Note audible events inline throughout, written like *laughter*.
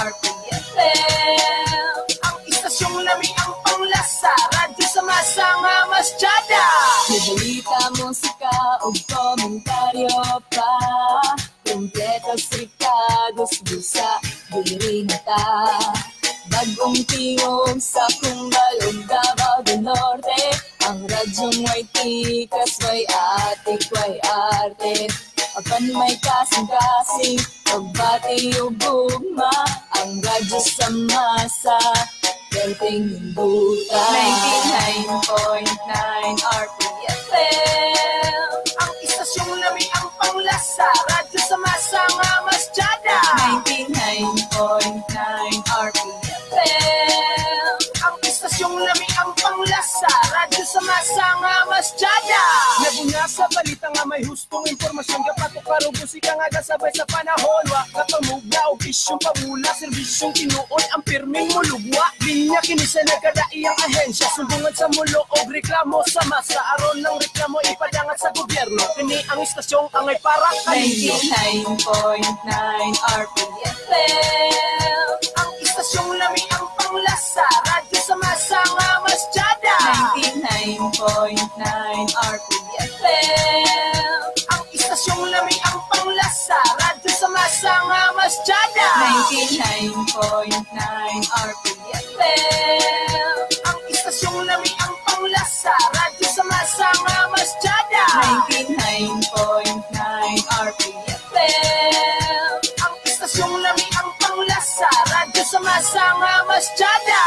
RPFM Ang istasyong lami ang panglasa Radyo sa masa nga masyada May balita, musika o komentaryo pa. Kompletos, rikados, busa, diri na ta Bagong tingog sa kumbalog Davao del Norte. Ang radyong may tikas, may atik, may arte Apan may kasing-kasing Pagbati o gugma Ang radyo sa masa. Perting buta 99.9 RPFM Ang istasyong lami ang panglasa Radyo sa masa nga masyada 99.9 RPFM Radyo sa masa nga masyada Naguna sa balita nga may hustong impormasyon. Kapato karong musika nga gasabay sa panahon. Wa kapamugna o bisyong pamula Serbisyong tinuon ang pirming mulugwa Linya kini sa nagkadaiyang ahensya. Sumbungan sa mulo o reklamo sa masa. Aron ng reklamo ipadangat sa gobyerno. Kini ang istasyong angay para kaninyo 99.9 RPFM Ang istasyong lami ang panglasa. Radyo sa masa nga masyada 99.9 RPFM Ang istasyong lami ang panglasa Radyo sa masa nga masyada 99.9 RPFM Ang istasyong lami ang panglasa Radyo sa masa nga masyada 99.9 RPFM Ang istasyong lami ang panglasa Radyo sa masa nga masyada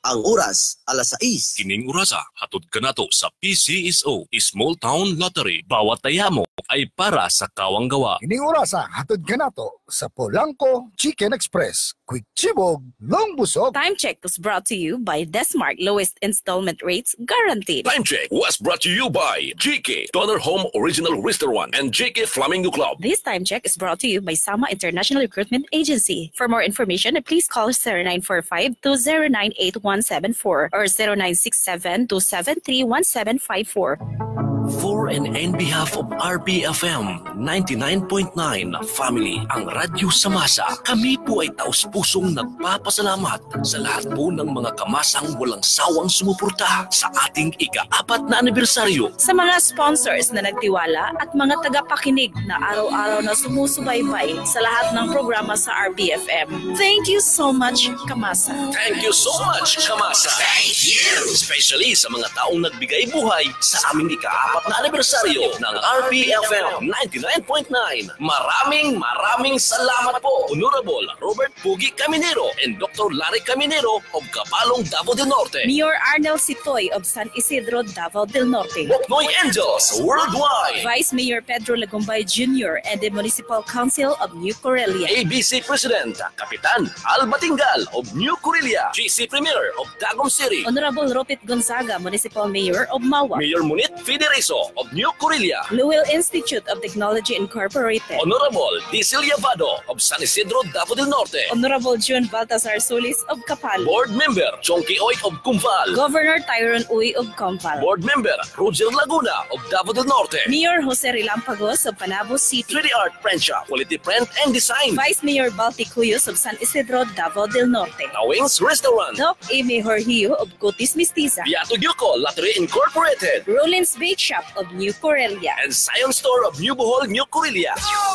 Ang oras, alas 6. Kining urasa, hatod ka nato sa PCSO, Small Town Lottery. Bawat taya mo ay para sa kawang gawa. Ining orasa, hatod ka nato sa Polanco Chicken Express. Quick Chibog, Long Busog. Time check was brought to you by Desmark lowest installment rates guaranteed. Time check was brought to you by GK, Donner Home Original Restaurant and GK Flamingo Club. This time check is brought to you by Sama International Recruitment Agency. For more information, please call 0945-209-8174 or 0967-273-1754. For and in behalf of RPFM 99.9 Family, ang radyo sa masa, kami po ay taus-pusong nagpapasalamat sa lahat po ng mga kamasang walang sawang sumuporta sa ating ika-apat na anibersaryo. Sa mga sponsors na nagtiwala at mga tagapakinig na araw-araw na sumusubaybay sa lahat ng programa sa RPFM. Thank you so much, Kamasa. Thank you so much, Kamasa. Thank you! Especially sa mga taong nagbigay buhay sa aming ika-apat na anibersaryo ng RPFM 99.9. Maraming maraming salamat po, Honorable Robert Pugi Caminero and Dr. Larry Caminero of Kapalong, Davao del Norte. Mayor Arnel Sitoy of San Isidro, Davao del Norte. Boknoy Angels Worldwide. Vice Mayor Pedro Lagumbay Jr. and the Municipal Council of New Corelia. ABC President, Kapitan Al Batingal of New Corelia. GC Premier of Tagum City. Honorable Ropit Gonzaga, Municipal Mayor of Mawa. Mayor Munit Federizo of New Corelia. Lowell Institute of Technology Incorporated. Honorable Diesel Yavado of San Isidro, Davao del Norte. Honorable June Baltasar Solis of Kapal. Board Member Chonky Oy of Kumpal. Governor Tyron Uy of Compal. Board Member Roger Laguna of Davao del Norte. Mayor Jose Rilampagos of Panabo City. 3D Art Print Shop, Quality Print and Design. Vice Mayor Balti Cuyos of San Isidro, Davao del Norte. Tawings Restaurant. Doc Amy Jorgio of Cutis Mistiza. Beato Yuko Lottery Incorporated. Rollins Bake Shop of New Corelia. And Science Store of New Bohol, New Corelia. Oh,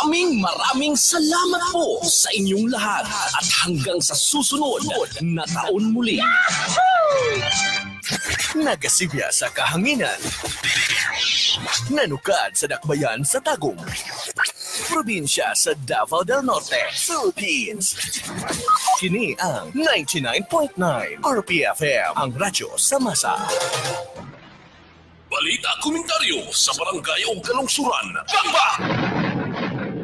Maraming maraming salamat po sa inyong lahat at hanggang sa susunod na taon muli. Nagasigya sa kahanginan. Nanukad sa dakbayan sa Tagum. Probinsya sa Davao del Norte, Philippines. Kini ang 99.9 RPFM, ang radyo sa masa. Balita komentaryo sa barangay o kalungsuran. Bamba!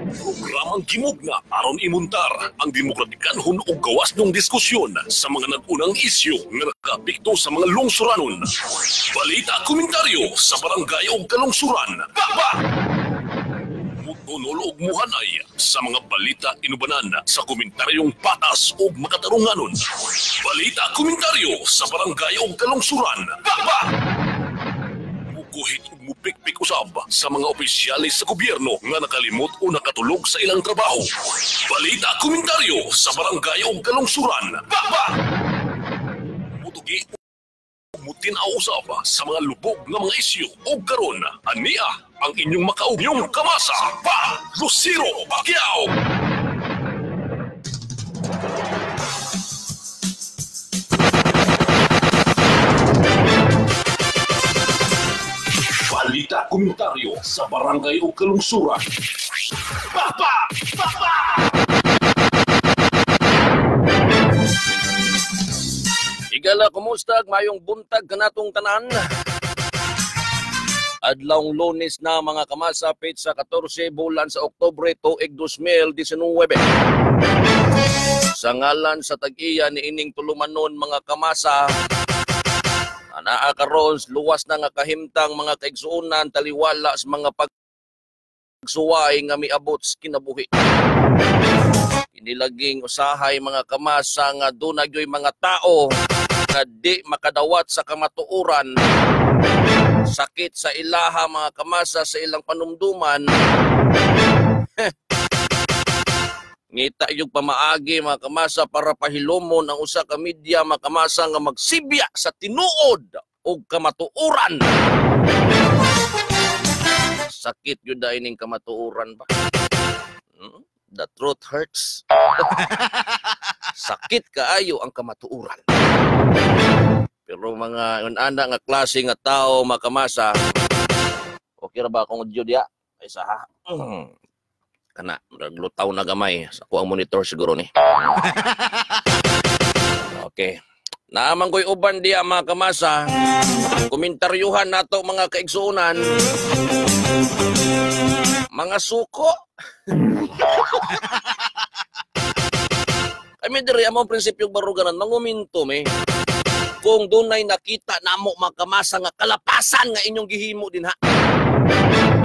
Programang gimugna aron imuntar ang demokratikanhon o gawas ng diskusyon sa mga nagunang isyu nga nakapikto sa mga lungsuranon. Balita komentaryo sa barangay o kalungsuran. Bamba! Mutunol og muhanay sa mga balita inubanan sa komentaryong patas o makatarunganon. Balita komentaryo sa barangay o kalungsuran. Bamba! Muguhit ug mupik topic usab sa mga opisyalis sa gobyerno nga nakalimot o nakatulog sa ilang trabaho. Balita komentaryo sa barangay o kalungsuran. Baba! Mutugi mutinaw usab sa mga lubog nga mga isyu o karon ania ang inyong makaugyong kamasa pa Lucero Pacquiao Balita komentaryo sa barangay o kalungsuran. Papa! Papa! Igala, kumusta? Mayong buntag kanatong tanan. Adlawng lunes na mga kamasapit sa 14 bulan sa Oktobre tuig 2019. Sa ngalan sa tag-iya ni ining tulumanon mga kamasa, Anaa karon luwas na nga kahimtang mga kaigsuunan taliwala sa mga pagsuway nga miabot sa kinabuhi. Inilaging usahay mga kamasa nga dunagyoy mga tao nga di makadawat sa kamatuuran sakit sa ilaha mga kamasa sa ilang panumduman ngita yung pamaagi mga kamasa para pahilomon ang usa ka media mga kamasa nga magsibya sa tinuod o kamatuuran. Sakit yun dahil ning kamatuuran ba? Hmm? the truth hurts. *laughs* Sakit kaayo ang kamatuuran. Pero mga ana nga klase nga tao mga kamasa okay ra ba akong audio diya ay sa ha Mm. Kana naglutaw na gamay. Sa kuang monitor siguro ni. *laughs* Okay. Naaman ko'y uban diya mga kamasa. Komentaryuhan nato mga kaigsuunan mga suko. *laughs* Kami diri among prinsipyong baruganan manguminto me kung dunay nakita namo mga kamasa nga kalapasan nga inyong gihimo din ha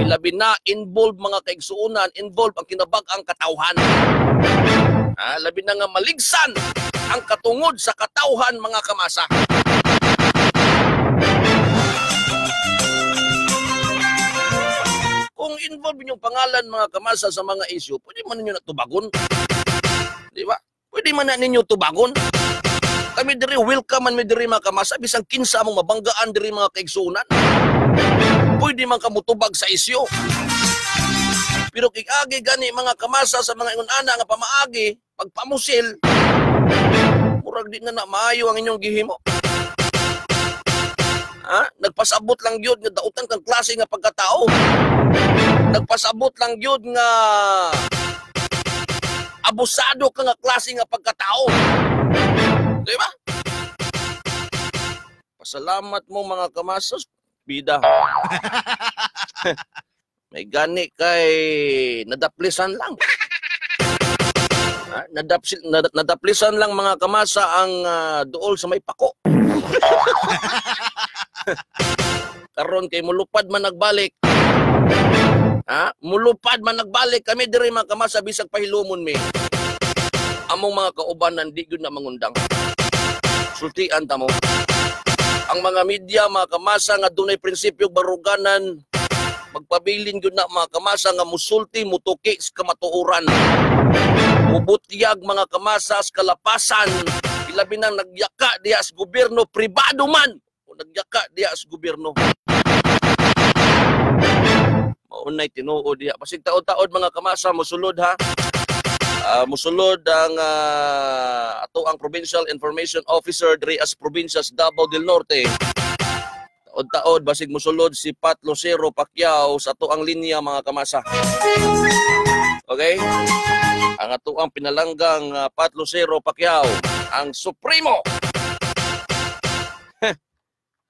Ilabi na involved mga kaigsuunan, involved ang kinabag-ang katawhan. Ah, labi na nga maligsan ang katungod sa katawhan mga kamasa. Kung involved inyong pangalan mga kamasa sa mga issue, pwede man ninyo natubagon. Di ba? Pwede man na ninyo tubagon. Kami diri welcome man mi diri mga kamasa bisang kinsa mong mabanggaan diri mga kaigsuunan. Pwede man kamutubag sa isyo. Pero kikagi gani mga kamasa sa mga ingon nga pamaagi pagpamusil murag di na na maayo ang inyong gihimo. Ha? Nagpasabot lang yun nga dautan kang klase nga pagkatao. Nagpasabot lang yun nga abusado ka nga klase nga pagkatao. Di ba? Pasalamat mo mga kamasos, bida. *laughs* May gani kay nadaplisan lang. Nadapsi, nad, nadaplisan lang mga kamasa ang ah, duol sa may pako. *laughs* Karon kay mulupad man nagbalik. Ha? Mulupad man nagbalik kami diri mga kamasa bisag pahilumon mi. Among mga kaubanan di gyud na mangundang. Sultian ta mo. Ang mga media mga kamasa nga dunay prinsipyo baruganan magpabilin gyud na mga kamasa nga musulti mutuki sa kamatuoran. Mubutyag mga kamasa sa kalapasan ilabi nang nagyaka diya sa gobyerno pribado man o nagyaka diya sa gobyerno. Maunay tinuod diya. Pasig taod-taod mga kamasa musulod ha. Ah, musulod ang ah, ato ang Provincial Information Officer diri as probinsya sa Davao del Norte. Taod-taod basig musulod si Pat Lucero Pacquiao sa ato ang linya mga kamasa. Okay? Ang ato ang pinalanggang ah, Pat Lucero Pacquiao, ang Supremo.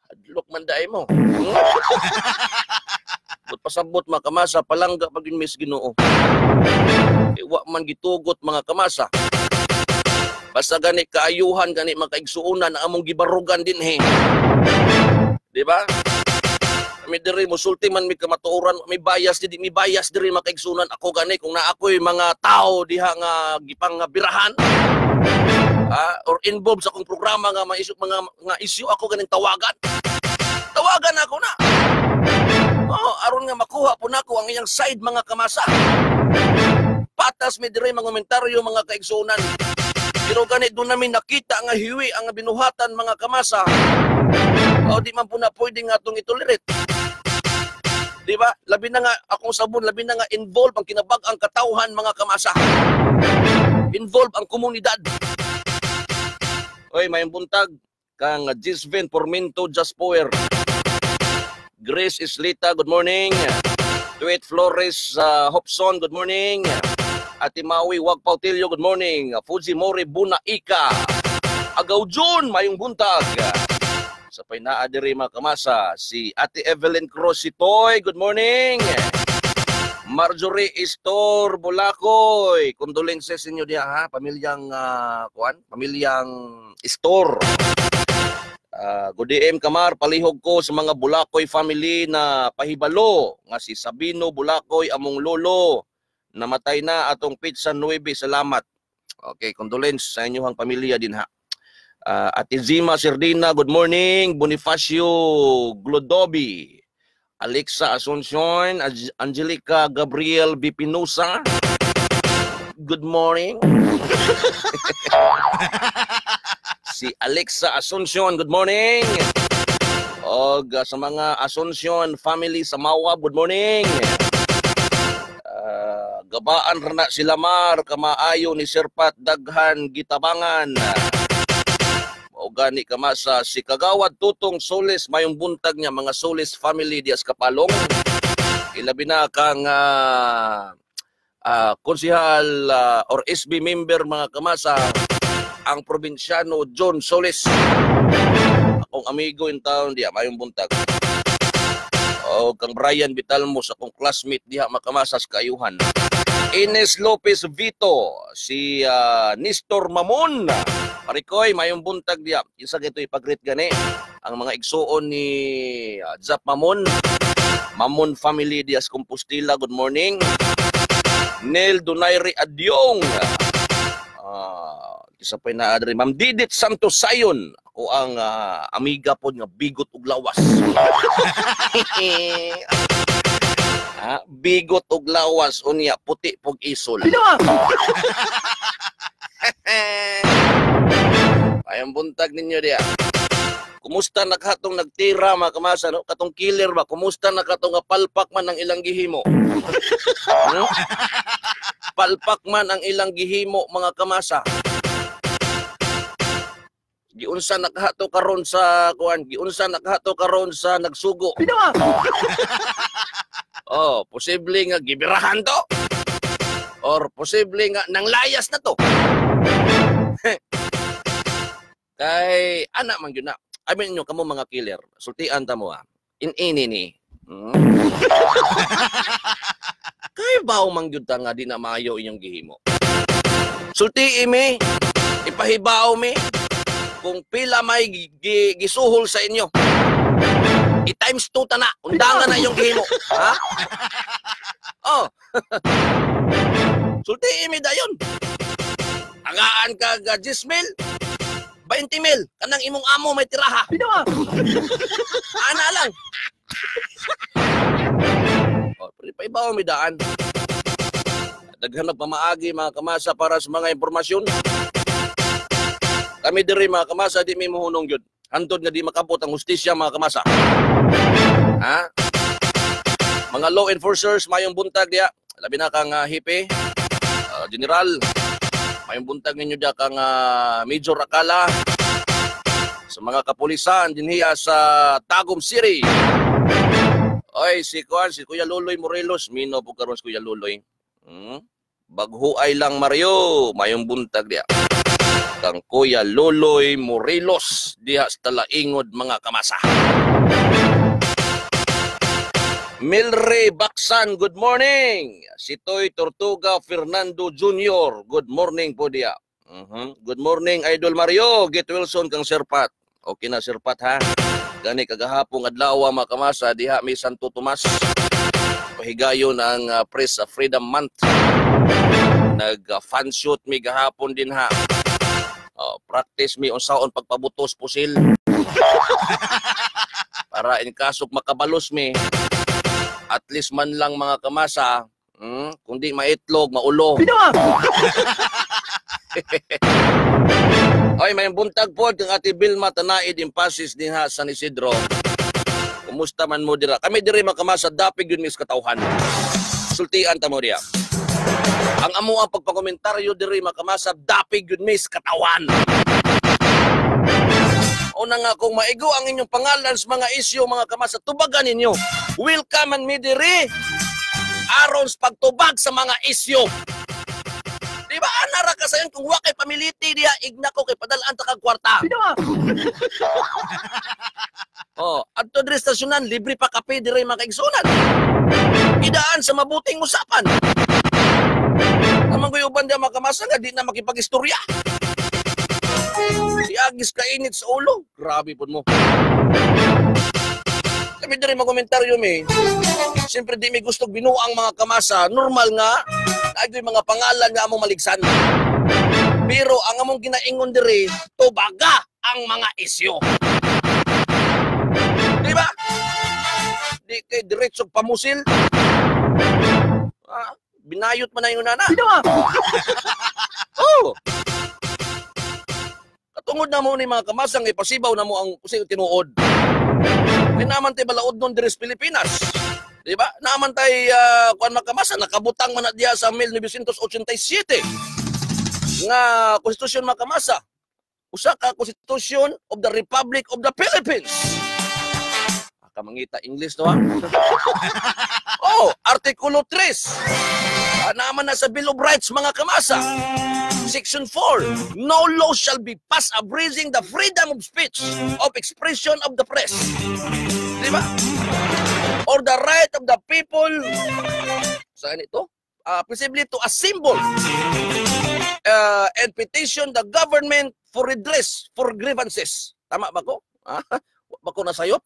Adlok man daay mo. *laughs* But pasabot mga kamasa, palangga pag yun mis ginoo. Iwa man gitugot mga kamasa. Basta gani kaayuhan, gani mga kaigsuunan, ang among gibarugan din he. Di ba? Kami diri musulti man mi kamatuoran, may bias di mi bias diri mga kaigsuunan ako gani kung na ako'y mga tao diha nga gipang nga birahan. Ah, or involved sa akong programa nga mga issue, mga nga issue ako ganing tawagan. Tawagan ako na. Oh, aron nga makuha po nako ang iyang side mga kamasa. Patas mi dire mga komentaryo mga kaigsunan. Pero gani doon namin nakita nga hiwi ang binuhatan mga kamasa. O di man po na pwede nga itong itolerate. Di ba? Labi na nga akong sabon, labi na nga involve ang kinabag ang katauhan mga kamasa. Involve ang komunidad. Oy, may buntag kang Gisven Pormento Jaspoer. Grace Islita, good morning. Tweet Flores uh, Hopson, good morning. Ate Maui Wag Pautilio, good morning. Fujimori Buna Ika. Agaw June, mayong buntag. Sa painaa mga kamasa, si Ate Evelyn Cruz Sitoy, good morning. Marjorie Istor Bulacoy, condolences inyo diya ha, pamilyang uh, kuan, pamilyang Istor. Uh, good DM Kamar, palihog ko sa mga Bulacoy family na pahibalo nga si Sabino Bulacoy among lolo namatay na atong pizza 9 salamat. Okay, condolence sa inyong pamilya din ha. Uh, Ate Zima Serdina, good morning. Bonifacio Glodobi. Alexa Asuncion, Angelica Gabriel Bipinosa. Good morning. *laughs* si Alexa Asuncion, good morning. Og uh, sa mga Asuncion family sa Mawa, good morning. Uh, gabaan ra na sila mar kamaayo ni Sirpat daghan gitabangan. O gani kamasa si Kagawad Tutong Solis mayong buntag niya mga Solis family dias kapalong. Ilabi na kang uh, uh, konsihal uh, or SB member mga kamasa ang probinsyano John Solis. Akong amigo in town diya mayong buntag. O kang Brian Vitalmos akong classmate diha makamasas kayuhan. Ines Lopez Vito, si uh, Nistor Mamon. Parikoy, mayong buntag diya. Isa gito ipagrit gani. Ang mga igsuon ni uh, Zap Mamon. Mamon family dias Compostela, good morning. Nel Donaire Adyong. Uh, isa pa na adre. Ma'am Didit Santos Sayon. Ako ang uh, amiga po nga bigot ug lawas. *laughs* *laughs* *laughs* ha? Bigot ug lawas unya puti pug isol. *laughs* Ayang buntag ninyo diya. Kumusta na katong nagtira mga kamasa no? Katong killer ba? Kumusta na katong palpak man ang ilang gihimo? no? *laughs* Palpak man ang ilang gihimo mga kamasa. Giunsa nakahato karon sa kuan, giunsa nakahato karon sa nagsugo. *laughs* oh, posible nga gibirahan to. Or posible nga nang layas na to. *laughs* Kay anak man gyud na. I mean nyo kamo mga killer. Sultian ta mo ah. In-ini ni. Hmm? *laughs* Kay baw man gyud ta nga di na maayo inyong gihimo. Sulti mi. Ipahibaw mi kung pila may gi- gisuhol sa inyo. I-times 2 ta na. Undangan na yung gihimo. Ha? oh. Sulti mi dayon. Agaan ka ga 10 mil. 20 mil. Kanang imong amo may tiraha. Ana lang. oh, pero pa ibaw mi daan. Daghan na pamaagi mga kamasa para sa mga impormasyon. Kami diri mga kamasa di mi mohunong gyud. Hantod nga di makabot ang hustisya mga kamasa. Ha? Mga law enforcers mayong buntag diya. Labi na kang uh, hipe, uh, general, mayong buntag ninyo diya kang uh, Major Akala sa mga kapulisan dinhiya sa Tagum City. Oy, si Kuan, si Kuya Luloy Morelos, mino po karon si Kuya Luloy. Hmm? Baghuay lang Mario, mayong buntag diya kang Kuya Loloy Morelos diha sa Talaingod mga kamasa. Milre Baksan, good morning. Si Toy Tortuga Fernando Jr., good morning po diya. Mhm. Good morning, Idol Mario. Get Wilson kang Sirpat. Okay na Sirpat ha. Gani kagahapong adlaw mga kamasa diha may Santo Tomas. Pahigayon ang uh, Press Freedom Month. Nag uh, shoot mi gahapon din ha. Oh, practice mi unsaon pagpabutos pusil. *laughs* Para in kasok makabalos mi, at least man lang mga kamasa, hmm, kundi maitlog, maulo. *laughs* Oy, may buntag po ng ati Bilma Tanaid Impasis din ha San Isidro. Kumusta man mo dira? Kami diri makamasa dapig yun mis katawhan. Sultian ta mo diya. Ang amo ang pagpakomentaryo diri makamasa dapig yun mis katawan. Una nga kung maigo ang inyong pangalan sa mga isyu mga kamasa tubagan ninyo. Welcome and me diri. Aron sa pagtubag sa mga isyu. Di ba anara ka sayon kung wa kay pamiliti diha igna ko kay padalaan ta kag kwarta. *laughs* oh, adto diri stasyonan libre pa kape diri mga kaigsunan. Idaan sa mabuting usapan. Amang ko'y uban diya makamasa nga di na makipag-istorya. Si Agis kainit sa ulo. Grabe po mo. Kami diri magkomentaryo mi. Siyempre di mi gusto binuang mga kamasa. Normal nga Agoy mga pangalan nga among maligsan. Pero ang among ginaingon diri, tubaga ang mga isyo. Di ba? Di kay diretso pamusil. Ah, binayot man na yung nana. *laughs* Oh. Katungod na mo ni mga kamasang ipasibaw na mo ang kusing tinuod. Ay naman tayo balaod nun diri sa Pilipinas. Di ba? Naman tayo uh, kuan makamasa nakabutang man diya sa 1987 nga konstitusyon makamasa. Usa ka konstitusyon of the Republic of the Philippines. Aka mangita English to ha. *laughs* oh, artikulo 3. Naman na sa Bill of Rights mga kamasa. Section 4, no law shall be passed abridging the freedom of speech, of expression of the press. Di ba? Or the right of the people, saan ito? Uh, possibly to assemble uh, and petition the government for redress for grievances. Tama ba ko? Ah, *laughs* ba ko nasayop?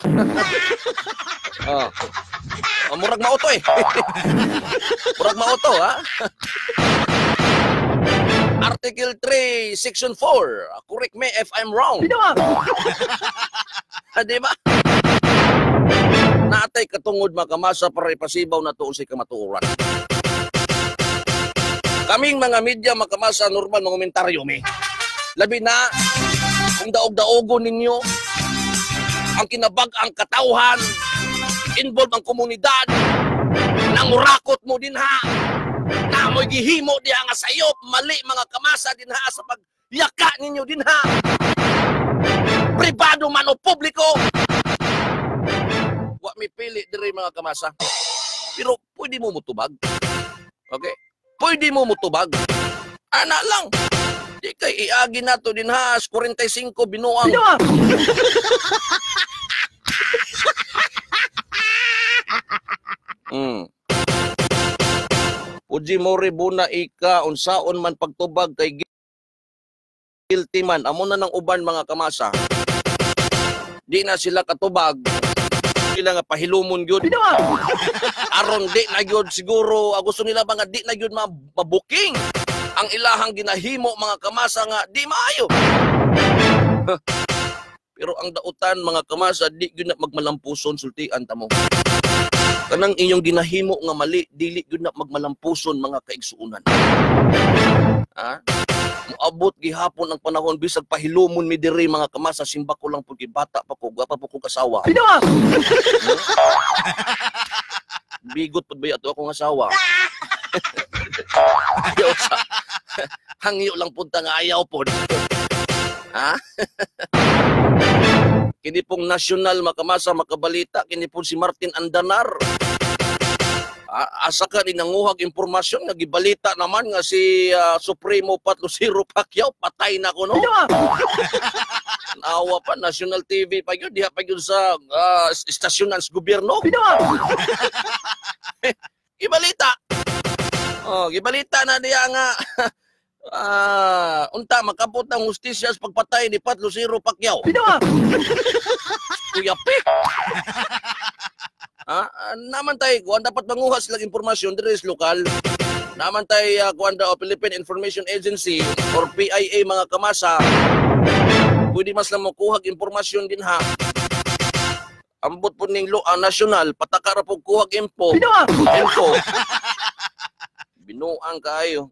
oh. *laughs* oh, murag mauto eh. *laughs* murag mauto, ha? Article 3, Section 4. Correct me if I'm wrong. *laughs* Ah, Di ba? Natay katungod makamasa para ipasibaw na to si kamatuoran. Kaming mga media makamasa normal mga komentaryo mi. Labi na kung daog-daogon ninyo ang kinabag ang katauhan, involve ang komunidad, nangurakot mo din ha, na mo'y gihimo diya nga sayop, mali mga kamasa din ha sa pagyaka ninyo din ha. Pribado man o publiko, wa mi pili diri mga kamasa. Pero pwede mo mutubag. Okay? Pwede mo mutubag. Ana lang. Di kay iagi na to din ha, 45 binuang. *laughs* Mm. Uji mo buna ika unsaon man pagtubag kay guilty man amo na ng uban mga kamasa. Di na sila katubag. Sila nga pahilumon gyud. *laughs* Aron di na gyud siguro ah, gusto nila ba nga di na gyud ma- mabuking ang ilahang ginahimo mga kamasa nga di maayo. *laughs* Pero ang dautan mga kamasa di gyud na magmalampuson sultian ta mo. Kanang inyong ginahimo nga mali dili gyud na magmalampuson mga kaigsuunan. Ha? Moabot gihapon ang panahon bisag pahilumon mi diri mga kamasa simba ko lang pud bata pa ko gwapa pa ko kasawa. Bigot pud ba ato akong asawa. *laughs* ayaw sa *laughs* hangyo lang punta nga ayaw pod. Ha? *laughs* kini pong nasyonal makamasa makabalita kini po si Martin Andanar. Asa ka ni nanguhag impormasyon nga gibalita naman nga si ah, Supremo Pat Lucero Pacquiao patay na ko no. *laughs* Awa pa National TV pa yun diha pa yun sa ah, istasyonan sa gobyerno. *laughs* Gibalita. Oh, gibalita na diya nga *laughs* Ah, unta makapot ang hustisya sa pagpatay ni Pat Lucero Pacquiao. *laughs* Kuya Pe. *laughs* ah, ah, naman tayo, kung dapat manguha silang impormasyon diri sa lokal. Naman tayo, uh, kung o Philippine Information Agency or PIA mga kamasa, pwede mas na makuha impormasyon din ha. Ambot po ning lo ang nasyonal, patakara po kuwag info. Binuang! Info. Binuang kayo.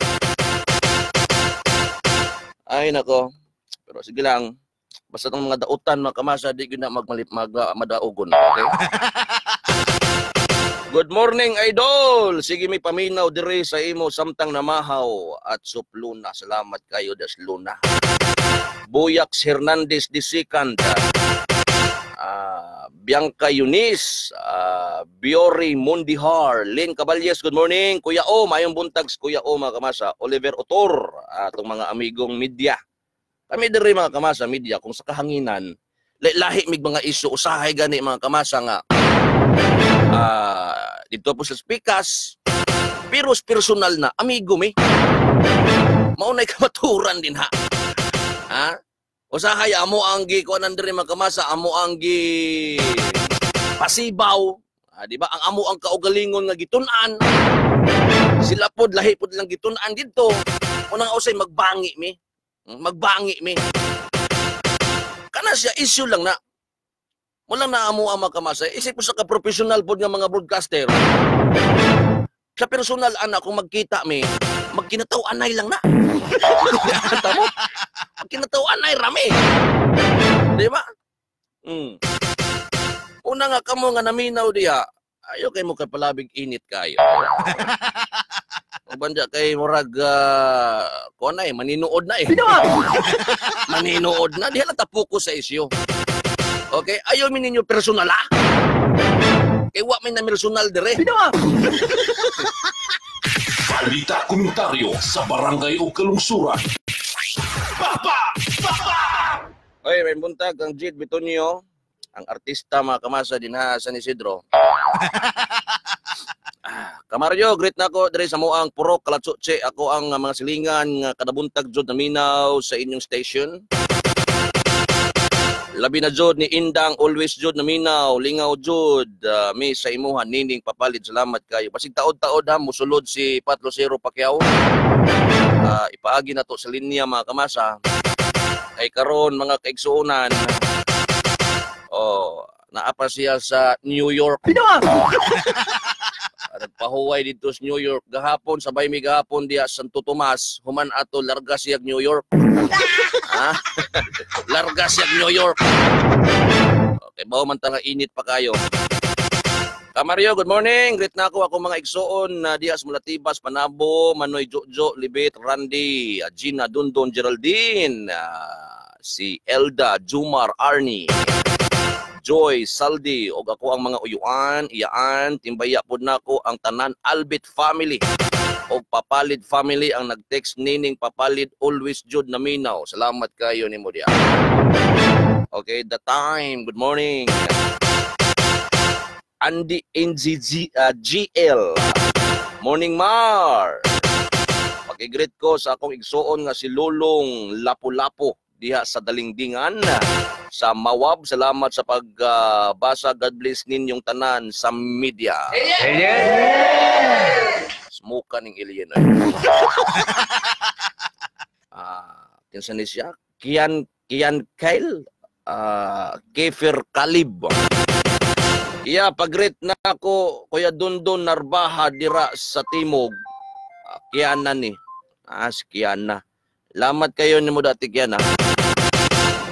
Ay nako. Pero sige lang. Basta tong mga dautan mga kamasa di gyud na magmalip mag madaogon, okay? *laughs* Good morning, idol! Sige, may paminaw dire sa imo samtang namahaw at supluna. Salamat kayo, das luna. Buyax Hernandez de Second. Ah, Bianca Yunis, ah, Biori Mundihar, Lynn Caballes, good morning. Kuya O, mayong buntags, Kuya O, mga kamasa. Oliver Otor, atong mga amigong media. Kami diri mga kamasa, media, kung sa kahanginan, la- lahi mig mga isyu, usahay gani mga kamasa nga, ah, dito po sa speakers, pero personal na, amigo mi. Maunay kamaturan *laughs* din ha. Ha? Usahay amo ang gi ko nandiri mga kamasa, amo ang gi pasibaw. Ah, di ba? Ang amo ang kaugalingon nga gitun-an. Sila pod lahi pod lang gitun-an dito. Unang usay magbangi mi. Magbangi mi. Kana siya issue lang na wala na amo ang mga kamasa. Isip mo sa ka-professional pod nga mga broadcaster. Sa personal ana kung magkita mi, magkinataw-anay lang na. *laughs* Tamo? Magkinataw-anay rami. Di ba? Mm. Una nga kamo nga naminaw diha, ayo kay mo kay palabig init kayo. *laughs* Banda kay murag uh, ko na eh, maninuod na eh. *laughs* Maninuod na, diha na tapuko sa isyo. Okay, ayaw mi ninyo personal ah. Kay wa may na personal dire. Binuang! Balita komentaryo sa barangay o kalungsuran. Oy, may buntag ang Jid Bitonio, ang artista mga kamasa din ha San Isidro. *laughs* Ah, Kamaryo, great na ako diri sa moang purok kalatsutse. Ako ang uh, mga silingan nga kadabuntag jud na minaw sa inyong station. Labi na jud ni Indang always jud na minaw, lingaw jud uh, mi sa imuha nining papalit salamat kayo. Basig taod-taod ha musulod si Patlo Zero Pacquiao. Ipaagi na to sa linya mga kamasa. Ay karon mga kaigsuonan. Oh naapa siya sa New York! Ah, nagpahuway dito sa New York. Gahapon sabay mi gahapon diya sa Santo Tomas. Human ato larga siya New York. *laughs* Ha? *laughs* Larga siya New York. Okay bao man tanga init pa kayo Kamario, good morning. Greet na ako ako mga igsoon na diha sa Mulatibas, Panabo, Manoy Jojo, Libet, Randy, ah, Gina Dundon, Geraldine, ah, si Elda, Jumar, Arnie, Joy, Saldi, og ako ang mga uyuan, iyaan, timbaya pod nako ang tanan Albit family og Papalid family ang nag-text nining Papalid always jud na minaw. Salamat kayo ni Modia. Okay, the time. Good morning. Andy NGG uh, GL. Morning Mar. Pag-greet ko sa akong igsuon nga si Lulong Lapu-Lapu diha sa Dalingdingan sa Mawab. Salamat sa pagbasa. God bless ninyong tanan sa media. Smoke ning alien. *laughs* Ah, kinsa ni siya? Kian Kian Kyle ah Kefir Kalib. Iya, pag-greet na ako, Kuya Dundon Narbaha dira sa Timog. Ah, Kiana ni. Ah, si Kiana. Lamat kayo ni mo dati Kiana.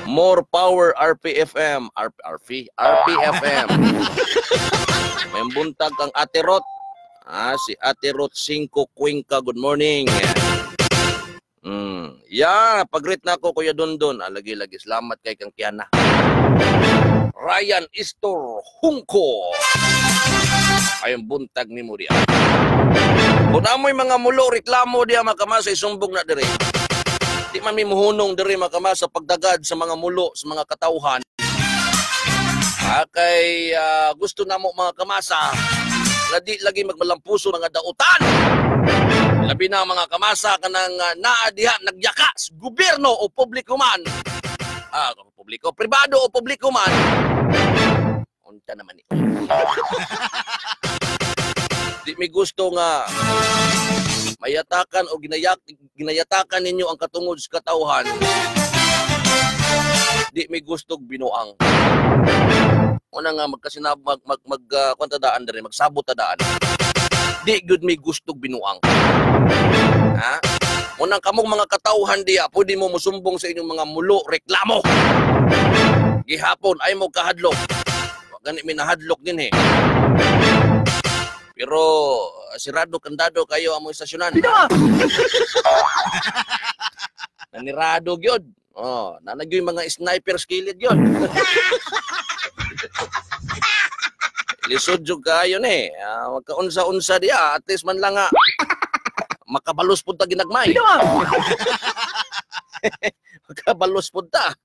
More power RPFM. RP, RP, RPFM. *laughs* May buntag kang Ate Rot. Ah, si Ate Rot 5 Cuenca. Good morning. Mm. Yeah, pag-greet na ako, Kuya Dundon. Ah, lagi-lagi. Salamat kay kang Kiana. Ryan Istor Hungko. Ayong buntag ni Muria. Kung amoy mga mulo, reklamo diya makamasa, isumbong na dire. Di man mi muhunong dire makamasa pagdagad sa mga mulo, sa mga katauhan. Ah, kay ah, gusto na mo mga kamasa, na di lagi magmalampuso mga dautan. Labi na mga kamasa kanang uh, naa diha nagyaka sa gobyerno o publiko man. Ah, publiko, pribado o publiko man. Unta naman ni. *laughs* Di mi gusto nga mayatakan o ginayak ginayatakan ninyo ang katungod sa katauhan. Di mi gusto binuang. una nga magkasinab mag mag, mag uh, kwanta daan diri magsabot. Di good may gustog binuang. Ha? Unang kamong mga katawhan diya, pwede mo musumbong sa inyong mga mulo, reklamo. Gihapon ay mo kahadlok. Gani minahadlok din eh. Pero sirado kandado kayo among istasyonan. *laughs* Nanirado gyud. Oh, nanagyo yung mga sniper skilled yun. *laughs* Lisod jud kayo ni. Ah, ka unsa-unsa diya, at least man lang nga makabalos pud ta ginagmay. *laughs* makabalos pud ta.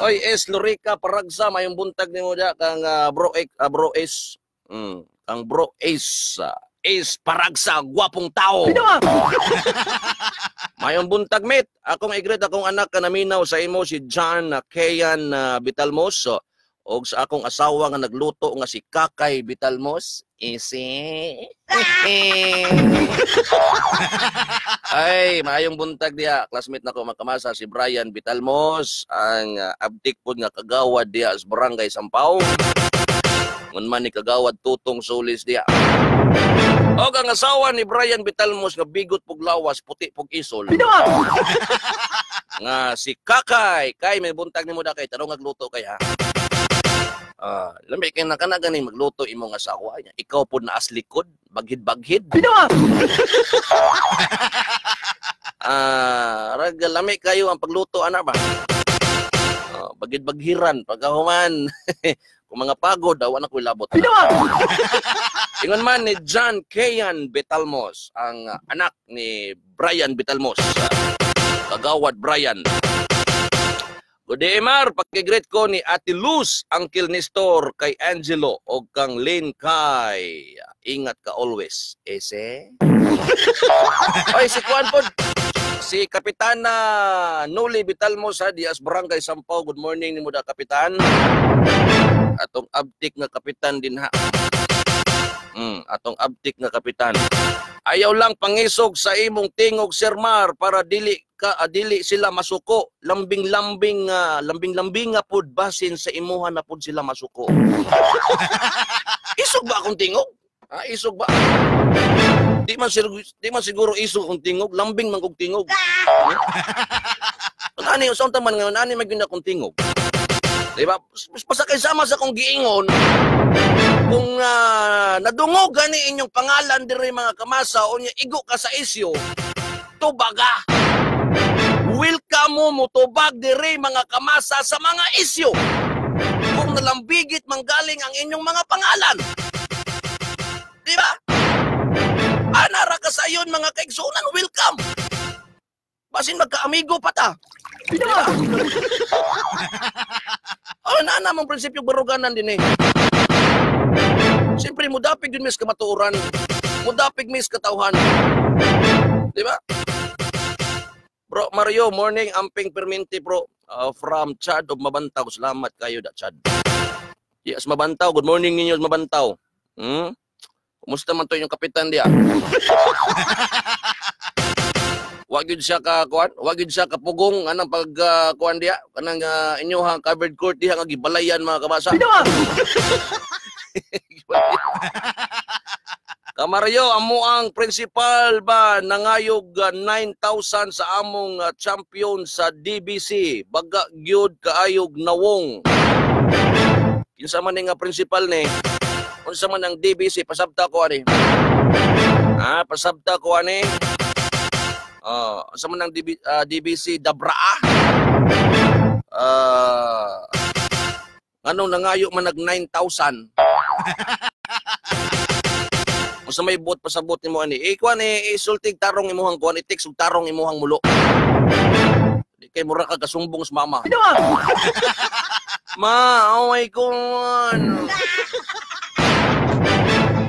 Oy, es Lorica Paragsa mayong buntag nimo diya kang ah, bro ek, ah, bro es. Mm, kang bro es. ah, es Paragsa, gwapong tao. *laughs* Mayong buntag mit, akong igreet akong anak ka naminaw sa imo si John uh, Kayan uh, Bitalmos og sa akong asawa nga nagluto nga si Kakay Bitalmos. Isi. *laughs* Ay, mayong buntag diya. Classmate nako makamasa si Brian Bitalmos, ang uh, abdik pod nga kagawad diya sa Barangay Sampaw. Ngun man ni kagawad tutong solis diya. O ang asawa ni Brian Bitalmos nga bigot pug lawas, puti pug isol. *laughs* nga si Kakay, kay may buntag nimo da kay tarong nagluto kay ha. Ah, lamay kay nakana gani magluto imong asawa niya. Ikaw pod na aslikod, baghid-baghid. *laughs* Ah, rag lamay kayo ang pagluto ana ba? Ah, bagid-baghiran pagkahuman. *laughs* Kung mga pagod, daw na ko labot. *laughs* Ingon man ni John Kayan Betalmos, ang uh, anak ni Brian Betalmos. Uh, kagawad Brian. Good day, Mar. Pakigreet ko ni Ate Luz, Uncle Nestor, kay Angelo, o kang Lynn Kai. Ingat ka always. Ese? Oy, si Kuan po. Si Kapitana Nuli Betalmos ha, Dias Barangay Sampaw. Good morning ni mo da, Kapitan. Atong abtik nga kapitan din ha. Mm, atong abtik nga kapitan. Ayaw lang pangisog sa imong tingog Sir Mar para dili ka ah, dili sila masuko. Lambing-lambing nga lambing-lambing nga pud basin sa imuha na pud sila masuko. *laughs* isog ba akong tingog? Ha, isog ba? Di man siguro, di man siguro isog akong tingog, lambing man kog tingog. Ani sa unta man ngayon, ani magyud akong tingog. Di ba? Pasakay sama sa kong giingon, kung uh, nadungog gani inyong pangalan diri mga kamasa o niya igo ka sa isyo, tubaga. Welcome mo mo tubag diri mga kamasa sa mga isyo. Kung nalambigit manggaling ang inyong mga pangalan. Di ba? Anara ka sa iyon mga kaigsunan, welcome. Basin magka-amigo pa ta. Di *laughs* ba? Oh, na namang prinsipyo baruganan din eh. Siyempre, mudapig yun mis kamatuoran. Mudapig mis katauhan. Di ba? Bro, Mario, morning, amping perminti, bro. Uh, from Chad of Mabantaw. Salamat kayo da, Chad. Yes, Mabantaw. Good morning ninyo, Mabantaw. Hmm? Kumusta man to yung kapitan diya? *laughs* Wag yun siya ka kuan, wag yun siya kapugong anang pag uh, kuan diya, kanang uh, inyohang covered court diha nga gibalayan mga kabasa. *laughs* Kamaryo, amo ang principal ba nangayog uh, 9,000 sa among uh, champion sa DBC. Baga gyud kaayog nawong. Kinsa man ni nga principal ni? Unsa man ang DBC pasabta ko ani? Ah, pasabta ko ani. Uh, sa man ng DB, uh, DBC Dabraa. Uh, anong nangayo man nag 9,000. Kung sa may bot pasabot ni mo ani, eh kuan eh isultig tarong imuhang kuan itik sug tarong imuhang mulo. Di kay mura ka kasumbong sa mama. *laughs* Ma, away ko ano.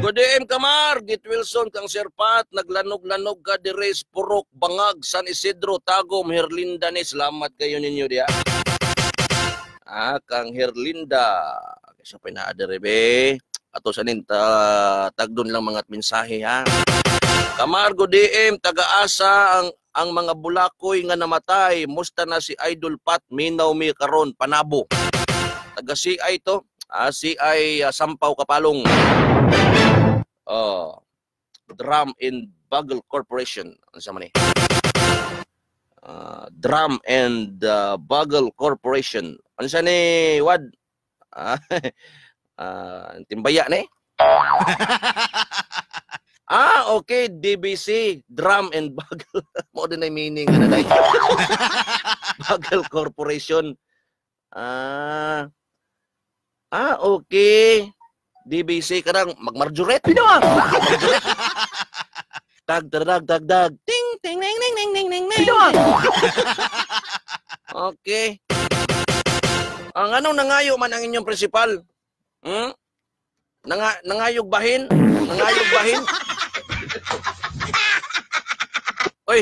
Good day. Kamar. Git Wilson, kang Serpat. Naglanog-lanog ka dires, Purok, Bangag, San Isidro, Tagom, Herlinda ni. Salamat kayo ninyo diya. Ah, kang Herlinda. Kasi pa na be. Ato sa nin, ta, tagdon lang mga mensahe ha. Kamar, good day, M. Taga-asa ang ang mga bulakoy nga namatay. Musta na si Idol Pat, minaw mi karon panabo. Taga CI to. Ah, CI ah, Sampaw Kapalong. Oh. Drum and Bugle Corporation. Ano sa man eh? Ah, Drum and ah, Bugle Corporation. Ano sa ni Wad? Ah, *laughs* ah, timbaya ni? *laughs* ah, okay. DBC. Drum and Bugle. *laughs* Mo din yung meaning. Ano na Bugle Corporation. Ah, ah, okay. DBC karang magmarjuret. Pino ah. *laughs* Tag dag dag dag. Ting ting ning ning ning ning ning. Pino ah. Okay. Ang anong nangayo man ang inyong principal? Hmm? Nanga, nangayog bahin? Nangayog bahin? Oy.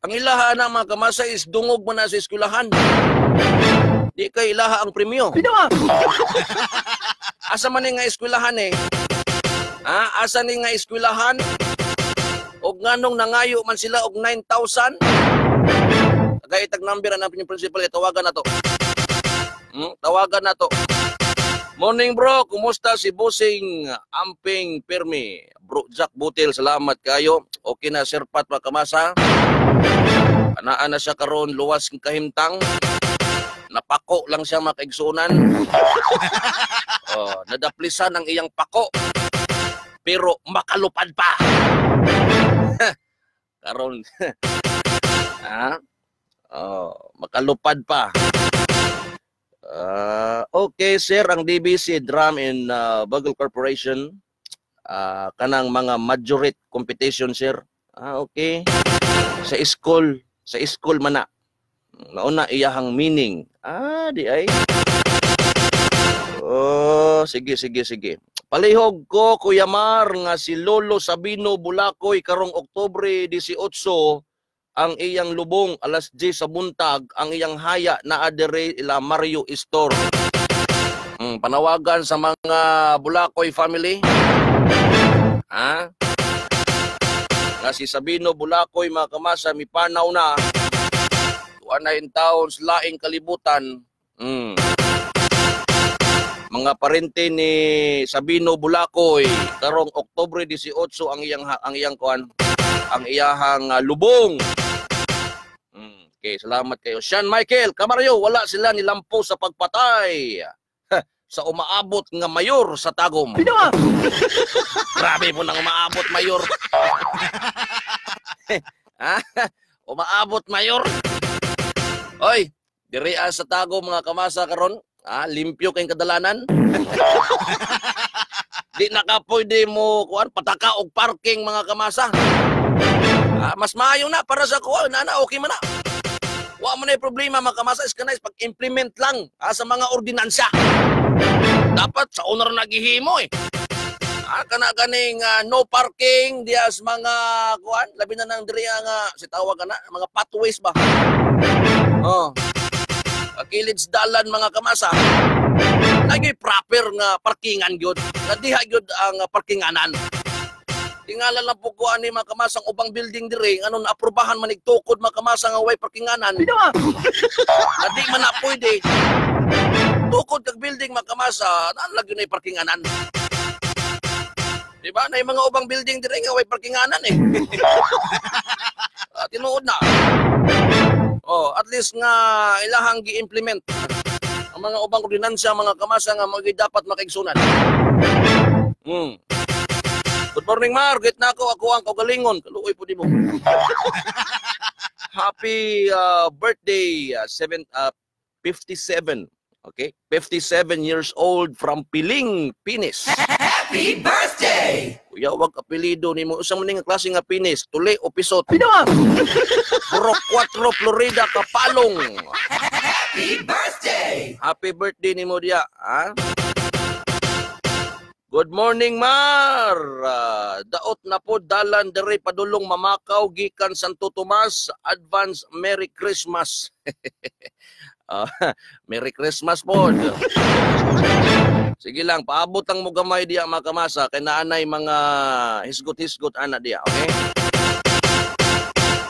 Ang ilaha na mga kamasa is dungog mo na sa eskwelahan. Di kay ilaha ang premyo. Pino ah. Asa man nga eskwelahan eh? Ha? Asa ni nga eskwelahan? Og nganong nangayo man sila og 9,000? Kaya itag number ang yung principal tawagan na to. Hmm? Tawagan na. Morning bro, kumusta si Busing Amping Permi? Bro Jack Butil, salamat kayo. Okay na Sir Pat Makamasa. Anaan na siya karon luwas ng kahimtang. Napako lang siya makaigsunan. *laughs* oh, nadaplisan ang iyang pako. Pero makalupad pa. *laughs* karon. *laughs* ha? Oh, makalupad pa. Ah, okay, sir, ang DBC Drum and uh, Bugle Corporation ah, kanang mga majorate competition, sir. Ah, okay. Sa school, sa school man na. Nauna iyahang meaning. Ah, di ay. Oh, sige, sige, sige. Palihog ko, Kuya Mar, nga si Lolo Sabino Bulacoy karong Oktubre 18 ang iyang lubong alas 10 sa buntag ang iyang haya na adere ila Mario Store. Mm, panawagan sa mga Bulacoy family. Ha? Nga si Sabino Bulacoy mga kamasa mipanaw na tuan na in taon sa laing kalibutan. Mm. Mga parente ni Sabino Bulacoy karong Oktubre 18 ang iyang ang iyang kuan ang iyahang uh, lubong. Mm, okay, salamat kayo. Sean Michael, Kamaryo, wala sila nilampo sa pagpatay sa umaabot nga mayor sa Tagum. Ah. *laughs* Grabe mo nang umaabot mayor. *laughs* Umaabot mayor. Oy, diri sa Tagum mga kamasa karon, ah, limpyo kayong kadalanan. *laughs* Di na ka pwede mo kuan pataka og parking mga kamasa. Ah, mas maayo na para sa kuan na na okay man na. Wa mo na problema mga kamasa is kanais pag-implement lang ah, sa mga ordinansya. Dapat sa owner naghihimo eh. Ah, kana ganing ah, no parking diya sa mga kuan labi na nang diri nga si tawag kana mga pathways ba. Oh. Akilid sa dalan mga kamasa. Lagi proper nga parkingan gyud. Nadiha gyud ang parkinganan. Tingala lang po ko ani mga kamasang ubang building diri anon aprobahan man igtukod mga kamasang away parkinganan. Pino ah. Na di man na pwede. Tukod kag building mga kamasa, naan lagi na parkinganan. Di ba? Na yung mga ubang building diri nga way parkinganan eh. *laughs* Ah, tinuod na. Oh, at least nga ilahang gi-implement ang mga ubang ordinansya mga kamasa nga mga dapat makaigsunan. Hmm. Good morning, Mar. Git na ako. Ako ang kaugalingon. Kaluoy po di mo. *laughs* Happy uh, birthday, uh, seven, uh, 57. Okay? 57 years old from Piling, Pinis. Happy birthday. Kuya, wag apelido ni mo. Usang maning klase nga Pinis. Tuli o pisot. Pino ah. Puro 4 Florida, Kapalong. Happy birthday. Happy birthday ni mo diya. Ha? Good morning, Mar. Ah, daot na po dalan dere padulong mamakaw gikan Santo Tomas. Advance Merry Christmas. *laughs* Ah, Merry Christmas po. Sige lang, paabot ang mo gamay diya mga kamasa kay naanay mga hisgot-hisgot ana diya, okay?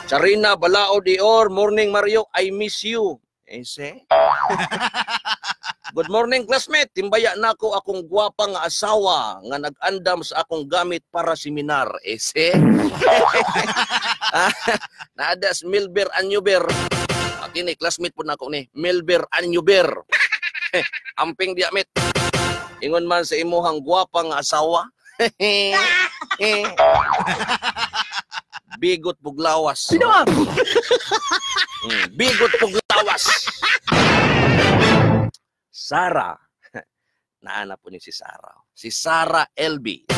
Charina Balao Dior, morning Mario, I miss you. Ese? *laughs* Good morning, classmate. Timbaya na ko akong gwapang asawa nga nag-andam sa akong gamit para seminar. Ese? *laughs* Naadas Milber Anyuber. Aki ni, classmate po na ako ni. Milber Anyuber. *laughs* Amping diamit. Ingon man sa imuhang gwapang asawa. *laughs* Bigot puglawas. Sino bigot puglawas. Sara. *laughs* Naana po ni si Sara. Si Sara LB.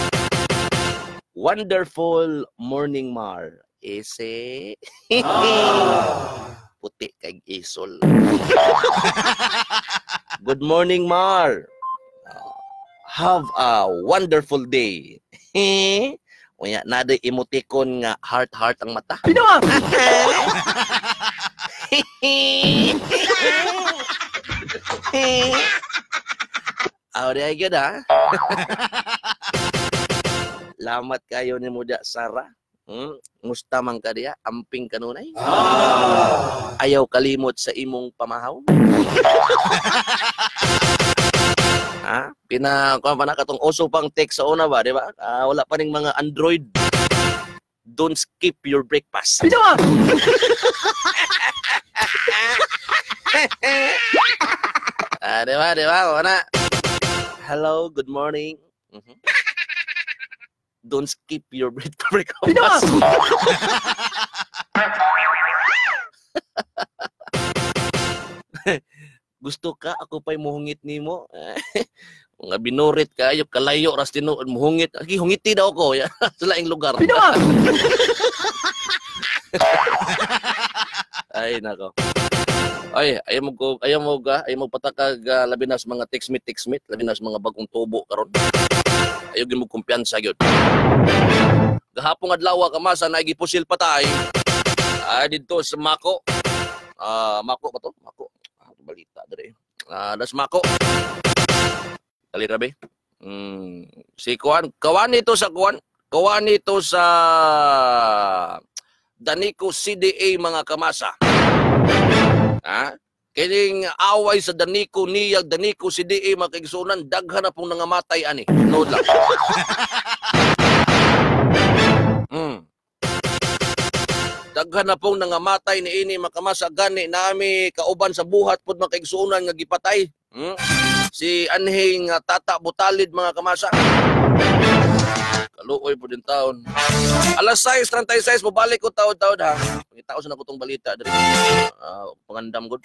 Wonderful morning, Mar. Ese. *laughs* Puti kay isol. Good morning, Mar. Have a wonderful day. *laughs* Unya, nada emoticon nga heart-heart ang mata. *laughs* Aw di ay gyud ha. *laughs* Lamat kayo ni Muda Sara. Hmm? Musta man ka diya? Amping kanunay? Ayaw kalimot sa imong pamahaw? Ha? Pina, kuha pa na katong oso pang text sa una ba, di ba? Ah, wala pa ning mga Android. Don't skip your breakfast. Sino ka? *laughs* Ah, di ba, di ba? Wala. Hello, good morning. Mhm. Don't skip your break breakfast. Sino ka? *laughs* Gusto ka ako pa'y muhungit nimo. *laughs* Mga binurit kayo, kalayo ras tino muhungit. Agi hungiti daw ko ya. *laughs* sa laing lugar. Ka? *laughs* Ay nako. Ay, ayaw mo ko, ayaw mo ga, ayaw mo patakag uh, labi na sa mga text meet, text meet, labi na sa mga bagong tubo karon. Ayaw gyud mo kumpiyansa gyud. Gahapon adlaw ka masa nagipusil patay. Ay dito sa Mako. Ah, Mako ba to? Mako. Balita dire. Ah, das Mako. Kali rabi. Hmm, si Kuan, kawan ito sa Kuan, kawan ito sa Daniko CDA mga kamasa. Ha? Kining away sa Daniko niyag Daniko CDA mga kaigsunan daghan na pong nangamatay ani. Nood lang. *laughs* Daghan na pong nangamatay ni ini makamasa gani nami kauban sa buhat pud mga kaigsunan nga gipatay. Hmm? Si anhing uh, tata butalid mga kamasa. Kaluoy po din taon. Alas 6.36, mabalik ko taon-taon ha. Pangitaos na ko tong balita. Dari. Uh, pangandam ko.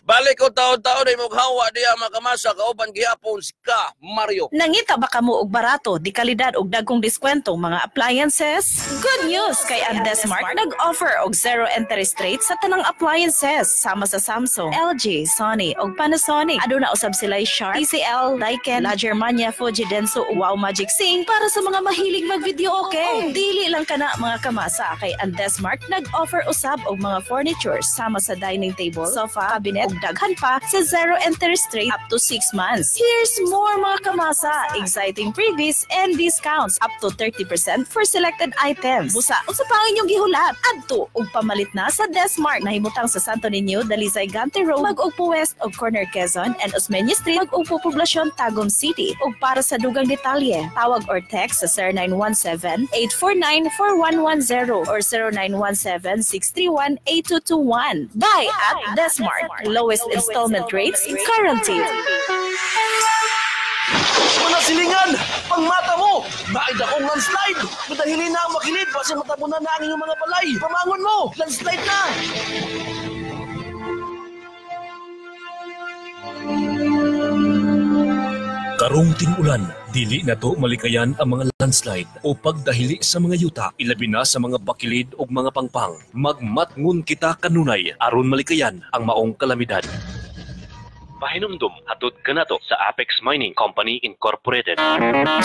Balik ko taon-taon ay mughawa diya makamasa kauban gihapon si Ka Mario. Nangita ba kamo og barato, di kalidad og dagkong diskwento mga appliances? Good news kay Andesmart nag-offer og zero interest rate sa tanang appliances sama sa Samsung, LG, Sony og Panasonic. Aduna usab sila Sharp, TCL, Daikin, La Germania, Fuji, Denso, Wow Magic Sing para sa mga mahilig mag-video okay. dili lang kana mga kamasa kay Andesmart nag-offer usab og mga furniture sama sa dining table, sofa, cabinet ug daghan pa sa zero interest rate up to 6 months. Here's more mga kamasa, exciting freebies and discounts up to 30% for selected items. Busa, unsa pa ang gihulat? Adto ug pamalit na sa Desmart na himutang sa Santo Niño, Dalisay Gante Road, Mag-Ugpo West ug Corner Quezon and Osmeña Street, Mag-Ugpo Poblacion, Tagum City. Ug para sa dugang detalye, tawag or text sa 0917-849-4110 or 0917-631-8221. Buy at Desmart. Lowest installment rates guaranteed. Wala silingan! Pang mata mo! Bakit akong landslide? Madahili na ang makilid kasi matabunan na ang iyong mga balay. Pamangon mo! Landslide na! Karong ting-ulan, dili na to malikayan ang mga landslide o pagdahili sa mga yuta, ilabi na sa mga bakilid o mga pangpang. Magmatngun kita kanunay aron malikayan ang maong kalamidad. Pahinumdum hatod kanato sa Apex Mining Company Incorporated.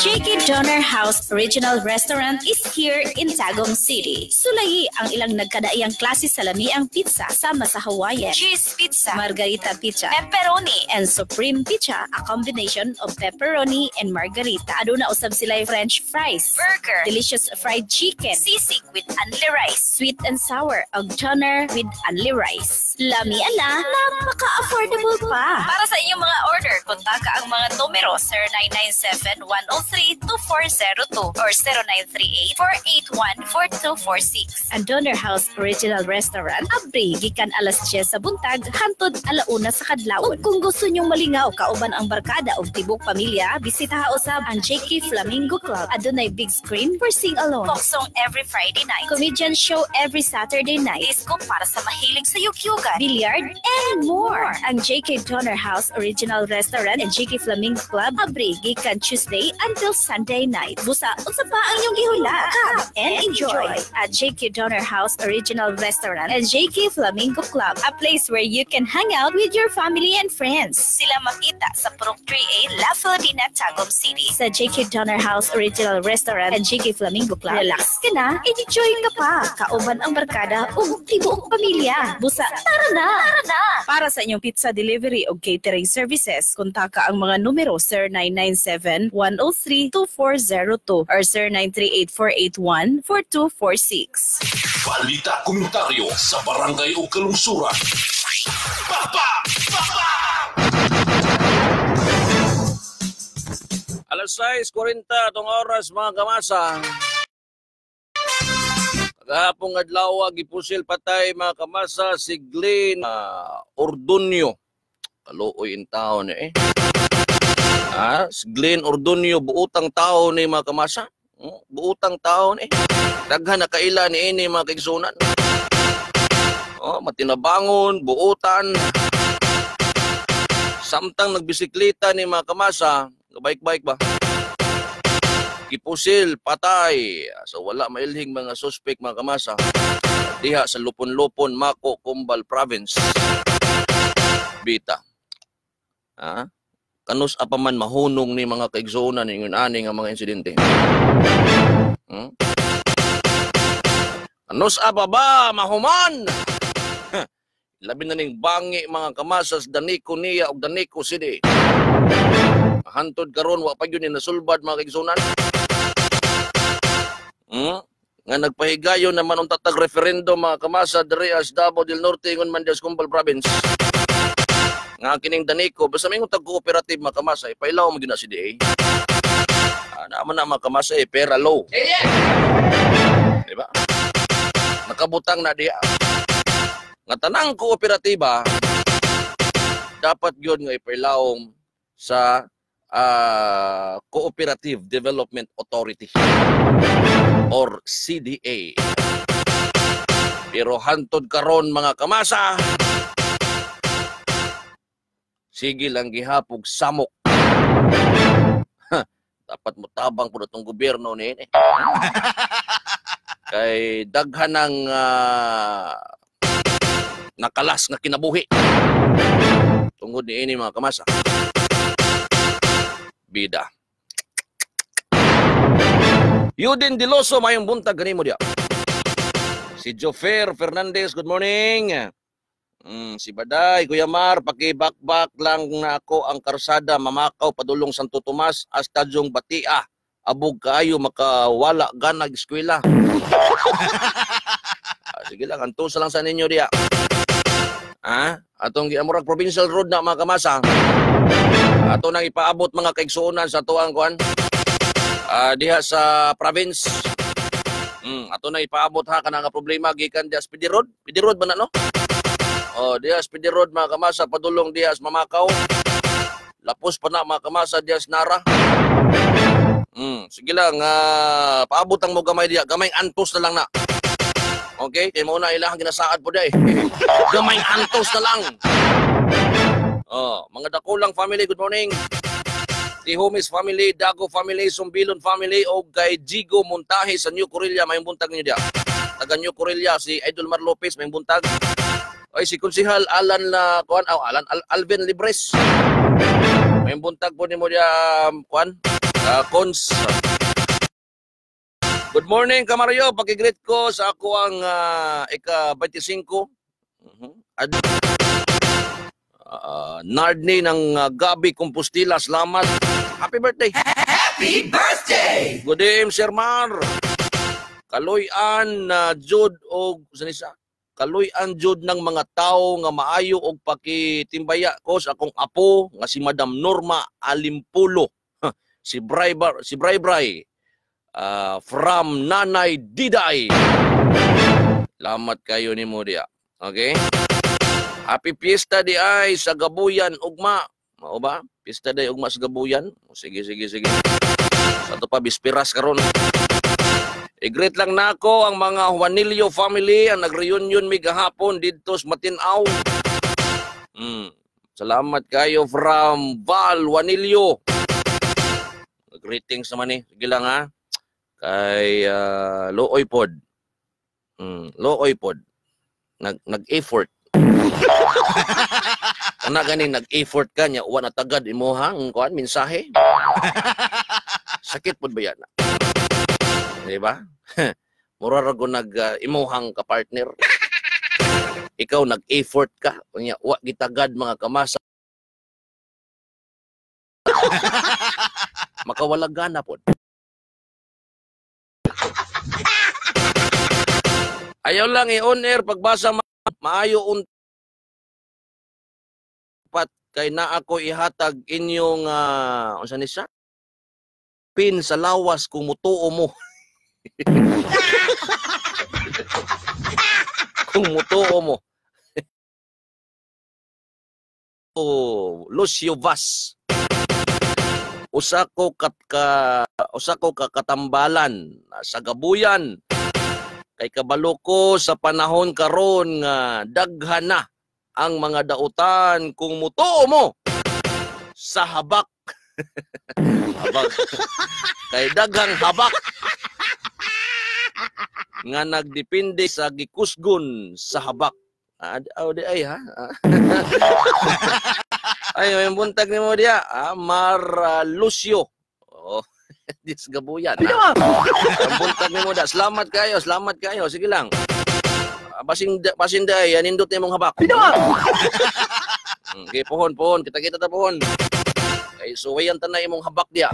Cheeky Donor House Original Restaurant is here in Tagum City. Sulayi ang ilang nagkadaiyang klase salami ang pizza sama sa Hawaiian, cheese pizza, margarita pizza, pepperoni, and supreme pizza, a combination of pepperoni and margarita. Aduna usab sila French fries, burger, delicious fried chicken, sisig with unli rice, sweet and sour, og with unli rice. Lami ala, napaka-affordable pa. Para sa inyong mga order, kontaka ang mga numero 0997-103-2402 or 0938-481-4246. Ang Donor House Original Restaurant, abri, gikan alas 10 sa buntag, hantod alauna sa kadlawon. Kung gusto nyong malingaw, kauban ang barkada o tibok pamilya, bisita usab ang JK Flamingo Club. Adunay big screen for sing alone. Folk song every Friday night. Comedian show every Saturday night. Disco para sa mahilig sa yukyugan. Billiard and more. Ang JK Donor House Original Restaurant and JK Flamingo Club abri gikan Tuesday until Sunday night. Busa unsa pa ang iyong gihula? Come and enjoy at JK Donor House Original Restaurant and JK Flamingo Club, a place where you can hang out with your family and friends. Sila makita sa Purok 3A, La Filipina, Tagum City. Sa JK Donor House Original Restaurant and JK Flamingo Club, relax ka na, enjoy ka pa. Kauban ang barkada o tibuok pamilya. Busa, tara na! Tara na! Para sa inyong pizza delivery o catering services, kontaka ang mga numero 0997-103-2402 or 0938-481-4246. Balita komentaryo sa barangay o kalungsuran. Papa! Papa! Alas 6.40 itong oras mga kamasa. Kagahapong adlaw gipusil patay mga kamasa si Glenn uh, Ordonio. Kaluoy in ni eh. Ah, Glenn Ordonio buutang tao ni mga kamasa. Oh, buutang tao ni. Daghan na kaila ni ini mga kaigsunan. Oh, matinabangon, buutan. Samtang nagbisikleta ni mga kamasa, bike-bike ba? Kipusil, patay. So wala mailhing mga suspect mga kamasa. Diha sa Lupon-Lupon, Mako, Kumbal Province. Bita. Ha? Kanus apaman mahunong ni mga kaigsonan ni ani nga mga insidente. Hmm? Kanus apa mahuman? Labi na ning bangi mga kamasas Daniko niya og Daniko City. Hantod karon wa pa gyud ni nasulbad mga kaigsunan. Hmm? Nga nagpahigayon naman ang tatag referendum mga kamasa diri as Davao del Norte ingon man des Kumbal Province. Nga kining Daniko basta may tag cooperative mga kamasa ipailaw mo si DA. Ah, naman na mga kamasa eh, pera low. Di ba? Nakabutang na diya. Nga tanang kooperatiba dapat gyud nga ipailawom sa ah, Cooperative Development Authority or CDA. Pero hantod karon mga kamasa, sige lang gihapog samok. Dapat mo tabang po itong gobyerno ni ini. Kay daghan ng ah, nakalas nga kinabuhi. Tungod ni ini mga kamasa. Bida. Yudin Diloso, mayong buntag ganimo dia. Si Jofer Fernandez, good morning. Mm, si Baday, Kuya Mar, pakibakbak lang na ako ang karsada, mamakaw, padulong Santo Tomas, Astadyong Batia. Abog kaayo, makawala ganag eskwela. *laughs* Ah, Sige lang, antusa lang sa ninyo diya. Ha? Atong giamurag provincial road na mga kamasa. Ato nang ipaabot mga kaigsuonan sa tuang kuan. Ah, diha sa province. Mm, ato na ipaabot ha kana nga problema gikan diha sa Pidi Road. Pidi Road ba na no? Oh, diha sa Pidi Road mga kamasa padulong diha sa Mamakaw. Lapos pa na mga kamasa diha sa Nara. Mm, sige lang, ah, paabot ang mo gamay diha. Gamay antos na lang na. Okay? Kaya mo na ilang ginasaad po day. *laughs* Gamay antos na lang. Oh, mga dakulang family, good morning. Ti Homies family, Dago family, Sumbilon family, o kay Jigo Montahe sa New Corilla, may buntag niyo diya. Taga New Corilla, si Idol Mar Lopez, may buntag. Ay, si Konsihal Alan na, kuan, oh, Alan, Al Alvin Libres. May buntag po ni mo diya, um, kuan, uh, Cons. Good morning, Kamario. Pakigreet ko sa ako ang ah, ika-25. Mhm. Ad- Ah, Nardney ng ah, Gabi Compostela. Salamat. Happy birthday. Happy birthday! Good day, Sir Mar. Kaloyan na Jude o Sanisa. Kaluy-an jud ng mga tao nga maayo og pakitimbaya ko sa akong apo nga si Madam Norma Alimpulo. si Braybar, si Braybray ah, from Nanay Diday. Lamat kayo ni mo diya. Okay? Happy Fiesta di ay sa Gabuyan ugma. Mao ba? Fiesta di ugma sa Gabuyan. Sige sige sige. Sa to pa bispiras karon. I-greet lang nako ang mga Juanillo family ang nag-reunion mi gahapon dito sa Matinaw. Mm. Salamat kayo from Val Juanillo. Greetings naman eh. Sige lang ha. Kay uh, Looy Pod. Mm, Looy Pod. Nag nag-effort. *laughs* Ana gani nag-effort ka nya wa na tagad imuha ang kuan mensahe. Sakit pod ba yan? Di ba? *laughs* Mura ra ko nag uh, imuhang ka partner. Ikaw nag-effort ka. Unya wa gitagad mga kamasa. *laughs* Makawalag gana pod. Ayaw lang i-on air pagbasa ma- maayo un pat kay na ako ihatag inyong uh, unsa ni siya? Pin sa lawas kung mutuo mo. *laughs* kung mutuo mo. oh, Lucio Vaz. Usa ko kat ka usa ko ka katambalan sa gabuyan kay kabalo ko sa panahon karon nga daghan na ang mga dautan kung mutuo mo sa habak. *laughs* habak. kay daghang habak nga nagdepende sa gikusgon sa habak. Ah, oh, di ay ha. Ah. *laughs* ay, may buntag ni mo diya. Ah, Mar Lucio. Oh, *laughs* dis gabuyan. ah. Ang buntag ni mo da. Salamat kayo, salamat kayo. Sige lang. Ah, Basing basing day, nindot ni mong habak. Hmm, Okay, pohon, pohon. Kita-kita ta pohon. Kay suwayan tanay imong habak diya.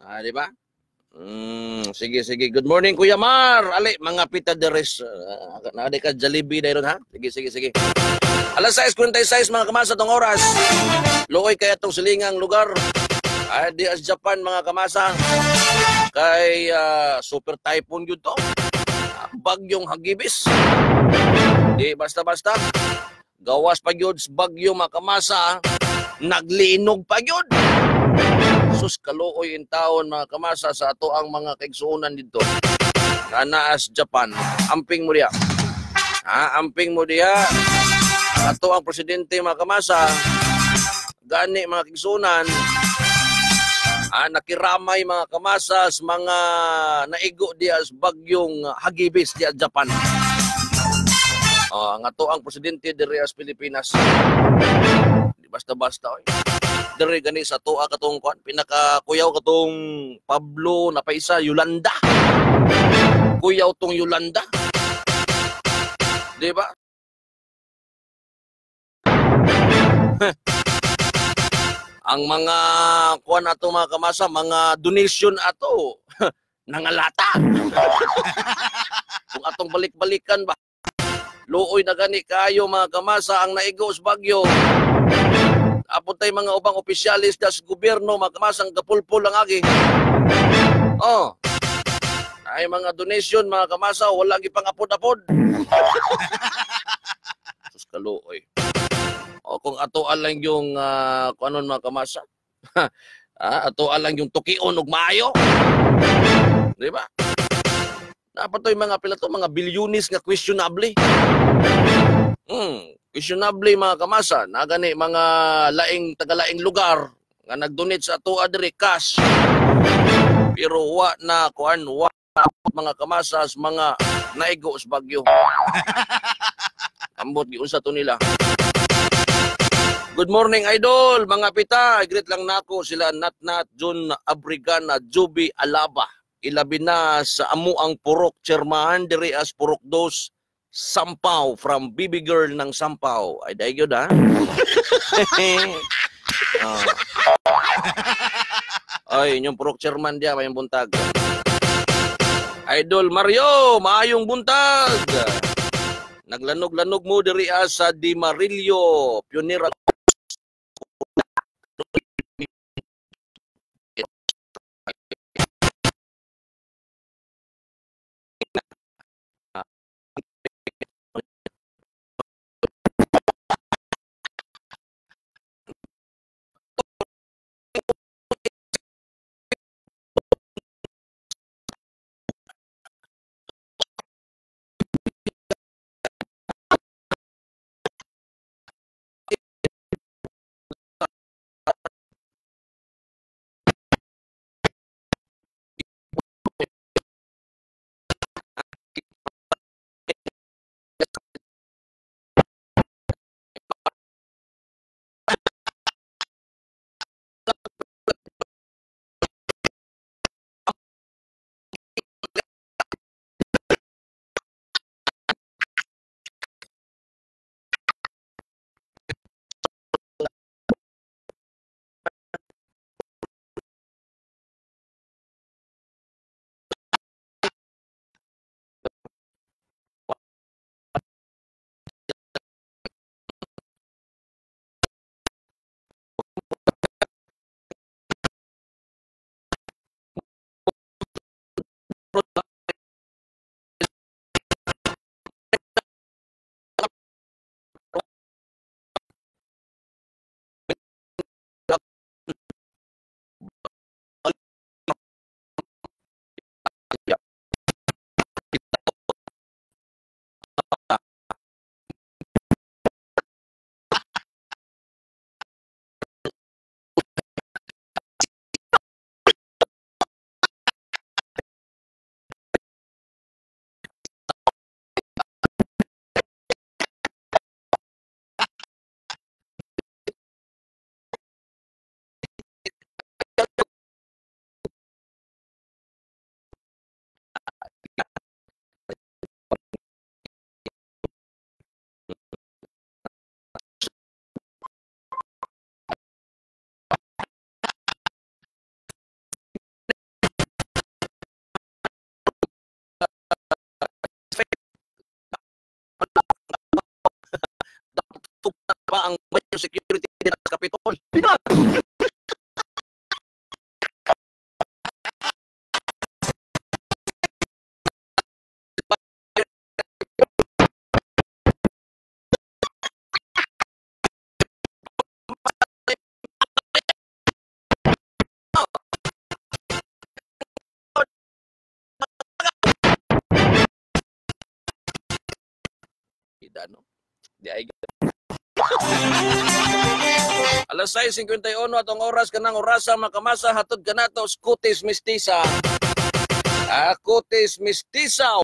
Ah, di ba? Mm, sige, sige. Good morning, Kuya Mar. Ali, mga pita de res. Uh, Naaday ka Jollibee dahil ha? Sige, sige, sige. Alas 6.46 mga kamasa tong oras. Luoy kaya tong silingang lugar. Ay, di as Japan mga kamasa. Kay ah, super typhoon yun to. Ah, Bagyong hagibis. Di basta-basta. Gawas pa yun bagyo mga kamasa. Naglinog pa yun. Sus kaluoy in taon mga kamasa sa ato ang mga kaigsuunan dito. Na naas Japan. Amping mo diya. Ha amping mo diya. Ato ang presidente mga kamasa. Gani mga kaigsuunan. Ah, nakiramay mga kamasa sa mga naigo diya sa bagyong hagibis diya Japan. Oh, ang ato ang presidente diri sa Pilipinas. Di basta-basta oy dere gani sa tuwa katong kwan pinakakuyaw katong Pablo na paisa Yolanda. Kuyaw tong Yolanda. Di ba? *laughs* Ang mga kuan ato mga kamasa mga donation ato *laughs* nangalata. *laughs* Kung atong balik-balikan ba? Luoy na gani kayo mga kamasa ang naigo sa bagyo Apod tay mga ubang opisyalis das gobyerno makamasang kapulpul ang agi. Oh. Ay mga donation mga kamasa wala gi pang-apod-apod. *laughs* Sus kaluoy. O kung ato lang yung uh, kung anon mga kamasa. *laughs* ah, ato lang yung tukion ug maayo. Di ba? Dapat to yung mga pila to, mga bilyunis nga questionable. Hmm, questionable mga kamasa, na gani mga laing tagalaing lugar nga nagdonate sa ato adre cash. Pero wa na kuan wa mga kamasa sa mga naigo sa bagyo. *laughs* Ambot giunsa to nila. Good morning idol, mga pita. Greet lang nako sila Natnat Jun Abrigana Juby Alaba. Ilabi na sa amo ang purok chairman diri as purok dos Sampaw from Baby Girl ng Sampaw. Ay, dahil yun, ha? *laughs* oh. Ay, yung purok chairman diya, may buntag. Idol Mario, maayong buntag. Naglanog-lanog mo diri ah, sa Di Marillo, Pionera for the mayor security dito sa Capitol. Ida, no? Di ay Alas 6.51 atong oras kanang orasa makamasa hatod kanato Scootis Mistisa. Ah, Cutis Mistisa.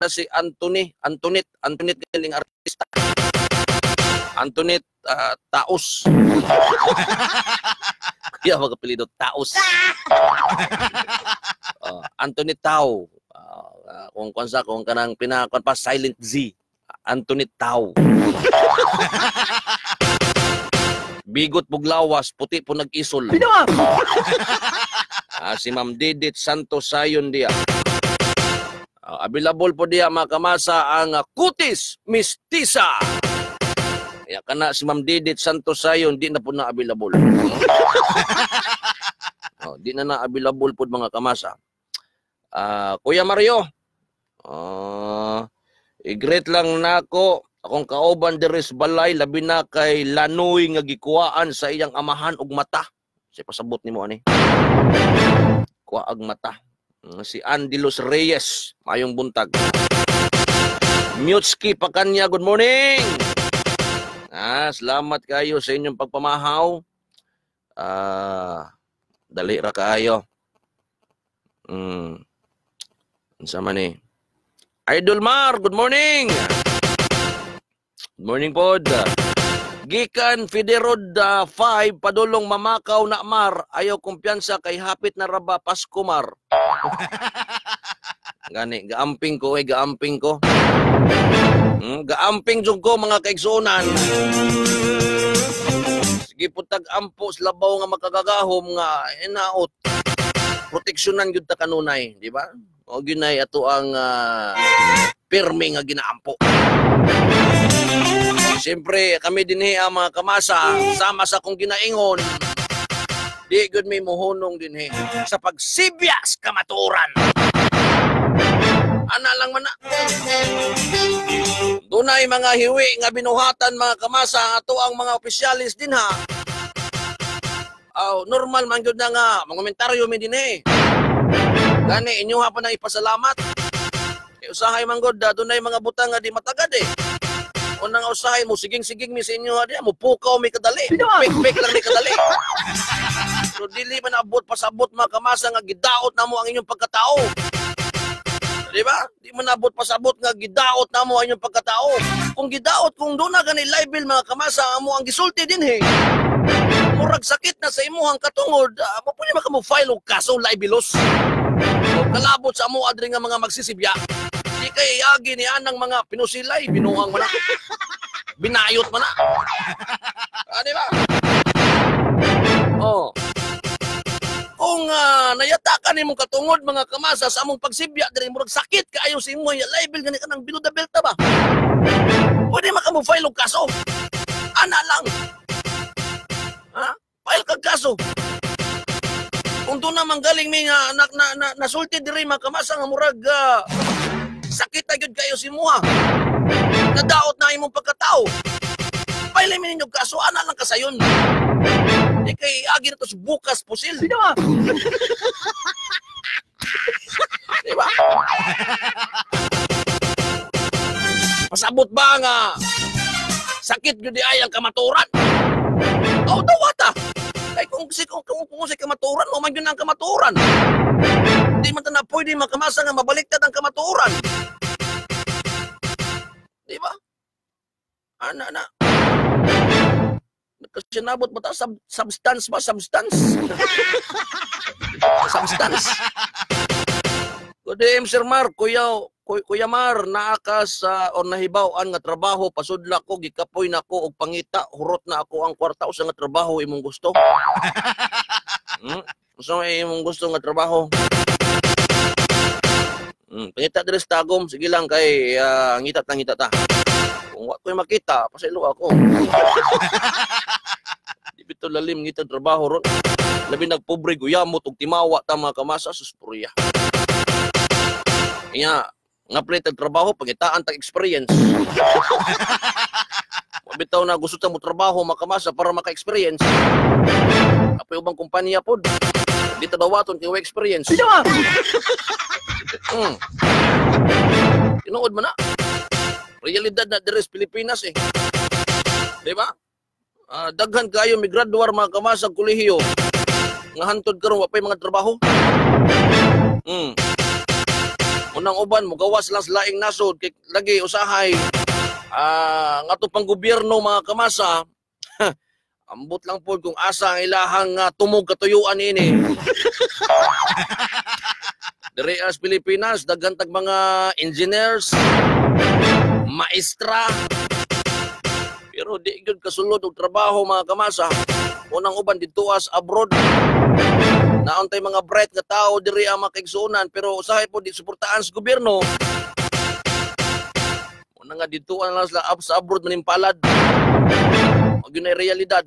Na si Anthony, Antoinette, Antoinette galing artista. Antoinette ah, Taos. *laughs* Kaya magapelido Taos. *laughs* uh, Antoinette Tao. Ah, ah, kung kung sa kung kanang pinakon pa Silent Z. Antoinette Tao. *laughs* bigot puglawas, puti po nag-isol. Ah, si Ma'am Didit Santos Sayon dia. Ah, available po diya mga kamasa ang ah, kutis mistisa. Kaya kana si Ma'am Didit Santos Sayon di na po na available. *laughs* oh, di na na available po mga kamasa. Ah, Kuya Mario. Ah, i-greet lang nako akong kauban deres balay labi na kay Lanoy nga gikuhaan sa iyang amahan og mata. Si pasabot nimo ani. Kuha ag mata. Mm, Si Andy Los Reyes, mayong buntag. Mutski pa kanya, good morning! Ah, salamat kayo sa inyong pagpamahaw. Ah, dali ra kaayo. Mm. Unsa ni? Idol Mar, good morning. Good morning pod. Gikan Fiderod 5 padulong mamakaw na Mar ayaw kumpiyansa kay hapit na raba Pasko Mar. *laughs* Gani, gaamping ko eh, gaamping ko. Hmm, gaamping jud ko mga kaigsunan. Sige putag ampo labaw nga makagagahom nga inaot. Proteksyonan gyud ta kanunay, di ba? O ginay ato ang ah, pirmi nga ginaampo. Siyempre, kami din eh, ang mga kamasa, sama sa kong ginaingon, di good may muhunong din eh, sa pagsibyas kamaturan. Ana lang man na. Dunay mga hiwi nga binuhatan mga kamasa ato ang mga opisyalis din ha. Aw, normal man gyud na nga mga komentaryo mi din eh. Gani inyo ha pa na ipasalamat. Kay usahay man gud dunay mga butang nga di matagad eh. Unang usahay mo siging-siging mi sa inyo ha diya mo pukaw mi kadali. Pik-pik lang mi kadali. So dili man abot pasabot mga kamasa nga gidaot na mo ang inyong pagkatao. Di ba? Di man abot pasabot nga gidaot na mo ang inyong pagkatao. Kung gidaot, kung doon na gani libel mga kamasa, amo ang gisulti din he. Murag sakit na sa imuhang katungod, uh, mo pwede ba ka mo file og kaso libelos? O kalabot sa amo adri nga mga magsisibya. Kay agi ni anang mga pinusilay, binuang man na. Binayot man na. Ah, di ba? Oh. Kung uh, nayatakan nimong katungod mga kamasa sa among pagsibya diri murag sakit kaayo sa imo ya label gani kanang binuda belta ba? Pwede maka mo file og kaso. Ana lang. Ha? File kag kaso. Kung doon naman galing may nga na, na, na, nasulti diri mga kamasa nga murag ah, sakit na gyud kayo si Muha. Nadaot na imong pagkatao. File mi ninyo kaso ana lang kasayon. Di kay agi na to sa bukas pusil. Di ba? *laughs* Di ba? Pasabot ba nga sakit gyud di ay ang kamaturan? Oh, dawata. Kung, kung si kamaturan, mo man yun ang kamaturan. Di man ta na pwede makamasa nga mabaliktad ang kamaturan. Di ba? Ana na. Kasi nabot ba ta? Sub, substance ba? Substance? *laughs* substance. Day, Sir Mar. Kuya, Kuy- Kuya Mar, naa ka sa o nahibaw-an nga trabaho, pasudla ko, gikapoy na ko, og pangita, hurot na ako ang kwarta o sa nga trabaho imong gusto. *laughs* hmm? Mo imong gusto nga trabaho? Hmm, pangita diri sa tagom, sige lang kay uh, ngitat na ngitat ta. Kung wa ko'y makita, pasaylo ako. *laughs* Di bito lalim ngita trabaho ron. Labi nagpobre guyamot og timawa ta mga kamasa sa Iya, nga pala tag trabaho pangitaan tag experience. *laughs* Mabitaw na gusto mo trabaho makamasa para maka-experience. Apoy ubang kumpanya pod. Di ta dawaton kay experience. Hmm. Tinuod man na. Realidad na diri sa Pilipinas eh. Di ba? Ah, daghan kayo may graduar mga kamasag kolehiyo. Nga hantod karon wa pay mga trabaho. Hmm. Unang uban mo gawas lang sa laing nasod kay lagi usahay ah nga to pang gobyerno mga kamasa. *laughs* Ambot lang po kung asa ang ilahang ah, tumog katuyuan ini. *laughs* Diri as Pilipinas daghan tag mga engineers, maestra. Pero di gyud kasulod og trabaho mga kamasa. Unang uban dituas abroad. Naon tay mga bright nga tao diri ang makaigsunan pero usahay po di suportahan sa gobyerno. Una nga dituan lang sila sa abroad manimpalad. Og yun ay realidad.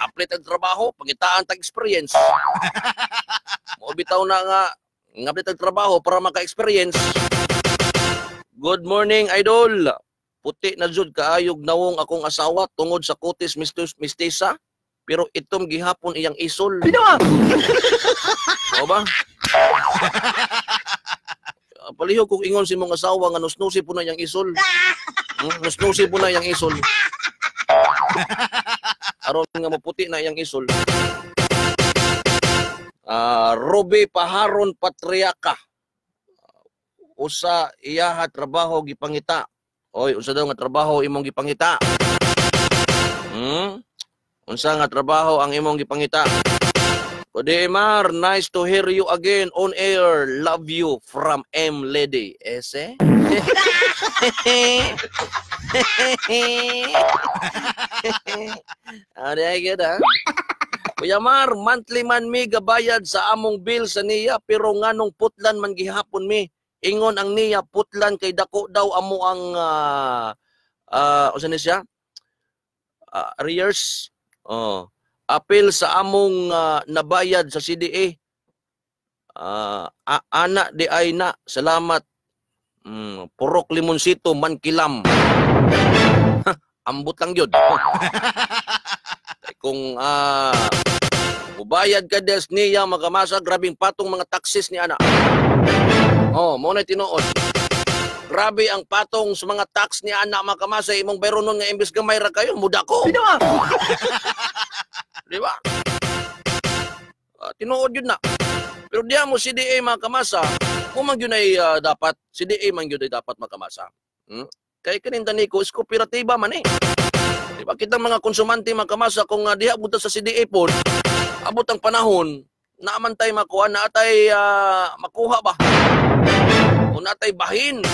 Apply tag trabaho, pangitaan tag experience. *laughs* Mo bitaw na nga nga apply tag trabaho para maka-experience. Good morning, idol. Puti na jud kaayog nawong akong asawa tungod sa kutis mistisa. Pero itom gihapon iyang isol. Binawa! *laughs* O ba? *laughs* Ah, Palihog kung ingon si mong asawa nga nusnusi po na iyang isol. *laughs* Hmm, nusnusi po na iyang isol. Aron nga maputi na iyang isol. Ah, Ruby Paharon Patriaka. Usa iyaha trabaho gipangita. Oy, usa daw nga trabaho imong gipangita. Hmm? Unsa nga trabaho ang imong gipangita? Mar, nice to hear you again on air. Love you from M Lady. Ese? *laughs* Ano ay gada? Kuya Mar, monthly man mi gabayad sa among bill sa niya pero nganong putlan man gihapon mi. Ingon ang niya putlan kay dako daw amo ang uh, uh, usa ni siya? Ah, arrears. Oh apil sa among ah, nabayad sa CDA. Ah, a- ana di ay na. Salamat. Mm, purok limonsito mankilam. *laughs* Ambot lang yun. *laughs* Kung ah mubayad ka des niya magamasa grabing patong mga taxes ni ana. Oh, mo na tinuod. Grabe ang patong sa mga tax ni ana makamasa imong bayro nun nga imbes gamay ra kayo muda ko. Binawa! *laughs* Di ba? Ah, tinuod yun na. Pero diya mo CDA mga kamasa, kung man yun ay ah, dapat, CDA man yun ay dapat makamasa. Hmm? Kaya kaninda ni ko, is kooperatiba man eh. Di ba? Kitang mga konsumante mga kamasa, kung uh, diha buta sa CDA po, abot ang panahon, naaman tayo makuha, na atay ah, makuha ba? O natay bahin.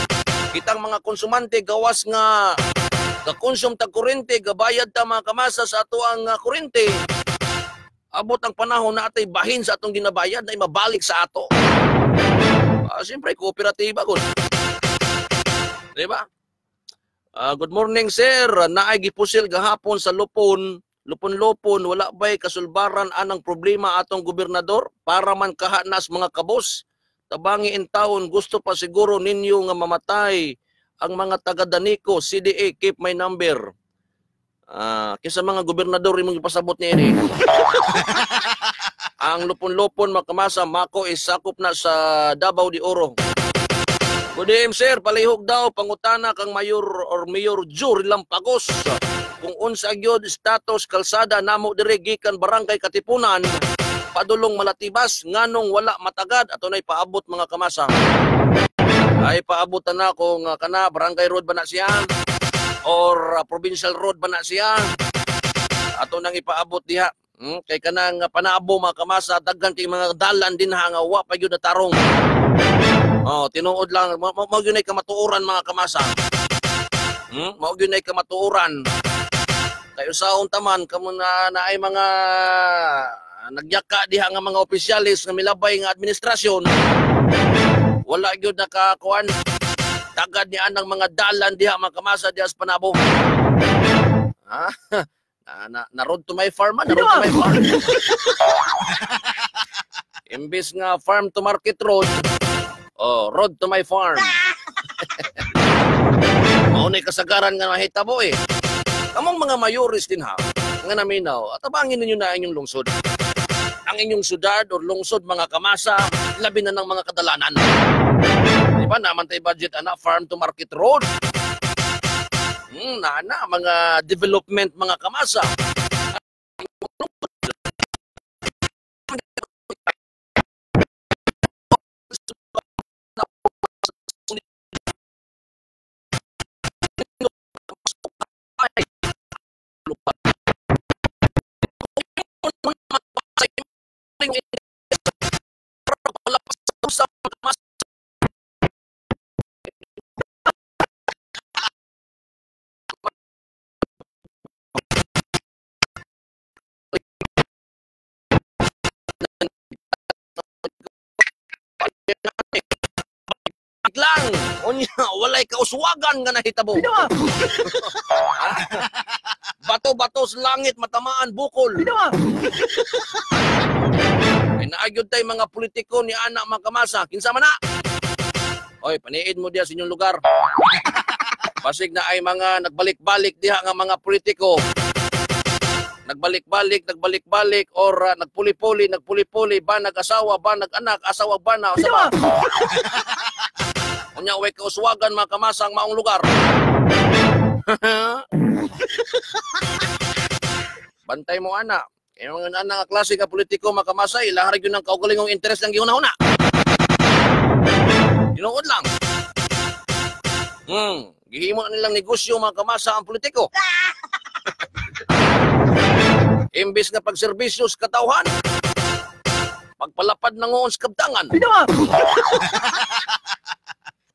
Kitang mga konsumante gawas nga kakonsum tag kurente, gabayad ta mga kamasa sa ato ang uh. Abot ang panahon na atay bahin sa atong ginabayad na mabalik sa ato. Ah, Siyempre, kooperatiba ko. Di ba? Ah, good morning, sir. Naay gipusil gahapon sa Lupon. Lupon-lupon, wala ba'y kasulbaran anang problema atong gobernador para man kahanas mga kabos? Tabangi in taon, gusto pa siguro ninyo nga mamatay ang mga taga-Danico, CDA, keep my number. Ah, kisa mga gobernador imong ipasabot ni ini. *laughs* ang lupon-lupon makamasa mako is sakop na sa Davao de Oro. Good day, sir. Palihog daw pangutana kang mayor or mayor Jur Lampagos. Kung unsa gyud status kalsada namo dire gikan barangay Katipunan padulong malatibas nganong wala matagad ato nay paabot mga kamasa. Ay paabutan na kung uh, kana barangay road ba na siya? Or uh, provincial road ba na siya? Ato nang ipaabot diha. Hmm? kay kanang uh, panaabo mga kamasa daghan kay mga dalan din ha nga wa pa gyud na tarong. Oh tinuod lang mo mo gyud nay kamatuoran mga kamasa. Hmm? mo gyud kamatuoran. Kay usaon taman kamo na naay mga nagyaka diha nga mga opisyalis nga milabay nga administrasyon. Wala gyud nakakuan. Tagad ni anang mga dalan diha makamasa diha sa panabo. Ha? *laughs* Na, na, road to my farm man na road to my farm. *laughs* Imbis nga farm to market road oh road to my farm. *laughs* Mao ni kasagaran nga mahitabo eh. Kamong mga mayores din ha? Nga naminaw at abangin ninyo na inyong lungsod ang inyong syudad o lungsod mga kamasa, labi na ng mga kadalanan. Di ba, naman namantay budget ana, farm to market road. Hmm, na, na, mga development mga kamasa. Ay, aming wala pa sa mas lang unya walay kauswagan nga nahitabo. *laughs* Bato-bato sa langit matamaan bukol. *laughs* Naagyod tay mga politiko ni anak makamasa. Kinsa man na? Oy, paniid mo diya sa inyong lugar. *laughs* Basig na ay mga nagbalik-balik diha nga mga politiko. Nagbalik-balik, nagbalik-balik, or uh, nagpuli-puli, nagpuli-puli, ba nag-asawa, ba nag-anak, asawa ba na, Binawa! sa *laughs* Unya, way kauswagan mga kamasa ang maong lugar. *laughs* Bantay mo, ana. Yung mga anak nga klase ka politiko makamasa, ilaharag yun ng kaugalingong interes ng gihuna-huna. Tinuod lang. Hmm, gihimo na nilang negosyo mga kamasa ang politiko. *laughs* Imbis nga pagserbisyo sa katawhan, pagpalapad ng uons kabtangan. Binawa! *laughs*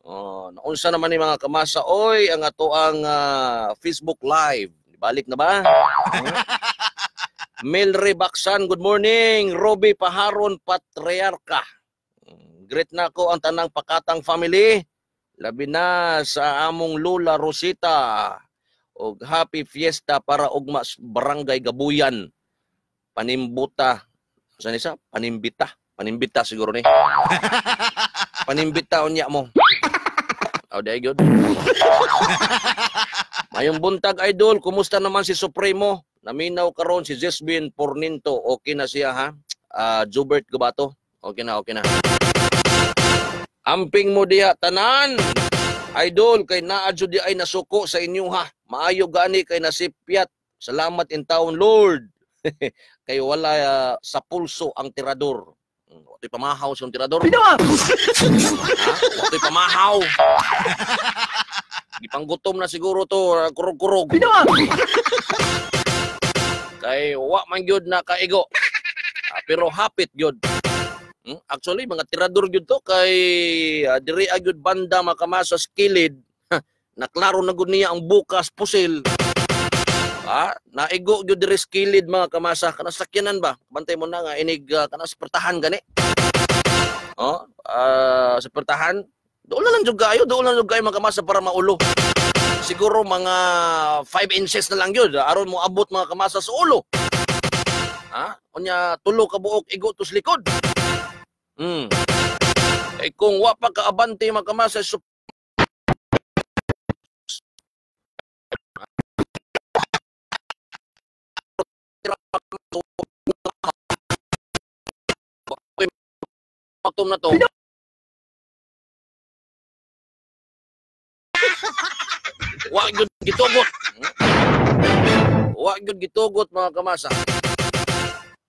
Oh, naunsa naman ni mga kamasa oy ang ato ang ah, Facebook Live. Balik na ba? *laughs* Melry Baksan, good morning. Roby Paharon Patriarka. Greet na ko ang tanang pakatang family. Labi na sa among Lula Rosita. Og happy fiesta para ugma barangay Gabuyan. Panimbuta. Saan isa? Panimbita. Panimbita siguro ni. *laughs* Panimbita unya mo. Oh, day good. *laughs* Mayong buntag idol, kumusta naman si Supremo? Naminaw karon si Jesbin Porninto. Okay na siya ha? Ah, Jubert Gabato. Okay na, okay na. Amping mo diha tanan. Idol kay naadyo di ay nasuko sa inyo ha. Maayo gani kay nasipyat. Salamat in taon Lord. *laughs* kay wala ah, sa pulso ang tirador. Hmm, Wato'y pamahaw sa tirador. Binawa! Ha? Wato'y pamahaw. *laughs* Gipanggutom na siguro to, ah, kurog-kurog. Binawa! *laughs* Kay wa man gyud na kaigo. Ah, pero hapit gyud. Hmm? Actually, mga tirador gyud to kay uh, diri gyud banda makamasa sa kilid. *laughs* Naklaro na gud niya ang bukas pusil. Ah, naigo gyud diri sa kilid mga kamasa kana sakyanan ba? Bantay mo na nga inig uh, kana pertahan gani. Oh, ah, sa pertahan doon na lang jud doon na lang jud mga kamasa para maulo. Siguro mga 5 inches na lang yun. Aron mo abot mga kamasa sa ulo. Ha? Unya, tulo ka buok igo to sa likod. Hmm. Eh kung wa pa kaabante mga kamasa sa Matum na to. Wa gyud gitugot. Wa gyud gitugot mga kamasa.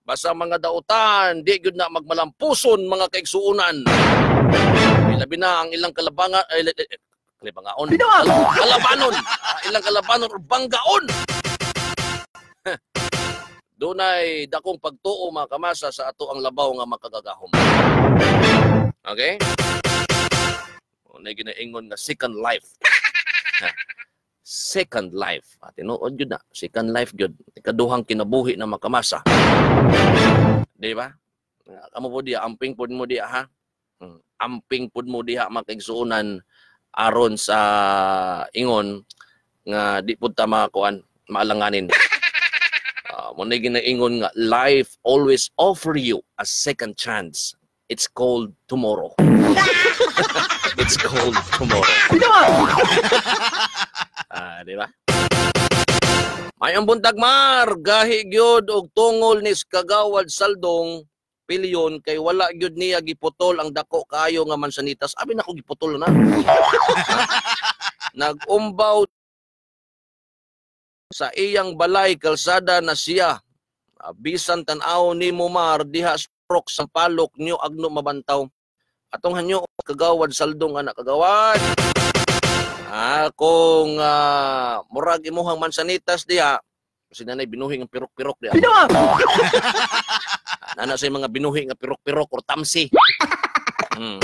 Basta mga dautan, di gyud na magmalampuson mga kaigsuunan. Ilabi na ang ilang kalabangan ay kalabangaon. Kalabanon. Ilang kalabanon or banggaon. Dunay dakong pagtuo mga kamasa sa ato ang labaw nga makagagahom. Okay? O na ginaingon nga second life. *laughs* Second life. At tinuod yun na. Second life yun. Ikaduhang kinabuhi na makamasa. Di ba? Kamu po diya, amping po mo diya ha? Hmm. Amping po mo diya makigsuunan aron sa ingon nga di po ta makakuan maalanganin. Uh, mo na ginaingon nga life always offer you a second chance. It's called tomorrow. *laughs* It's called tomorrow. *laughs* Ah, di ba? Mayong buntag mar, gahi gyud og tungol ni kagawad saldong pilyon kay wala gyud niya giputol ang dako kayo nga mansanitas. Abi na ko giputol na. *laughs* Nag-umbaw sa iyang balay kalsada na siya. Ah, Bisan tan-aw ni Mumar diha sprok sa palok niyo agno mabantaw. Atong hanyo kagawad saldong anak kagawad. Ah, kung ah, murag imuhang mansanitas diha, kasi nanay binuhi ng pirok-pirok diha. Binawa! *laughs* Nana sa mga binuhi nga pirok-pirok or tamsi. Hmm.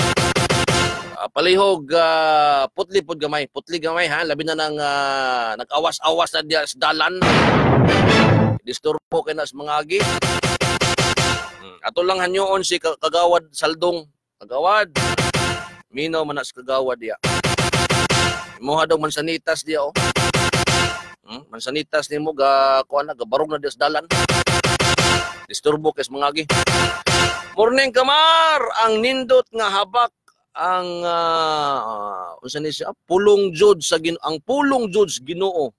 Ah, palihog ah, putli pud gamay, putli gamay ha, labi na nang ah, nag-awas-awas na diya sa dalan. Disturbo kay na sa mga agi. Hmm. Ato lang hanyoon si Ka- Kagawad Saldong. Kagawad. Minaw man na sa Imuha daw mansanitas diya oh. Hmm? Mansanitas ni mo ga kuan na gabarog na diya sa dalan. Disturbo kes mangagi. Morning kamar ang nindot nga habak ang uh, unsa ni siya pulong jud sa gin ang pulong jud Ginoo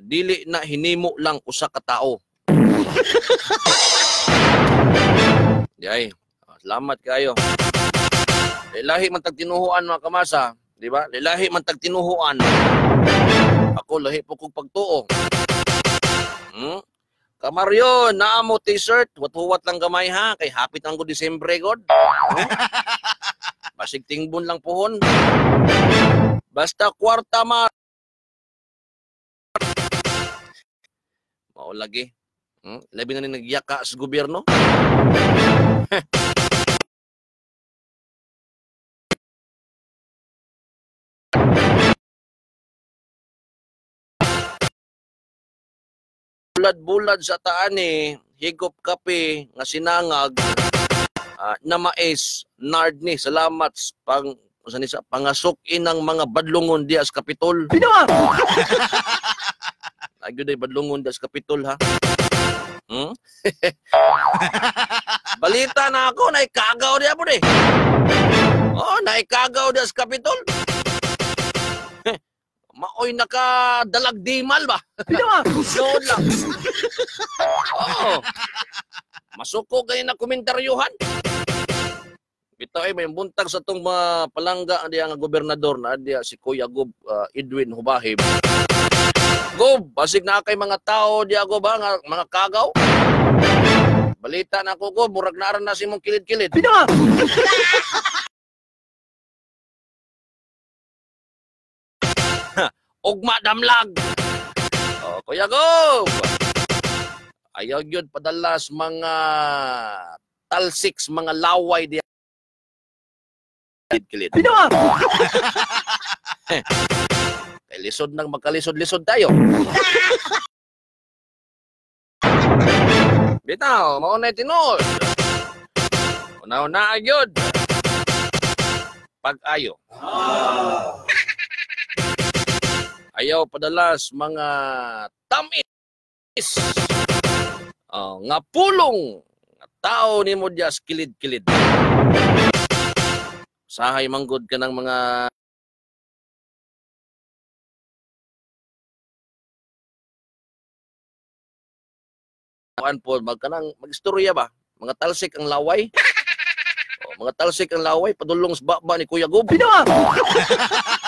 dili na hinimo lang usa ka tao. *laughs* Yay. Ah, Salamat kayo. Lilahi man tag tinuhuan mga kamasa, di ba? Lilahi man tag tinuhuan. Ako lahi po kong pagtuo. Hmm? Kamaryo, naamo t-shirt, wat-huwat lang gamay ha, kay hapit ang ko Disyembre god. Hmm? *laughs* Basig tingbon lang pohon. Basta kwarta ma Mao lagi. Hmm? Labi na ni nagyaka sa gobyerno. *laughs* bulad-bulad sa taan ni higop kape nga sinangag ah, na mais nard ni. Salamat sa pang usa ni sa pangasok inang mga badlongon diya sa kapitol. Binawa! Agyo *laughs* day badlongon diya sa kapitol ha? Hmm? *laughs* balita na ako na ikagaw diya po di. Oh na ikagaw diya sa kapitol Maoy nakadalag dimal ba? Binawa! Doon lang. Oo. Masuko kayo na komentaryuhan. Bitaw ay may buntag sa tong mga palangga diya nga gobernador na diya si Kuya Gob uh, Edwin Hubahib. Gob, basig na kay mga tao diya go ba nga mga kagaw? Balita na ko Gob, murag na na si mong kilid-kilid. Binawa! *laughs* ugma damlag. Oh, Kuya Gob. Ayaw yun padalas mga talsiks, mga laway diya. Kilid. Binawa! Kay *laughs* lisod nang magkalisod-lisod tayo. *laughs* Bitaw, maunay tinuod. Una-una ayod. Pag-ayo. Ayaw padalas mga tamis. Oh, nga pulong nga tao ni mo diya kilid-kilid. Sahay manggod ka ng mga kuan po magkanang magistorya ba mga talsik ang laway *laughs* o, mga talsik ang laway padulong sa baba ni Kuya Gob Binawa! *laughs*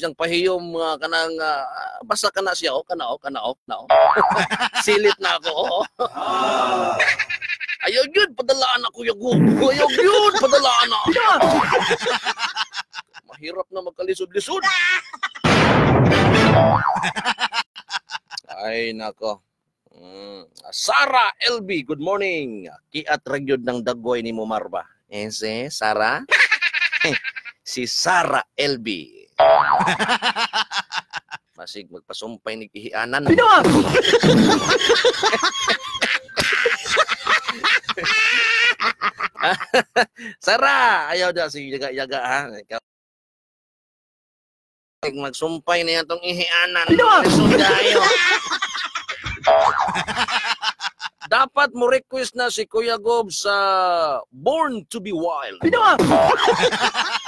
siyang pahiyom mga kanang ah, basta kana siya o kana o kana silit na ako oo ayaw yun padalaan ako Kuya Gob ayaw yun padalaan na *laughs* mahirap na magkalisod-lisod ay nako Mm. Sara LB, good morning. Kiat ragyod ng dagoy ni Mumar ba? Ese, Sara? *laughs* si Sara LB. Masig magpasumpay ni kihianan. Binawa! *laughs* Sara, ayaw daw si yaga-yaga ha. Ikaw. Magsumpay na itong ihianan. Sudayo. Dapat mo request na si Kuya Gob sa Born to be Wild Binawa! *laughs*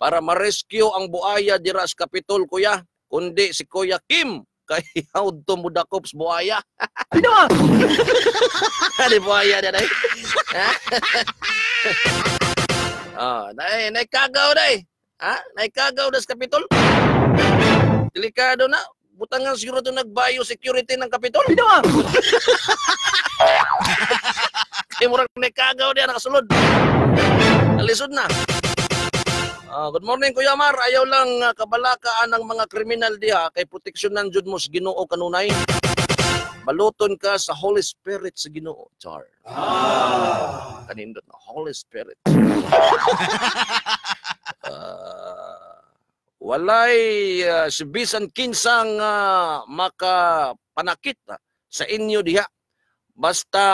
para ma-rescue ang buaya dira sa Kapitol, Kuya. Kundi si Kuya Kim *laughs* kay hawd to mudakops buaya. Binawa! *laughs* *laughs* Di buaya na day. ah, nay, nay kagaw day. Ha? Nay kagaw das Kapitol. Delikado na. Butangan siguro to nag-bio security ng Kapitol. Binawa! Kay murag nay kagaw diya nakasulod. Nalisod na. Ah, good morning Kuya Mar. Ayaw lang ah, kabalakaan ng mga kriminal diha kay proteksyonan jud mo sa Ginoo kanunay. Baluton ka sa Holy Spirit sa Ginoo. Char. Ah. Kanindot na Holy Spirit. *laughs* Ah, walay ah, si bisan kinsang ah, makapanakit ah, sa inyo diha. Basta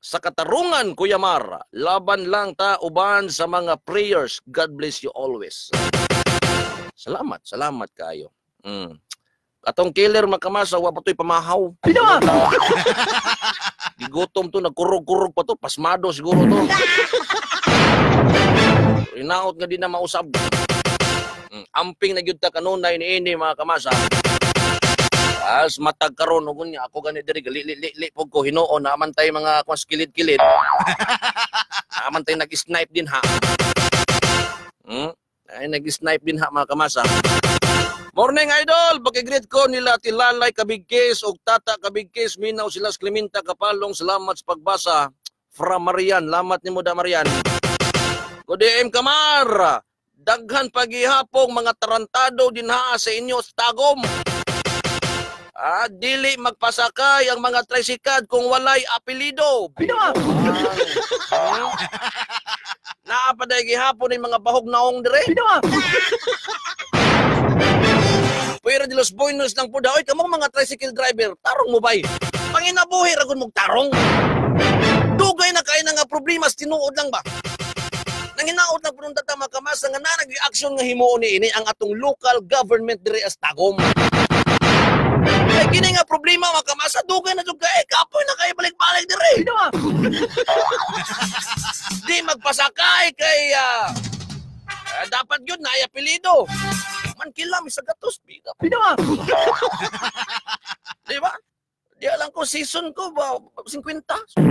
sa katarungan, Kuya Mar, laban lang ta uban sa mga prayers. God bless you always. Salamat, salamat kayo. Mm. Atong killer makamasa, wa pa to'y pamahaw. *laughs* Gigutom to, nagkurog-kurog pa to, pasmado siguro to. *laughs* Inaot nga di na mausab. Mm, Amping na gyud ta kanunay ni ini mga kamasa. As matag karon ug niya ako gani diri gali li li, li pug ko hinuon naman tay mga kwas kilid-kilid. *laughs* naman tay nag-snipe din ha. Hmm? Ay nag-snipe din ha mga kamasa. Morning idol, pagigreet ko nila Tilalay Kabigkes ug Tata Kabigkes minaw sila sa Cleminta Kapalong salamat sa pagbasa from Marian. Lamat nimo da Marian. Good AM Kamar. Daghan paghihapong mga tarantado dinha sa inyo sa Tagom. Ah, dili magpasakay ang mga tricycad kung walay apelido. Hmm? Naapaday gihapon ni mga bahog naong dire. Pero di los buenos ng puda, oy kamong mga tricycle driver, tarong mo bay. Panginabuhi ragon mong tarong. Dugay na kay na nga problema tinuod lang ba? Nanginaot na punong tata makamasa nga na nag-action nga himuon ni ini ang atong local government dire as Tagom. Kini nga problema makamasa dugay na jud kay kapoy na kay balik-balik dire. *laughs* Di magpasakay kay ah, ah, dapat yun na apelido. Man kila mi sa gatos bida. *laughs* Di ba? Di alam ko season ko ba 50.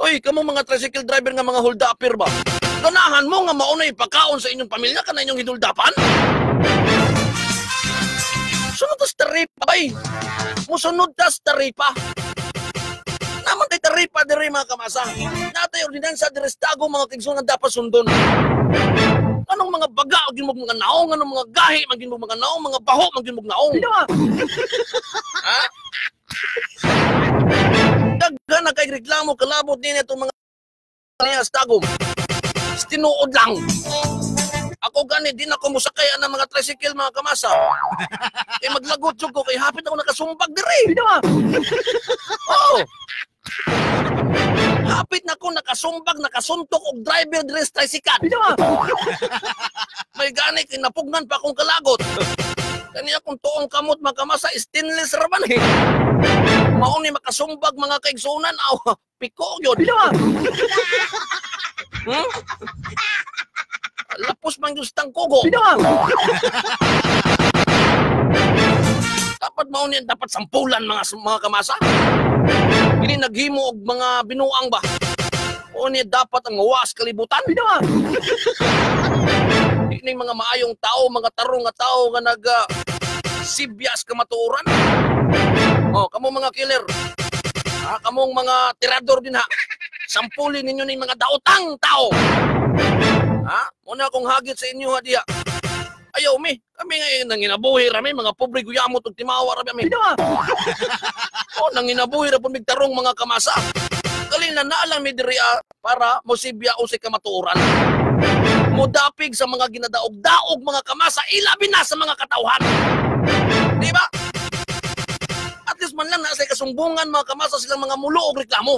Oy, kamo mga tricycle driver nga mga hold upper ba? Ganahan mo nga mauna ipakaon sa inyong pamilya kana inyong hinuldapan? Tas taripa bay. Musunod tas taripa. Naman tay taripa diri mga kamasa. Natay ordinansa diri sa tago mga kigsun nga dapat sundon. Anong mga baga magin mo mga naong, anong mga gahi magin mo mga naong, mga baho magin mo naong. ha? Daghan kay reklamo kalabot din itong mga niya sa tagom. Tinuod lang. Ako gani din ako musakay ng mga tricycle mga kamasa. *laughs* kay maglagot jud ko kay hapit ako nakasumbag diri. *laughs* Oo. Hapit na ko nakasumbag, nakasuntok og driver diri sa tricycle. *laughs* May gani kay napugnan pa akong kalagot. Kani akong tuong kamot mga kamasa stainless ra man eh. Mao ni makasumbag mga kaigsunan aw piko yun. Hmm? Lapos man yung tangkugo. dapat mao ni dapat sampulan mga mga kamasa. Kini naghimo og mga binuang ba. O ni dapat ang mawas kalibutan. Ini mga maayong tao, mga tarong nga tao nga nag ah, sibyas kamatuoran. Oh, kamo mga killer. Ha, kamong mga tirador din ha. Sampulin ninyo ni mga daotang tao. Ha? Muna akong hagit sa inyo ha diya. Ayaw mi, kami nga eh, nanginabuhi rami, mga pobre guyamot ug timawa rami. *laughs* oh, nanginabuhi ra pud tarong mga kamasa. Kalina na lang mi diri ah, para mosibya o si kamatuoran. Mudapig sa mga ginadaog-daog mga kamasa, ilabi na sa mga katauhan. Di ba? At least man lang nasa kasumbungan mga kamasa silang mga mulo o reklamo.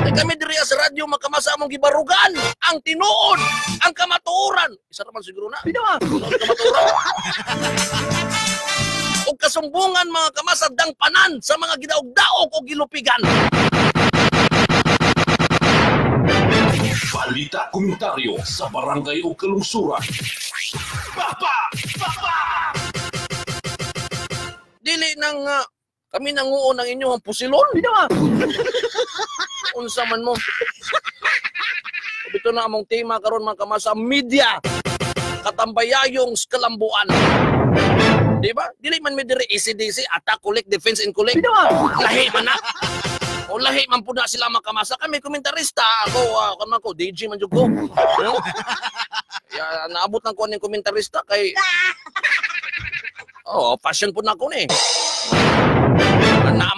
Kaya kami diri sa radyo mga kamasa among gibarugan ang tinuod, ang kamatuoran. Isa naman siguro na. Tinuod kamatuoran. o kasumbungan mga kamasa dangpanan sa mga gidaog-daog o gilupigan. Balita komentaryo sa barangay o kalungsuran. Papa! Papa! Dili nang ah, kami nanguon ng inyong pusilon. *laughs* Unsa man mo. Ito na among tema karon mga kamasa media. Katambayayong kalambuan. Di ba? Dili man mi diri ECDC, attack, collect, defense and collect. Lahi man na. O lahi man po na sila makamasa. Kami komentarista. Ako, uh, kama ko, DJ man jud ko. Hmm? Ya, naabot ng ko ng komentarista kay... *laughs* Oh, passion po na ako ni.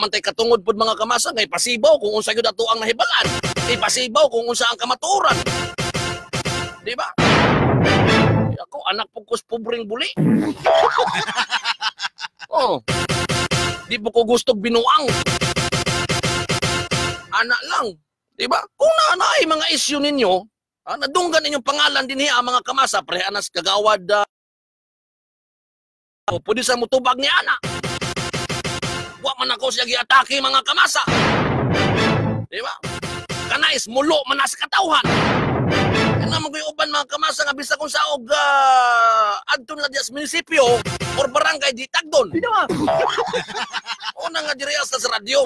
Naaman tay katungod pud mga kamasa kay pasibaw kung unsa gyud ato ang nahibalan. Kay pasibaw kung unsa ang kamaturan. Di ba? Ako anak po kus pobreng buli. *laughs* Oh. Di po ko gusto binuang. Ana lang. Di ba? Kung na na ay mga issue ninyo, ah, nadunggan ninyong pangalan din ang mga kamasa, prehanas kagawad da. O, pwede sa mutubag ni Ana. Wa man ako siya giatake mga kamasa. Di ba? Kanais, mulo man na sa katawhan. Naman ko yung uban mga kamasa nga bisa kung saog uh, adto na diya sa munisipyo or barangay di tagdon. Binawa! O *laughs* na nga diri sa radyo.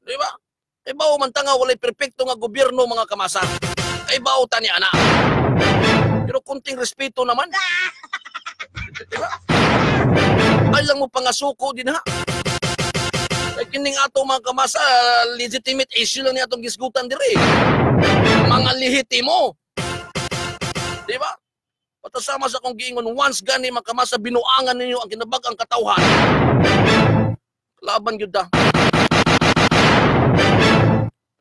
Di ba? Ibaw man tanga walay perpekto nga gobyerno mga kamasa. Ibaw ta ni ana. Pero kunting respeto naman. *laughs* Di ba? Ay lang mo pangasuko din ha. Ay kining ato mga kamasa, legitimate issue lang ni atong gisgutan diri. Mga lehitimo. Di ba? Patasama sa kong giingon, once gani makamasa binuangan ninyo ang kinabag ang katawhan. Laban yun da.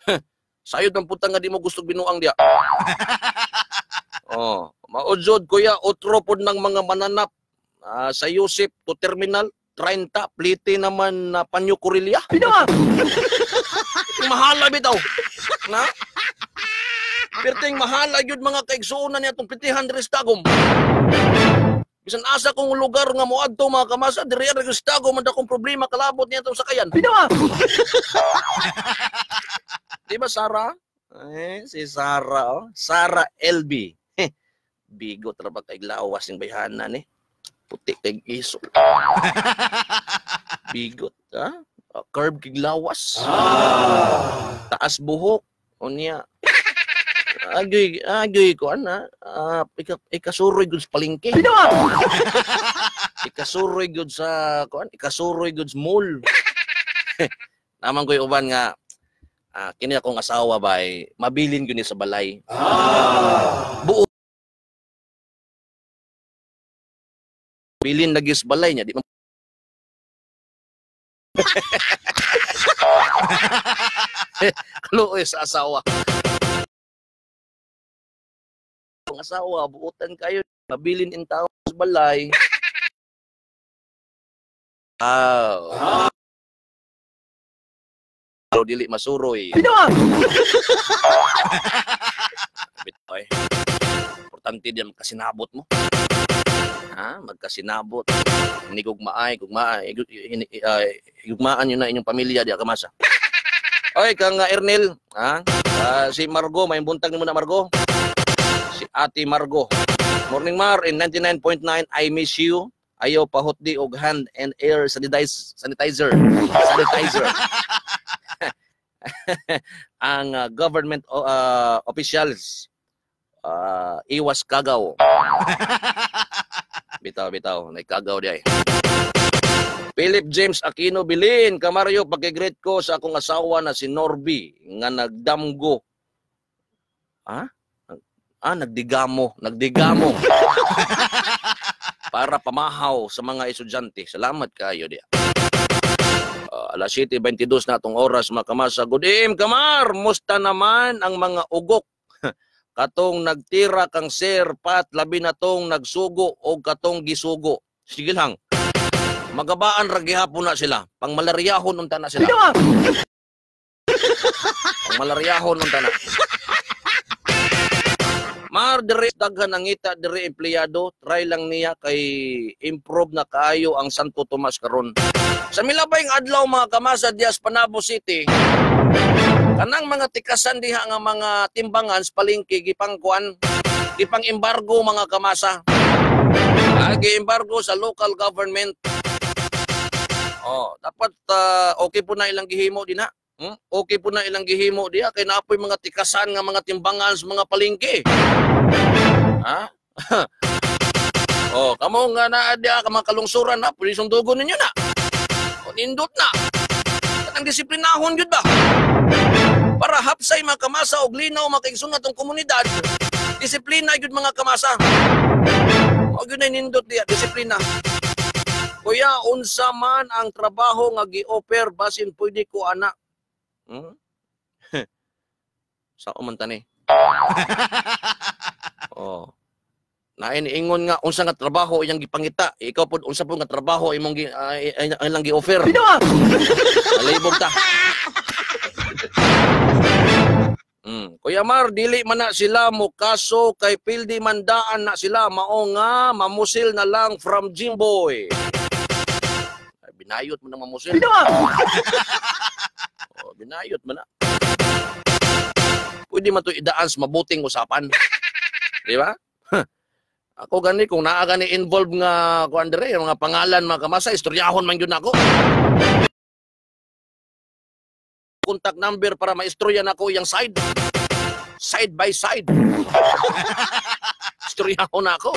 *laughs* Sayod ang putang nga di mo gusto binuang diya. *laughs* oh, maudzod kuya utro pod ng mga mananap ah, sa Yusip to terminal 30 plite naman na panyo kurilya. Binawa! Mahala bitaw. Na? Perting mahala yun mga kaigsuunan niya itong pitihan diri sa tagom. Bisan asa kong lugar nga moadto mga kamasa, diri ra sa tagom man akong problema kalabot niya itong sakayan. Binawa! *laughs* Di ba Sara? Eh, si Sara oh. Sara LB. Heh, *laughs* Bigo tra ba kay lawas ng bayhanan eh. Puti kay iso. *laughs* Bigot, ha? Uh, curve kay lawas. Taas buhok. O niya. Agoy, agoy ko ana. Uh, ika, ikasuroy gud sa palengke. Binawa! *laughs* Ikasuroy gud sa kuan, ikasuroy gud sa mall. *laughs* Naman ko uban nga ah, kini akong asawa bay mabilin gyud ni sa balay. Buo Bilin lagi sa balay niya, di man Kaluoy sa asawa. Ang asawa, buutan kayo. Mabilin in tao sa balay. Ah. Pero dili masuroy. Binawa! *laughs* Bitoy. Importante din magkasinabot mo. Ha? Magkasinabot. Hindi gugmaay, gugmaay. Uh, Gugmaan nyo na inyong pamilya di kamasa. Oy, kang uh, Ernel, ha? Ah, si Margo, may buntag mo na Margo. Si Ate Margo. Morning Mar, in 99.9, I miss you. Ayaw pahot di og hand and air sanitize, sanitizer. Sanitizer. *laughs* ang uh, government uh, officials uh, iwas kagaw. *laughs* bitaw, bitaw. Naikagaw di ay. Philip James Aquino Bilin, Kamaryo, pagkigreet ko sa akong asawa na si Norby nga nagdamgo. Ha? Ah, nagdigamo. Nagdigamo. *laughs* Para pamahaw sa mga estudyante. Salamat kayo diya. Uh, alas 7.22 na itong oras mga kamasa. Good evening, Kamar! Musta naman ang mga ugok? Katong nagtira kang sir pat labi na tong nagsugo o katong gisugo. Sige lang. Magabaan ra gihapon na sila. Pang malaryahon unta na sila. Pang malaryahon unta na. Mar dire daghan ang ngita dire empleyado, try lang niya kay improve na kaayo ang Santo Tomas karon. Sa milabayng adlaw mga kamasa dias Panabo City, kanang mga tikasan diha nga mga timbangan sa palengke gipang kuan, gipang embargo mga kamasa. Agi embargo sa local government. Oh, dapat ah, okay po na ilang gihimo din ha. Hmm? Okay po na ilang gihimo diha kay naapoy mga tikasan nga mga timbangan sa mga palengke. Ha? *laughs* oh, kamo nga na diha ka mga kalungsuran na, pwede sundugon ninyo na. O nindot na. Kanang disiplinahon jud ba? Para hapsay mga kamasa og linaw makaigsunod atong komunidad. Disiplina jud mga kamasa. O gyud nindot diha, disiplina. Kuya, unsa man ang trabaho nga gi-offer basin pwede ko ana. Hmm? *laughs* Sa man tani. *laughs* oh. Na iniingon nga unsa nga trabaho iyang gipangita. Ikaw pud unsa po nga trabaho imong gi uh, ilang gi-offer. Alibog ta. *laughs* Mm. Kuya Mar, dili man na sila mo kaso kay pildi mandaan na sila mao nga mamusil na lang from Jimboy. Ay, binayot mo ng mamusil. *laughs* oh, binayot mo na. Pwede man to idaan sa mabuting usapan. *laughs* Di ba? *laughs* Ako gani kung naa gani involved nga ko andre mga pangalan mga kamasa istoryahon man gyud nako. Contact number para maistorya nako yang side. Side by side. istoryahon nako.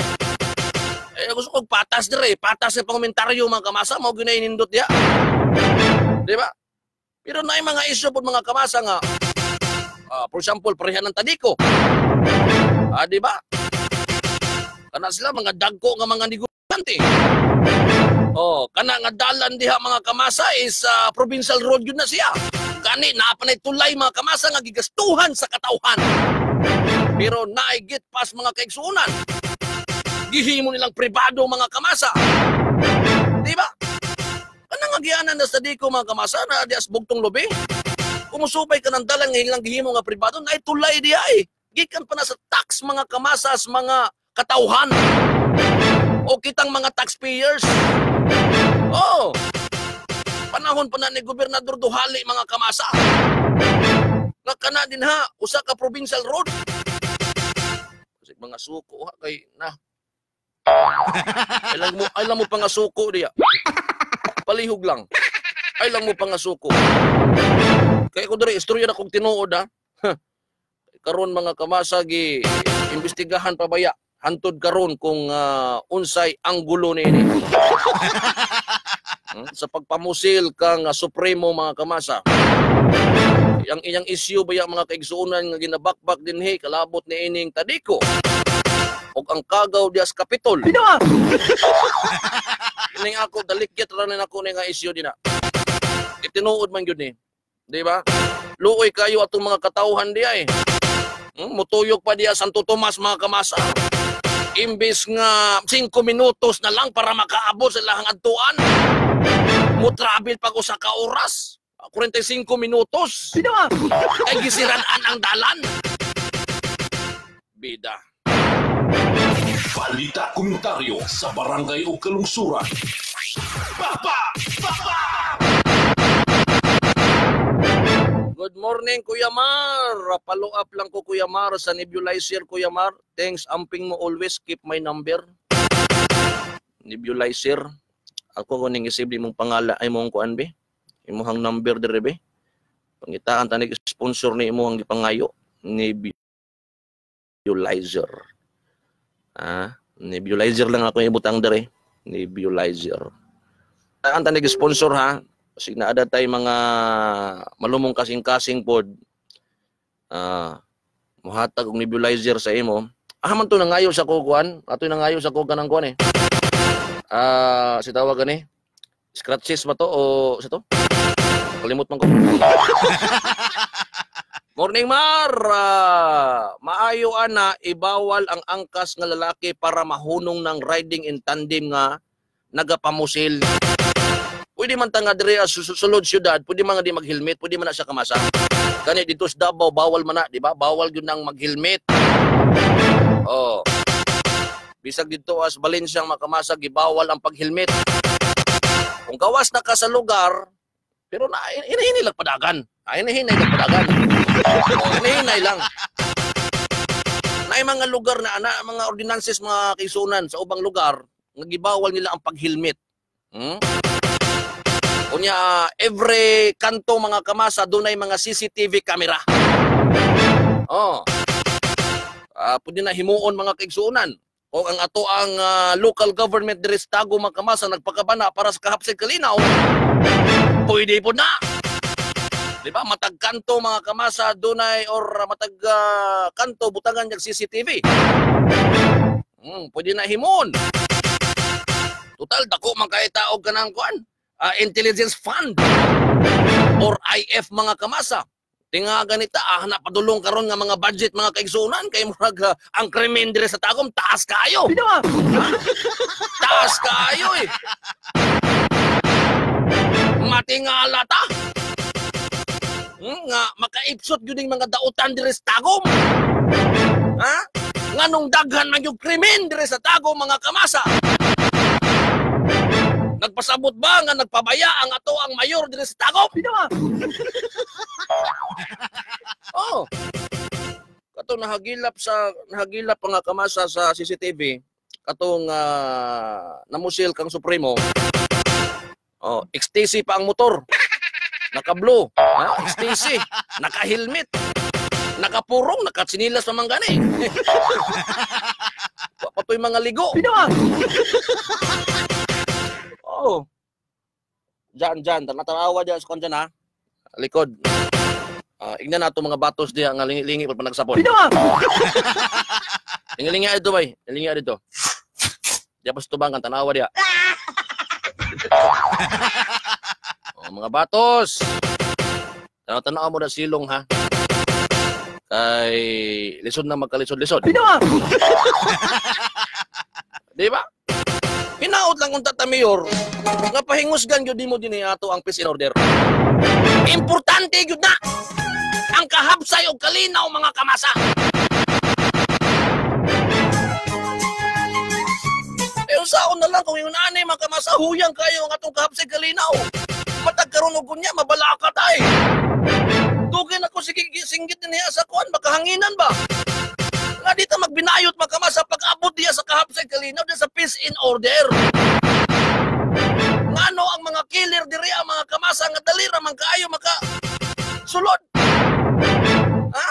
Eh gusto kong patas dire, patas sa komentaryo mga kamasa mo ginainindot ya. Di ba? Pero na mga issue po mga kamasa nga ah, for example, parehan ng tadiko. Ah, di ba? Kana sila mga dagko nga mga negosyante. Oh, kana nga dalan diha mga kamasa is uh, provincial road yun na siya. Kani napanay tulay mga kamasa nga gigastuhan sa katauhan. Pero naigit pas mga kaigsuunan. Gihimo nilang pribado mga kamasa. Di ba? Kana nga gianan na sa diko mga kamasa na dias bugtong lobi. Kumusubay ka ng dalan nga ilang gihimo nga pribado na tulay diha eh. Gikan pa na sa tax mga kamasas, mga katauhan. O kitang mga taxpayers. Oh. Panahon pa na ni Gobernador Duhali mga kamasa. Nga kana din ha, usa ka provincial road. Kasi mga suko ha kay na. Ay lang mo, ay lang mo pa nga suko diya. Palihog lang. Ay lang mo pa nga suko. Kaya ko diri istorya na kong tinuod ha. Karon mga kamasa gi imbestigahan pa baya hantod karon kung uh, unsay anggulo ni ini. Hmm? Sa pagpamusil kang supremo mga kamasa. Yang iyang issue baya mga kaigsuonan nga ginabakbak dinhi kalabot ni ining tadiko. Og ang kagaw dias kapitol. *laughs* Ining ako dalikyat ra na ako nga issue dina. Itinuod man gyud ni. Di ba? Luoy kayo atong mga katauhan diya eh. Hmm, mutuyok pa diya Santo Tomas mga kamasa. Imbis nga 5 minutos na lang para makaabot sa lahang adtuan. Mo travel pag usa ka oras. 45 minutos. Ay gisiraan ang dalan. Bida. Balita komentaryo sa barangay o kalungsuran. Papa! Papa! Good morning, Kuya Mar. Follow up lang ko, Kuya Mar, sa nebulizer, Kuya Mar. Thanks, amping mo always. Keep my number. Nebulizer. Ako ko ning isibli mong pangala ay mong kuan be. Imuhang number dire be. Pangitaan tanig sponsor ni imuhang gipangayo. Nebulizer. Ah, nebulizer lang ako ibutang dire. Nebulizer. Ang tanig sponsor ha. Kasi naada tay mga malumong kasing-kasing pod. Ah, muhatag og nebulizer sa imo. Ah, man to nangayo sa kukuan. Ato nangayo sa kukuan ng kuan eh. Ah, si tawag gani. Scratches ba to o sa to? Kalimot man ko. *laughs* Morning Mar! Ah, maayo ana ibawal ang angkas nga lalaki para mahunong ng riding in tandem nga nagapamusil. Pwede man tanga dire sa sulod syudad, pwede man nga di mag-helmet, pwede man na siya kamasa. Kani dito sa Davao bawal man na, di ba? Bawal gyud nang mag-helmet. Oh. Bisag dito as Valencia ang makamasa gibawal ang pag-helmet. Kung gawas na ka sa lugar, pero na hinahinay lang padagan. Ay hinahinay lang padagan. Hinahinay lang. Na mga lugar na, na mga ordinances mga kaisunan sa ubang lugar, nga gibawal nila ang pag-helmet. Hmm? Kunya, every kanto mga kamasa, doon ay mga CCTV camera. Oh. Uh, pwede na himuon mga kaigsuunan. O ang ato ang uh, local government diri sa Tago mga kamasa nagpakabana para sa kahapsig kalinaw. Pwede po na. Di ba? Matag kanto mga kamasa dunay or matag uh, kanto butangan yung CCTV. Hmm, pwede na himuon. Total dako man kay taog kanang kuan uh, Intelligence Fund or IF mga kamasa Tinga ganita ah napadulong karon nga mga budget mga kaigsunan kay murag ah, ang krimen dire sa tagom taas kayo. *laughs* taas kayo eh. Matingala ta. Hmm, nga makaipsot gyud ning mga dautan dire sa tagom. Ha? Nganong daghan man yung krimen dire sa tagom mga kamasa. Nagpasabot ba nga nagpabaya ang ato ang mayor dire sa tagom? *laughs* Oh. Kato nahagilap sa nahagilap nga kamasa sa CCTV katong uh, namusil kang Supremo. Oh, XTC pa ang motor. Naka-blue, ha? XTC, naka-helmet. Nakapurong, nakatsinilas pa man gani. *laughs* Wa pa to'y mga ligo. *laughs* Oh. Diyan, diyan. Natarawa diyan sa kanya na. Likod. Ah, ignan nato mga batos diya nga lingi-lingi pa nagsapon. *laughs* Lingi-lingi ito bay. Lingi dito. Diya pa sa tubangan tanawa diya. *laughs* oh, mga batos. Tanaw-tanaw mo na silong ha. Kay lisod na magkalisod-lisod. *laughs* Di ba? Hinaot lang kung tata mayor nga pahingusgan gyud nimo dinhi ato ang peace in order. Importante gyud na ang kahabsay og kalinaw mga kamasa. Eh usaon na lang kung yung nanay mga kamasa huyang kayo ang atong kahabsay kalinaw. Matag karon og kunya mabalaka tay. Dugay na ko sige singgit niya sa kuan makahanginan ba? Nga dito magbinayot magkamasa pag-abot diya sa kahapsay kalinaw diya sa peace in order. Ngano ang mga killer diri ang mga kamasa nga dali ra man kaayo maka sulod. Ha?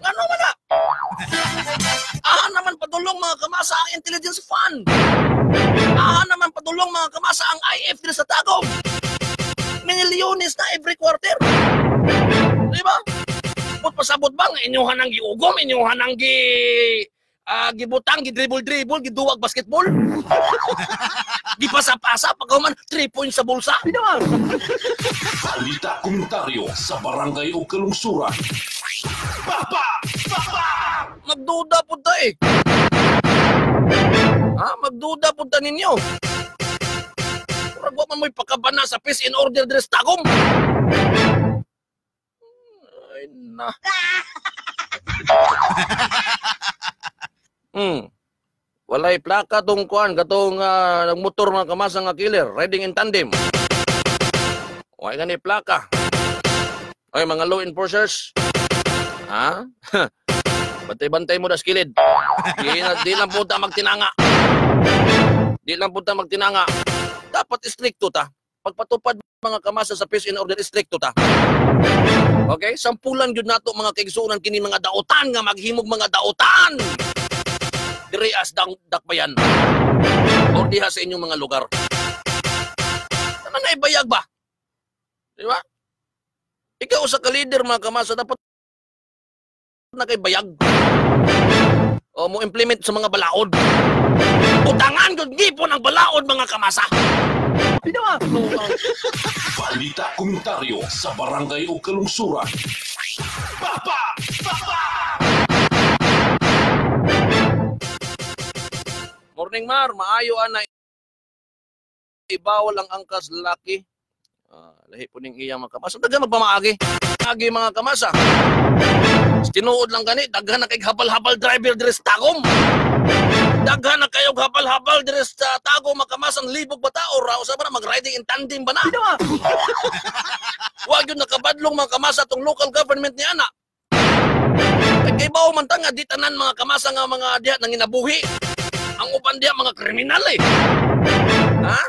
Ngano man na? Ah naman padulong mga kamasa ang intelligence fund. Ah naman padulong mga kamasa ang IF diri sa Tagum. Milyones na every quarter. Di ba? Put pasabot ba nga inyuhan ang giugom, inyuhan ang gi ah, gibutang, gidribble-dribble, giduwag basketball. *laughs* Gipasa-pasa pag man 3 points sa bulsa. Balita komentaryo sa barangay o kalungsuran. Magduda po ta eh. Ha? Magduda po ta ninyo. Wa man mo'y pakabana sa peace in order dress tagom. Ay na. *laughs* hmm. Walay plaka tong kuan katong uh, nagmotor mga kamasa nga killer riding in tandem. Way gani plaka. Ay mga law enforcers. Ha? *laughs* Bantay-bantay mo das kilid. Di, na, di lang punta magtinanga. Di lang punta magtinanga. Dapat stricto ta. Pagpatupad mga kamasa sa peace in order, stricto ta. Okay? Sampulan yun nato mga kaigsunan kini mga daotan nga maghimog mga daotan. Diri dang dakbayan. O diha sa inyong mga lugar. Naman na ibayag ba? Di ba? Ikaw sa ka-leader mga kamasa dapat na kay bayag. O mo implement sa mga balaod. Utangan gud gipon ang balaod mga kamasa. Balita komentaryo sa barangay o kalungsuran. Morning Mar, maayo ana ibawal ang angkas lalaki. Ah, lahi po ning iya mga kamasa. Daghan magpamaagi. Agi mga kamasa. Tinuod lang gani, daghan na kay habal-habal driver diri sa Tagum. Daghan na kayo habal-habal diri sa Tagum makamasan libog ba tao ra usa ba na mag-riding in tandem ba na? *laughs* Wa gyud nakabadlong mga kamasa tong local government ni ana. Bawo man ta nga di tanan mga kamasa nga mga diha nang inabuhi. Ang uban diha mga kriminal eh. Ha?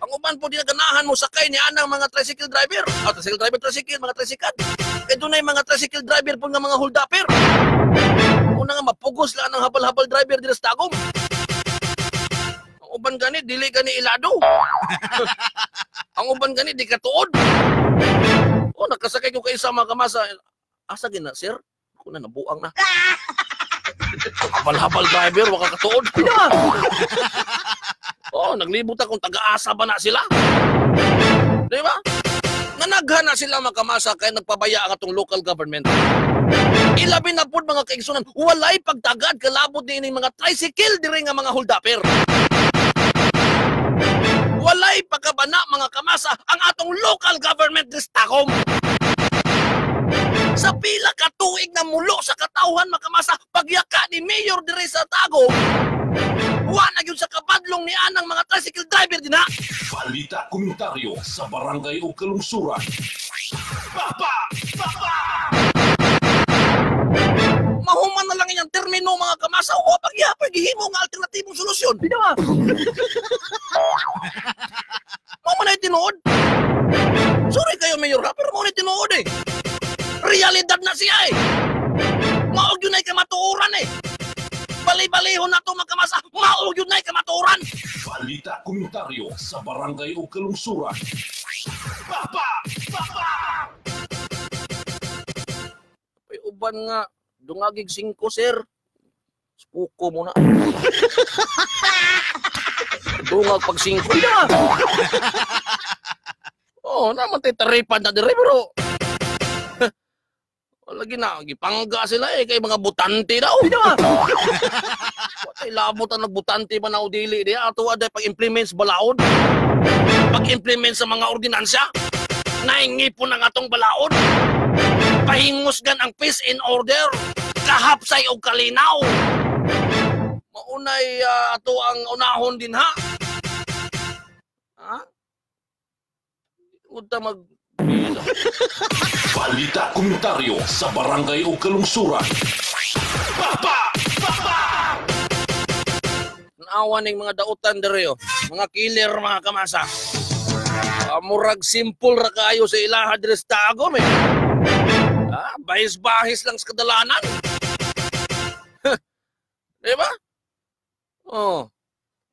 Ang uban po di ganahan mo sakay ni anang mga tricycle driver. Ah, tricycle driver, tricycle, mga tricycle. Kaya doon mga tricycle driver po nga mga hold-upper. Una nga mapugos lang ang habal-habal driver dito sa tagom. Ang uban gani, dili gani ilado. *laughs* ang uban gani, di katuod. O, nakasakay ko kayo sa mga kamasa. Asa gina, sir? Ako na, nabuang na. *laughs* Habal-habal driver, waka katuod. Oh, naglibot akong taga-asa ba na sila? Di ba? Nga Managhan na sila makamasa kay nagpabaya ang atong local government. Ilabi na po mga kaigsunan, walay pagtagad kalabot din ng mga tricycle diri nga mga holdapper. Walay pagkabana mga kamasa ang atong local government distakom. Sa pila ka tuig na mulo sa katawhan makamasa pagyaka ni Mayor diri sa Tagum. Wa na gyud sa kabadlong ni anang mga tricycle driver din ha. Balita komentaryo sa barangay o kalungsuran. Papa! Papa! Mahuman na lang iyang termino mga kamasa o pagyapay gihimo nga alternatibong solusyon. Binawa. *laughs* Mao man ay tinuod. Sorry kayo Mayor ha, pero mo ni tinuod eh. Realidad na siya eh. Maog yun ay kamatuoran eh. Bali-balihon na to magkamasa, maog yun ay kamatuoran. Balita komentaryo sa barangay o kalungsuran. Papa! Papa! Uban nga, dungagig singko, sir. Spuko mo na. Dungag pag singko. Oo, oh, naman tayo taripan na dire, pero... Lagi na, gipangga sila eh, kay mga butante daw. Watay labot ang nagbutante ba na udili diya. Ato aday pag-implement sa balaod. Pag-implement sa mga ordinansya. Naingipon ang atong balaod. Pahingusgan ang peace in order. Kahapsay o kalinaw. Maunay ah, ato ang unahon din ha. Ha? Unta mag... Balita komentaryo sa barangay o kalungsuran. Papa! Papa! Naawa ng mga dautan dere oh. Mga killer mga kamasa. Ah, murag simple ra kayo sa ilaha diri sa tagom eh. Ah, bahis-bahis lang sa kadalanan. *laughs* Di ba? Oh.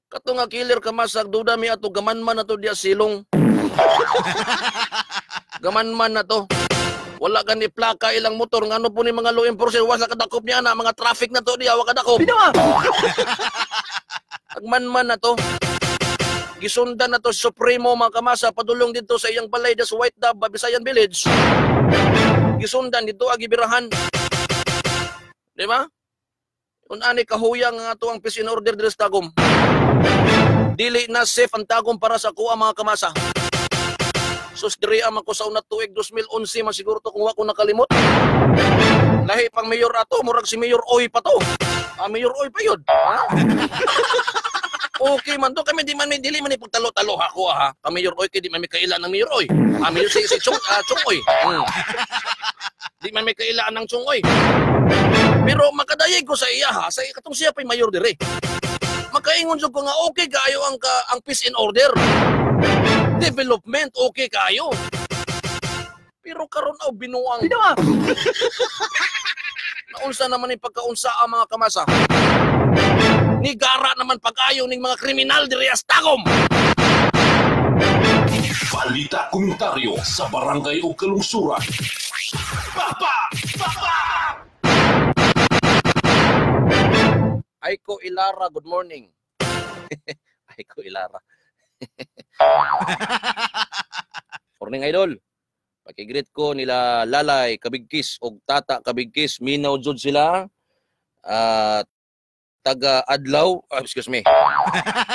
Kato nga killer kamasag duda mi ato gaman man ato diya silong. *laughs* gaman man na to. Wala ka ni plaka ilang motor ngano po ni mga law enforcement wala kadakop niya na mga traffic na to diya wa kadakop. Binawa. *laughs* Agman-man na to. Gisundan na to Supremo mga kamasa padulong dito sa iyang balay sa White Dove, Babisayan Village. Gisundan dito agibirahan. Di ba? Kung ani kahuyang nga to ang peace in order dito sa. Dili na safe ang Tagum para sa kuha mga kamasa. Sus diri ang ako sa unat tuig 2011 man siguro to kung wa ko nakalimot. Lahi pang mayor ato, murag si Mayor Oy pa to. Ah, Mayor Oy pa yun. Ha? *laughs* okay man to kami di man may dili man ipagtalo-talo ako ha. Ang Mayor Oy di man may kailan ng Mayor Oy. Ah, Mayor si si Chung, ah, Chung Oy. Hmm. Di man may kailan ng Chung Oy. Pero makadayeg ko sa iya ha, sa katong siya pa'y mayor dire. Makaingon ko nga okay kayo ang ka, ang peace and order. Development okay kayo. Pero karon aw binuang Binawa. *laughs* Naunsa naman ni pagkaunsa ang mga kamasa. Ni gara naman pag-ayo ning mga kriminal diri sa Tagum. Balita komentaryo sa barangay o kalungsuran. Papa! Papa! Aiko Ilara, good morning. *laughs* Aiko Ilara. *laughs* morning idol. Pakigreet ko nila Lalay Kabigkis og Tata Kabigkis minaw jud sila. At taga Adlaw, ah, excuse me.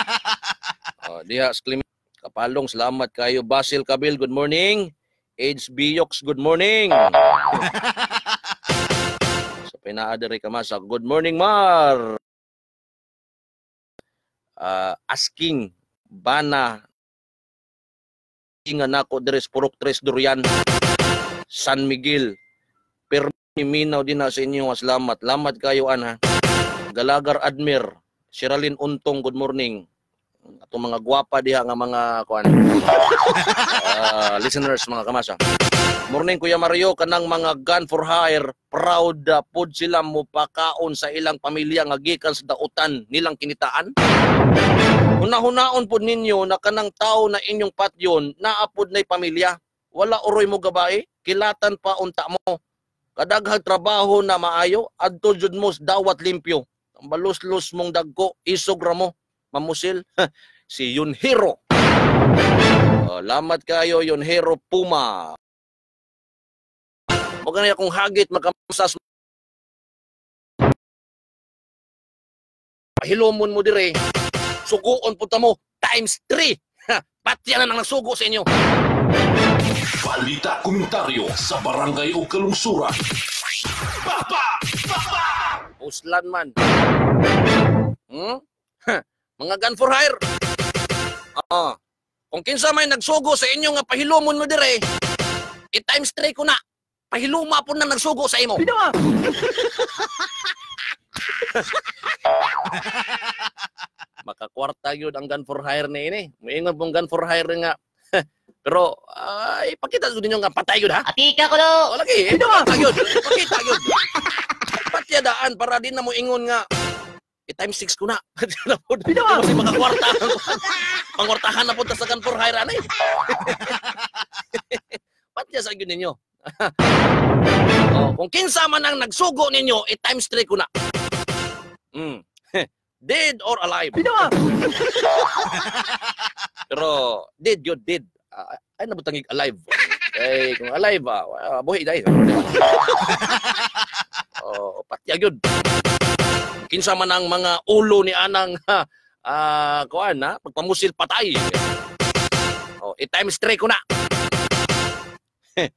*laughs* oh, diha Clement. Kapalong, salamat kayo. Basil Kabil, good morning. Age Biox, good morning. *laughs* sa pinaadari ka masa, good morning, Mar. Ah, asking, Bana, ingan ako deres Purok Tres Durian, San Miguel. Pero minaw din na sa inyo, salamat. Lamat kayo, ana. Galagar Admir, Sherilyn Untong, good morning. Atong mga gwapa diha nga mga kuan. ah, listeners mga kamasa. Morning Kuya Mario kanang mga gun for hire proud uh, pod sila mo pakaon sa ilang pamilya nga gikan sa dautan nilang kinitaan. Una-hunaon pod ninyo na kanang tao na inyong patyon naapod nay pamilya. Wala uroy mo gabay, kilatan pa unta mo. Kadaghag trabaho na maayo, adto jud mo dawat limpyo. Balus-lus mong dagko, isog ra mo, mamusil. *laughs* si Yunhiro. Oh, lamat kayo yon Hero Puma. Mo ganay akong hagit makamasas. Hilomon mo dire. Suguon punta mo times 3. Patya na nang nagsugo sa inyo. Balita komentaryo sa barangay o kalungsuran. Uslan man. Hmm? Mga gun for hire. Ah. Kung kinsa may nagsugo sa inyo nga pahilomon mo dire, i times 3 ko na. Pahiluma po na nagsugo sa imo. Bitaw! *laughs* Makakwarta yun ang gun for hire ni ini. Moingon pong gun for hire nga. *laughs* Pero, ay, pakita ko ninyo nga patay yun ha. Atika ko do! O lagi, eh, pakita yun. Pakita yun. Patya daan para di na mo ingon nga. i times 6 ko na. *laughs* Bitaw! Kasi makakwarta. Pangwartahan na punta sa for hire anay. Patya sa yun ninyo. *laughs* oh, kung kinsa man ang nagsugo ninyo, i times 3 ko na. Mm. *laughs* dead or alive. Bitaw! Pero dead yun, dead. Ah, ay nabutangig alive. Eh, kung alive, ah, ah, buhay dahil. Oh, patya yun. Kinsa man ang mga ulo ni Anang, ha, ah, kuan, ha, pagpamusil patay. Oh, i times 3 ko na. *laughs*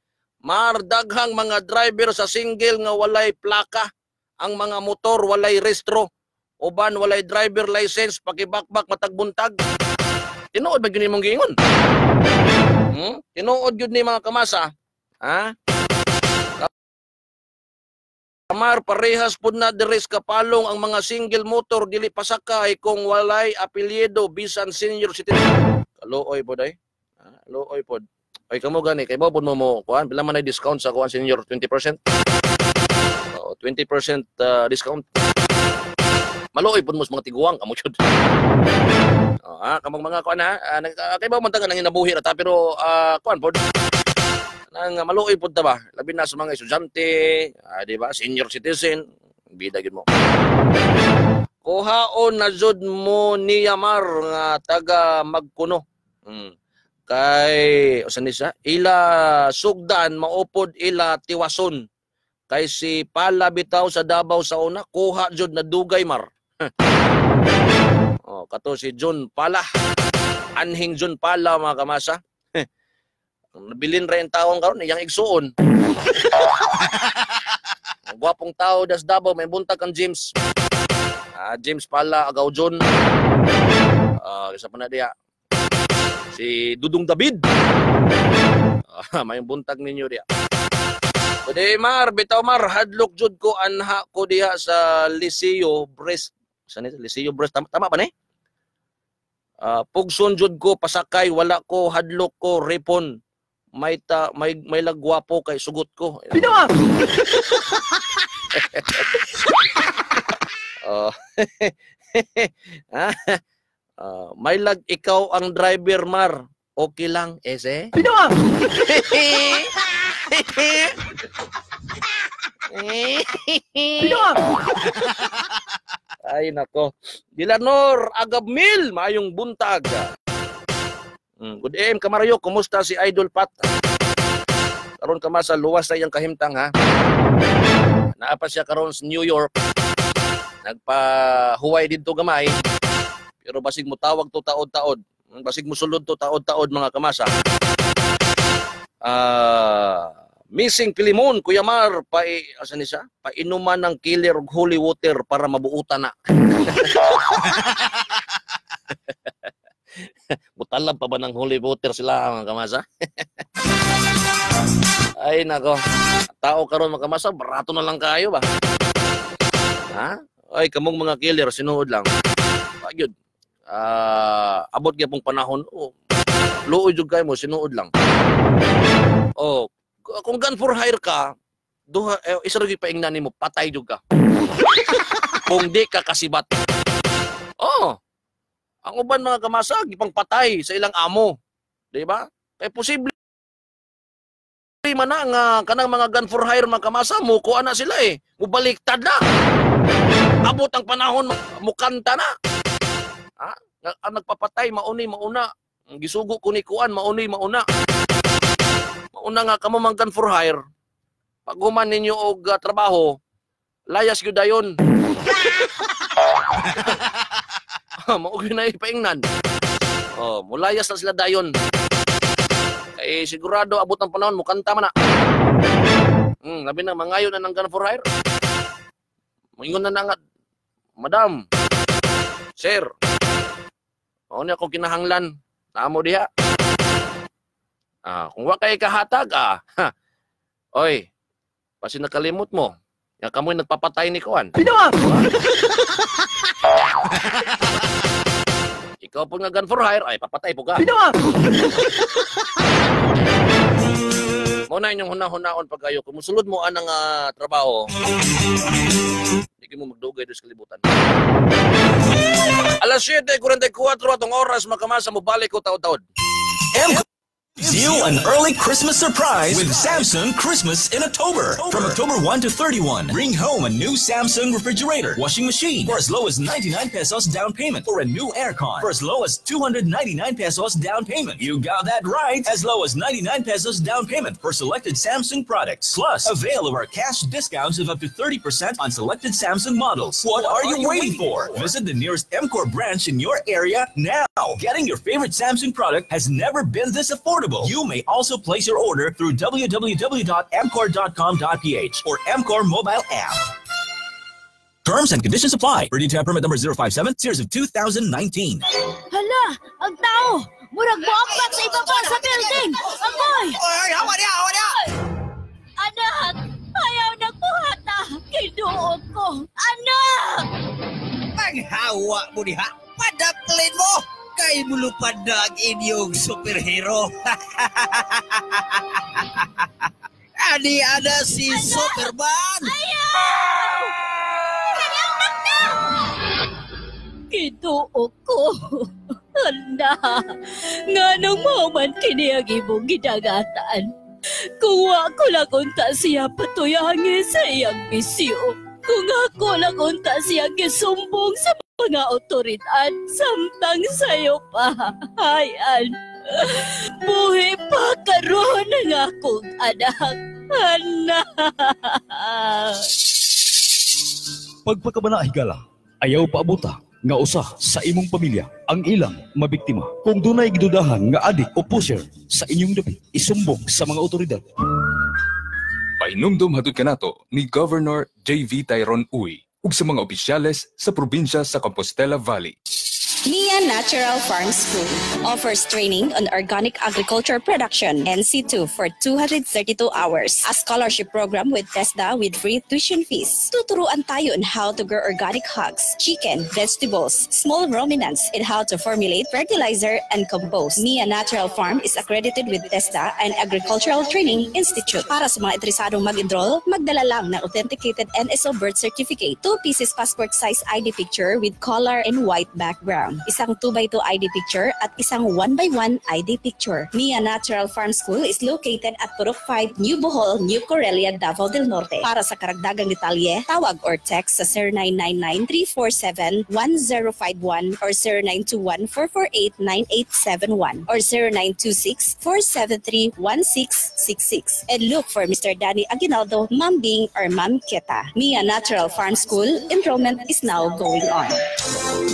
Mardaghang mga driver sa single nga walay plaka, ang mga motor walay restro, uban walay driver license, pakibakbak matagbuntag. Tinuod ba yun mong giingon? Hmm? Tinuod yun ni mga kamasa. Ha? Kamar parehas pud na deres kapalong ang mga single motor dili pasakay kung walay apelyido bisan senior citizen. Kaluoy pod ay. Ha? Luoy pod. Ay kamo gani kay mo mo mo kuan pila man ay discount sa kuan senior 20%. Oo, 20% uh, discount. Maluoy pod mo sa mga tiguang kamo jud. *laughs* Oh, ah, kamong mga kuan ha, ah, ah, kay ba man taga nang inabuhi ra ta pero ah, kuan pod. Nang maluoy pod ta ba? Labi na sa mga estudyante, ah, di ba? Senior citizen, bida mo. Kuhaon na jud mo ni Yamar nga taga magkuno. Hmm. Kay usan siya? Ila sugdan maupod ila tiwason. Kay si Pala bitaw sa Davao sa una, kuha jud na dugay mar. *laughs* oh, kato si John Pala. Anhing John Pala mga kamasa. Nabilin ra yung karon iyang igsuon. *laughs* Gwapong tao das Davao may buntag kang James. Ah, James Pala agaw John. Ah, isa pa na diya. Si Dudong David. Ah, *laughs* may buntag ninyo diya. Kude Mar, bitaw Mar, hadlok jud ko anha ko diha sa Liceo Brest. Saan ito? Liceo Brest. Tama, tama ba ni? Ah, pugson jud ko pasakay, wala ko hadlok ko repon. May ta may may lagwapo kay sugot ko. Bitaw! *laughs* Oh. *laughs* *laughs* Ah, ah, may lag ikaw ang driver Mar. Okay lang, ese? Bitaw! Bitaw! Ay nako. Dilanor Agabmil, maayong buntag. Mm, good AM Kamario, kumusta si Idol Pat? Karon ka sa luwas sa iyang kahimtang ha. Naapa siya karon sa New York. Nagpa-huway dito gamay. Pero basig mo tawag to taod-taod. Basig mo sulod to taod-taod mga kamasa. Ah, missing Pilimon, Kuya Mar, pa asa ni siya? Painuman ng killer holy water para mabuutan na. *laughs* *laughs* Butalab pa ba ng holy water sila mga kamasa? *laughs* Ay nako. Tao karon mga kamasa, barato na lang kayo ba? Ha? Ay kamong mga killer sinuod lang. Ayun. Ah, abot gyapong panahon. Oh, luoy jud kay mo sinuod lang. Oh, kung gun for hire ka, duha eh, isa ra paingnan nimo, patay jud ka. *laughs* kung di ka kasibat. Oh. Ang uban mga kamasa gipang patay sa ilang amo. Di ba? Kay posible man na nga kanang mga gun for hire mga kamasa mo kuha na sila eh. Mubaliktad na. Abot ang panahon mukanta na. Ha? Ang nagpapatay mauni mauna Ang gisugo ko ni kuan mauni mauna. Mauna nga kamo mangkan for hire. Pag human ninyo og ah, trabaho, layas gyud dayon. *laughs* *laughs* Mao na ipaingnan. Oh, mulayas na sila dayon. Kay sigurado abot ang panahon mo kanta man na. Hmm, labi na mangayo na ng gun for hire. Moingon na na nga, Madam, Sir, mao ni ako kinahanglan. Namo diha. Ah, kung wa kay kahatag ah. Ha. Oy, pasi nakalimot mo. Ya kamoy nagpapatay ni Kuan. Binawa! *laughs* Ikaw po nga gun for hire, ay papatay po ka. Binawa! *laughs* Mo na inyong huna-hunaon pag kayo. Kung musulod mo anang ah, trabaho, hindi mo magdugay doon sa kalibutan. Alas 7.44 atong oras, makamasa mo balik ko taod-taod. Gives you an early Christmas surprise with Samsung Christmas in October. From October 1 to 31, bring home a new Samsung refrigerator, washing machine for as low as 99 pesos down payment, or a new aircon for as low as 299 pesos down payment. You got that right, as low as 99 pesos down payment for selected Samsung products. Plus, avail of our cash discounts of up to 30% on selected Samsung models. What, are, you, waiting, for? Visit the nearest MCOR branch in your area now. Getting your favorite Samsung product has never been this affordable. You may also place your order through www.mcor.com.ph or MCOR mobile app. Terms and conditions apply. Ready to have permit number 057, series of 2019. Hala, ang tao! Murag buampak sa ibaba sa building! Amoy! Oy, hawa niya, hawa niya! Anak! Ayaw nagbuhata! Kinuod ko! Anak! Panghawa mo diha. Padaplin mo! Kay mulupad na ang inyong superhero. *laughs* Ani ada si Superman! Kinuod ko! Hala! Nga nang mauman kini ang imong gidagatan. Kuha ko lang unta siya patuyangin sa iyang bisyo. Kung ako lang unta siya gisumbong sa mga otoridad samtang sayo pa, hayan. Buhi pa karon ang akong anak. Anak! Pagpakabana higala, ayaw paabuta nga usa sa imong pamilya ang ilang mabiktima. Kung dunay gidudahan nga adik o pusher sa inyong dapit, isumbong sa mga otoridad. Painumdum hatod kanato ni Governor J.V. Tyron Uy ug sa mga opisyales sa probinsya sa Compostela Valley. Mia Natural Farm School offers training on organic agriculture production NC2 for 232 hours. A scholarship program with TESDA with free tuition fees. Tuturuan tayo on how to grow organic hogs, chicken, vegetables, small ruminants, and how to formulate fertilizer and compost. Mia Natural Farm is accredited with TESDA and Agricultural Training Institute. Para sa mga interesadong mag-enroll, magdala lang ng authenticated NSO birth certificate, 2 pieces passport size ID picture with color and white background, isang 2x2 ID picture at isang 1x1 ID picture. Mia Natural Farm School is located at Purok 5, New Bohol, New Corelia, Davao del Norte. Para sa karagdagang detalye, tawag or text sa 0999-347-1051 or 0921-448-9871 or 0926-473-1666 and look for Mr. Danny Aguinaldo, Ma'am Bing or Ma'am Keta. Mia Natural Farm School, enrollment is now going on.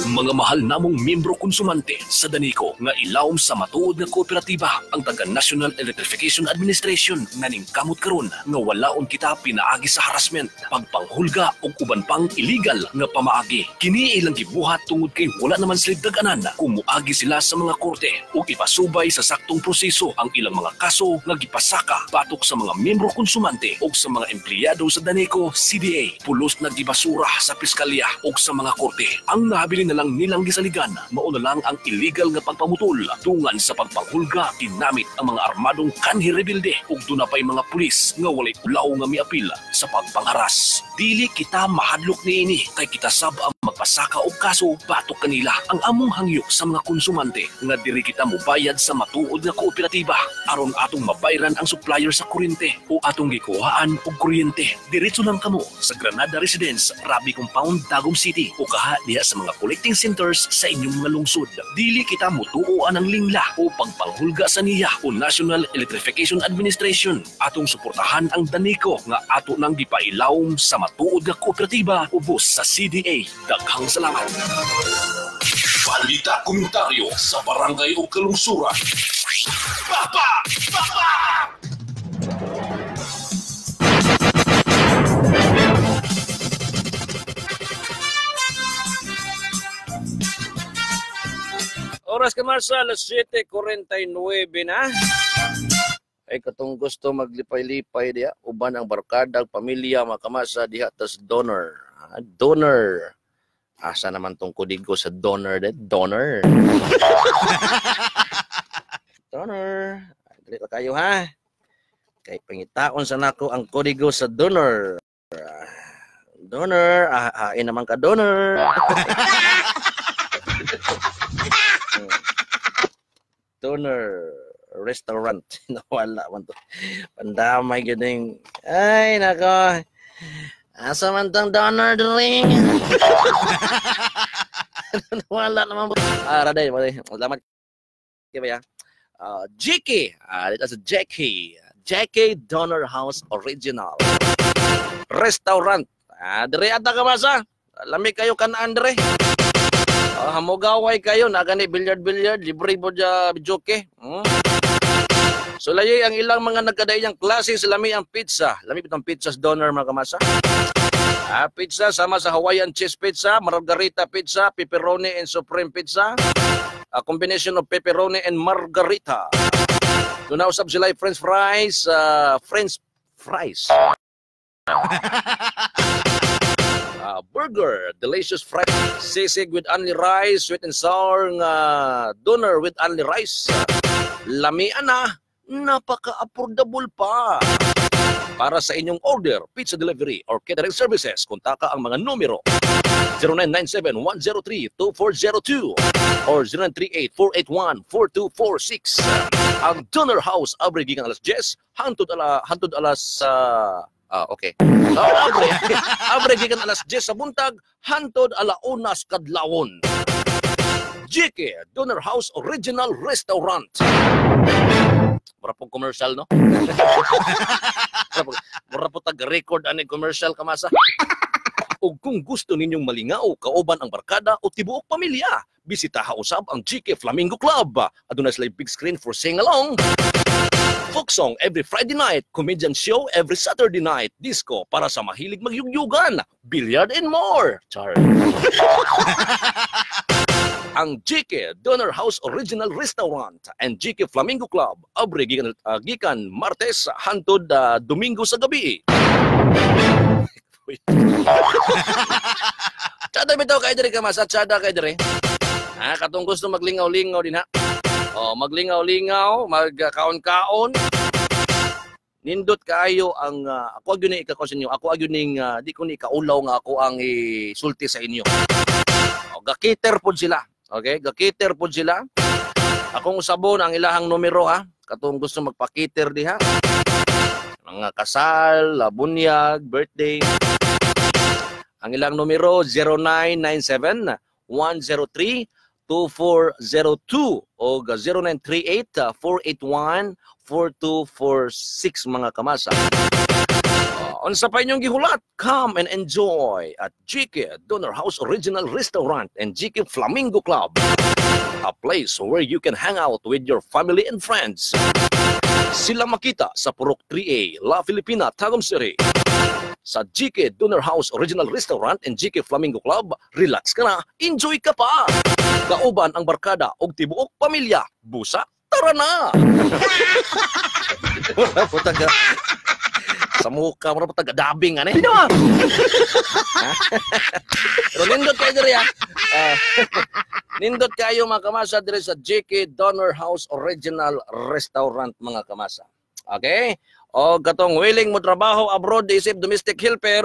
Mga mahal namong miyembro konsumante sa Danico nga ilawom sa matuod nga kooperatiba ang taga National Electrification Administration nga ning kamot karon nga walaon kita pinaagi sa harassment, pagpanghulga ug uban pang illegal nga pamaagi. Kini ilang gibuhat tungod kay wala naman sila daganan kung muagi sila sa mga korte ug ipasubay sa saktong proseso ang ilang mga kaso nga gipasaka batok sa mga miyembro konsumante ug sa mga empleyado sa Danico CDA pulos na gibasura sa piskalya ug sa mga korte. Ang nabili na lang nilang gisaligan mao na lang ang illegal nga pagpamutol. Tungan sa pagpanghulga ginamit ang mga armadong kanhi rebelde ug duna pay mga pulis nga walay ulaw nga miapil sa pagpangharas. Dili kita mahadlok niini kay kita sab ang mag magpasaka og kaso batok kanila. Ang among hangyo sa mga konsumante nga diri kita mobayad sa matuod nga kooperatiba. Aron atong mabayran ang supplier sa kuryente o atong gikuhaan og kuryente. Diretso lang kamo sa Granada Residence, Rabi Compound, Tagum City. O kaha diha sa mga collecting centers sa inyong mga lungsod. Dili kita mutuoan ang lingla o pagpanghulga sa niya o National Electrification Administration. Atong suportahan ang Danico nga ato nang gipailawom sa matuod nga kooperatiba ubos sa CDA. Daghang salamat. Balita komentaryo sa barangay o kalungsuran. Papa! Papa! Oras ka Marsa, alas 7.49 na. Ay katong gusto maglipay-lipay diha, uban ang barkada, pamilya, mga kamasa diha, tas donor. Ah, donor. Asa naman tong kudigo sa donor de? Donor. *laughs* donor. Dali pa kayo ha. Kay pangitaon sa nako ang kodigo sa donor. Ah, Donor, ah, hain naman ka donor. *laughs* donor restaurant. *laughs* Nawala man to. Pandamay ganing. Ay, nako. Asa man tong donor drink? *laughs* Wala naman. Ah, raday, raday. Salamat. Okay ba ya? Uh, JK. Ah, dito sa JK. JK Donor House Original. Restaurant. Ah, dire ata ka masa. Lami kayo kanaan dire. Uh, hamugaway kayo, nagani billiard-billiard, libre mo dya joke. Hmm? So layoy ang ilang mga nagkadaiyang klase sa lami ang pizza. Lami pitong pizza sa donor mga kamasa. Ah, pizza sama sa Hawaiian cheese pizza, margarita pizza, pepperoni and supreme pizza. A combination of pepperoni and margarita. Doon usab sila french fries, uh, french fries. *laughs* uh, burger, delicious fried sisig with only rice, sweet and sour nga doner with only rice. Lamian na, napaka-affordable pa. Para sa inyong order, pizza delivery or catering services, kontaka ang mga numero 0997-103-2402 or 0938-481-4246. Ang Donor House, abre gikan alas 10, hantod ala hantod alas uh, Ah, okay. So, abre, abre gikan alas 10 sa buntag, hantod ala unas kadlawon. JK, Donor House Original Restaurant. Mura po commercial, no? *laughs* Mura po- tag-record ani commercial kamasa. O kung gusto ninyong malingaw, kauban ang barkada o tibuok pamilya, bisitaha usab ang GK Flamingo Club. Aduna sila big screen for sing-along. Folk song every Friday night, comedian show every Saturday night, disco para sa mahilig magyugyugan, billiard and more. Char. *laughs* ang GK Donor House Original Restaurant and GK Flamingo Club abre gikan, uh, gikan Martes hantod uh, Domingo sa gabi. *laughs* Tsada bitaw kay diri ka mas at tsada kay diri. Ha, katong gusto maglingaw-lingaw din ha. O, maglingaw-lingaw, magkaon-kaon. Nindot kaayo ang uh, ako agyo ni ikakon inyo. Ako agyo ning uh, di ko ni kaulaw nga ako ang isulti sa inyo. O, gakiter pod sila. Okay? Gakiter pod sila. Akong usabon ang ilahang numero ha. Katong gusto magpakiter di ha. Mga kasal, bunyag, birthday. Ang ilang numero 0997 103 2402 o 0938 481 4246 mga kamasa. Uh, unsa pa inyong gihulat? Come and enjoy at GK Donor House Original Restaurant and GK Flamingo Club. A place where you can hang out with your family and friends. Sila makita sa Purok 3A, La Filipina, Tagum City. Sa GK Donor House Original Restaurant and GK Flamingo Club, relax ka na, enjoy ka pa. Kauban ang barkada og tibuok pamilya. Busa, tara na! *laughs* Wala po taga... Sa mukha mo na po taga dabing, ano eh? Ha? *laughs* Pero nindot kayo diri? Ah, *laughs* nindot kayo mga kamasa diri sa JK Donor House Original Restaurant mga kamasa. Okay? O katong willing mo trabaho abroad isip domestic helper,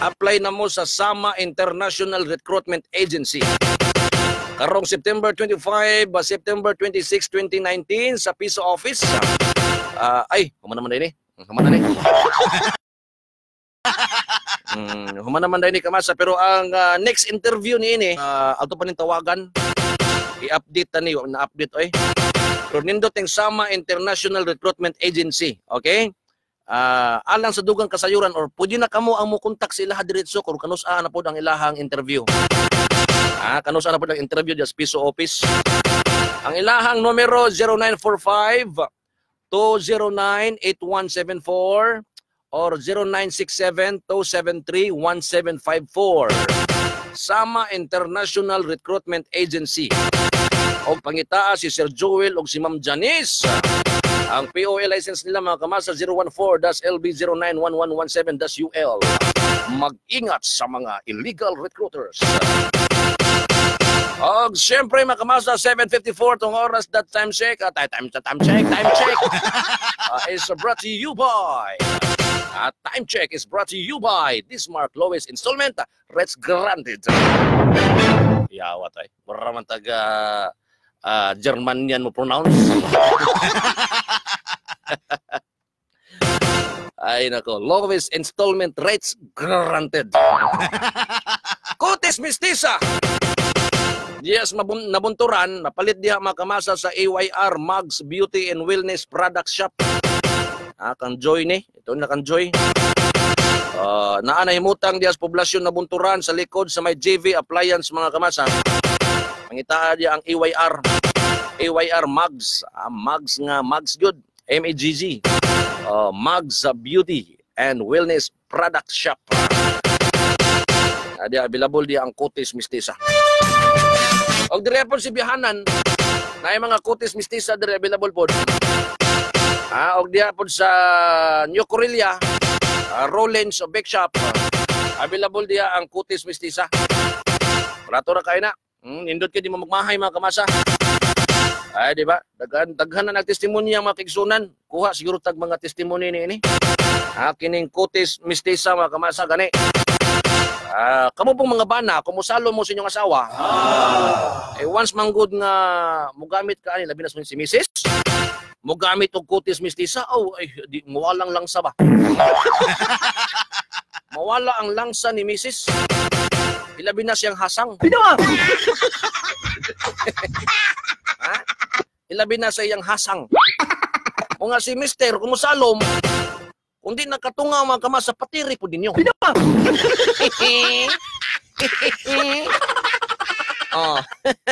apply na mo sa Sama International Recruitment Agency. Karong September 25, ba September 26, 2019 sa PISA office. Ah, ay, human naman din eh. Human na ni. Hmm, *laughs* human naman din ni Kamasa pero ang ah, next interview ni ini, uh, ato pa ning tawagan. I-update ta ni, na update oy. Pero nindot ang Sama International Recruitment Agency, okay? Ah, alang sa dugang kasayuran or pwede na kamo ang mo kontak sa ilaha diretso kung kanus-a na pod ang ilahang interview. Ah, kanus na po ng interview just piso office. Ang ilahang numero 0945 209 8174 or 0967 273 1754. Sama International Recruitment Agency. O pangitaa si Sir Joel o si Ma'am Janice. Ang POA license nila mga kamasa 014-LB091117-UL. Mag-ingat sa mga illegal recruiters. Og siyempre mga kamasa 7.54 tong oras that time check. At time, time check, time check. *laughs* uh, is brought to you by at time check is brought to you by Dismark Lowest Installment. Reds granted. Yawa tay. Mura man taga uh, German yan mo pronounce. *laughs* Ay nako, lowest installment rates granted. *laughs* Kutis Mistisa. Yes, nabunturan, napalit diha makamasa sa AYR Mugs Beauty and Wellness Product Shop. Ah, kang Joy ni. Ito na kang Joy. Uh, naanay mutang diya sa poblasyon nabunturan sa likod sa may JV Appliance mga kamasa. Pangitaa diya ang AYR. AYR Mugs. Ah, Mugs nga, Mugs good. M-A-G-G. Uh, Mugs Beauty and Wellness Product Shop. Uh, di available di ang kutis mistisa. Og dire po si biyahanan na mga kutis mistisa dire available po. Ah, og diya po sa New Corelia, uh, Rollins o Bake Shop. Uh, available diya ang kutis mistisa. Rato ra kay na. Hmm, nindot kay di mo magmahay mga kamasa. Ay, di ba? Daghan, daghan na nagtestimonya mga kigsunan. Kuha siguro tag mga testimony ni ini. Ah, kutis mistisa mga kamasa gani. Ah, kamo pong mga bana, kumusalo mo sa inyong asawa. Eh once manggod nga mugamit ka ani labi na si Mrs. Mugamit og kutis mistisa, oh ay di mawalang langsa ba? *laughs* Mawala ang langsa ni Mrs. Ilabi na siyang hasang. Binawa! *laughs* ha? Ilabi na sa iyang hasang. O nga si Mister, kumusalom, kung di nakatunga mga kama sa patiri po ninyo. Binawa! *laughs* oh.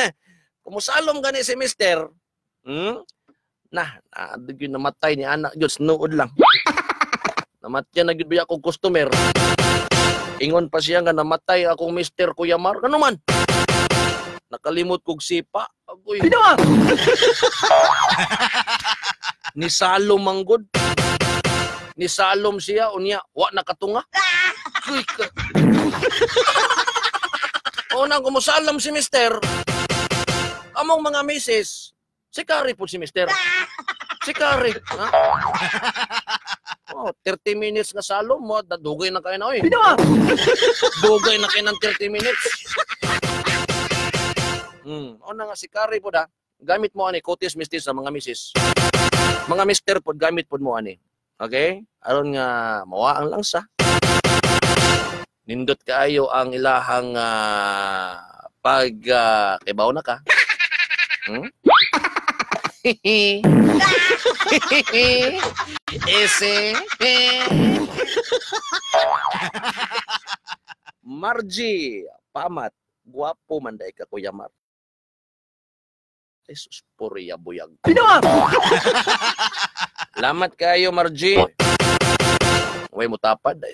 *laughs* Kumusalom gani si Mister, hmm? na, na yun namatay ni anak Diyos, nuod lang. *laughs* Namatay na gyud akong customer. Ingon pa siya nga namatay akong Mister Kuya Mar. Ano man? Nakalimot kog sipa. Agoy. Binawa! Ni Salom manggod. Ni Salom siya unya wa nakatunga. Kuy *laughs* ka. *laughs* Unang kumusalam si Mister. Among mga misis, si Kari po si Mister. *laughs* Si Kari. Ha? Oh, 30 minutes nga salom mo, dugay na kayo na oy. Dugay na kayo ng 30 minutes. Hmm, una nga si Kari po da, gamit mo ani kutis mistis sa mga misis. Mga mister po gamit po mo ani. Okay? Aron nga mawa ang langsa. Nindot kaayo ang ilahang uh, pag uh, kibaw na ka. Hmm? *laughs* Ese. Margie, pamat. Guwapo man ka, Kuya Mar. Jesus, puriya buyag. Binawa! *laughs* Lamat kayo, Margie. Uy, mutapad. Ay.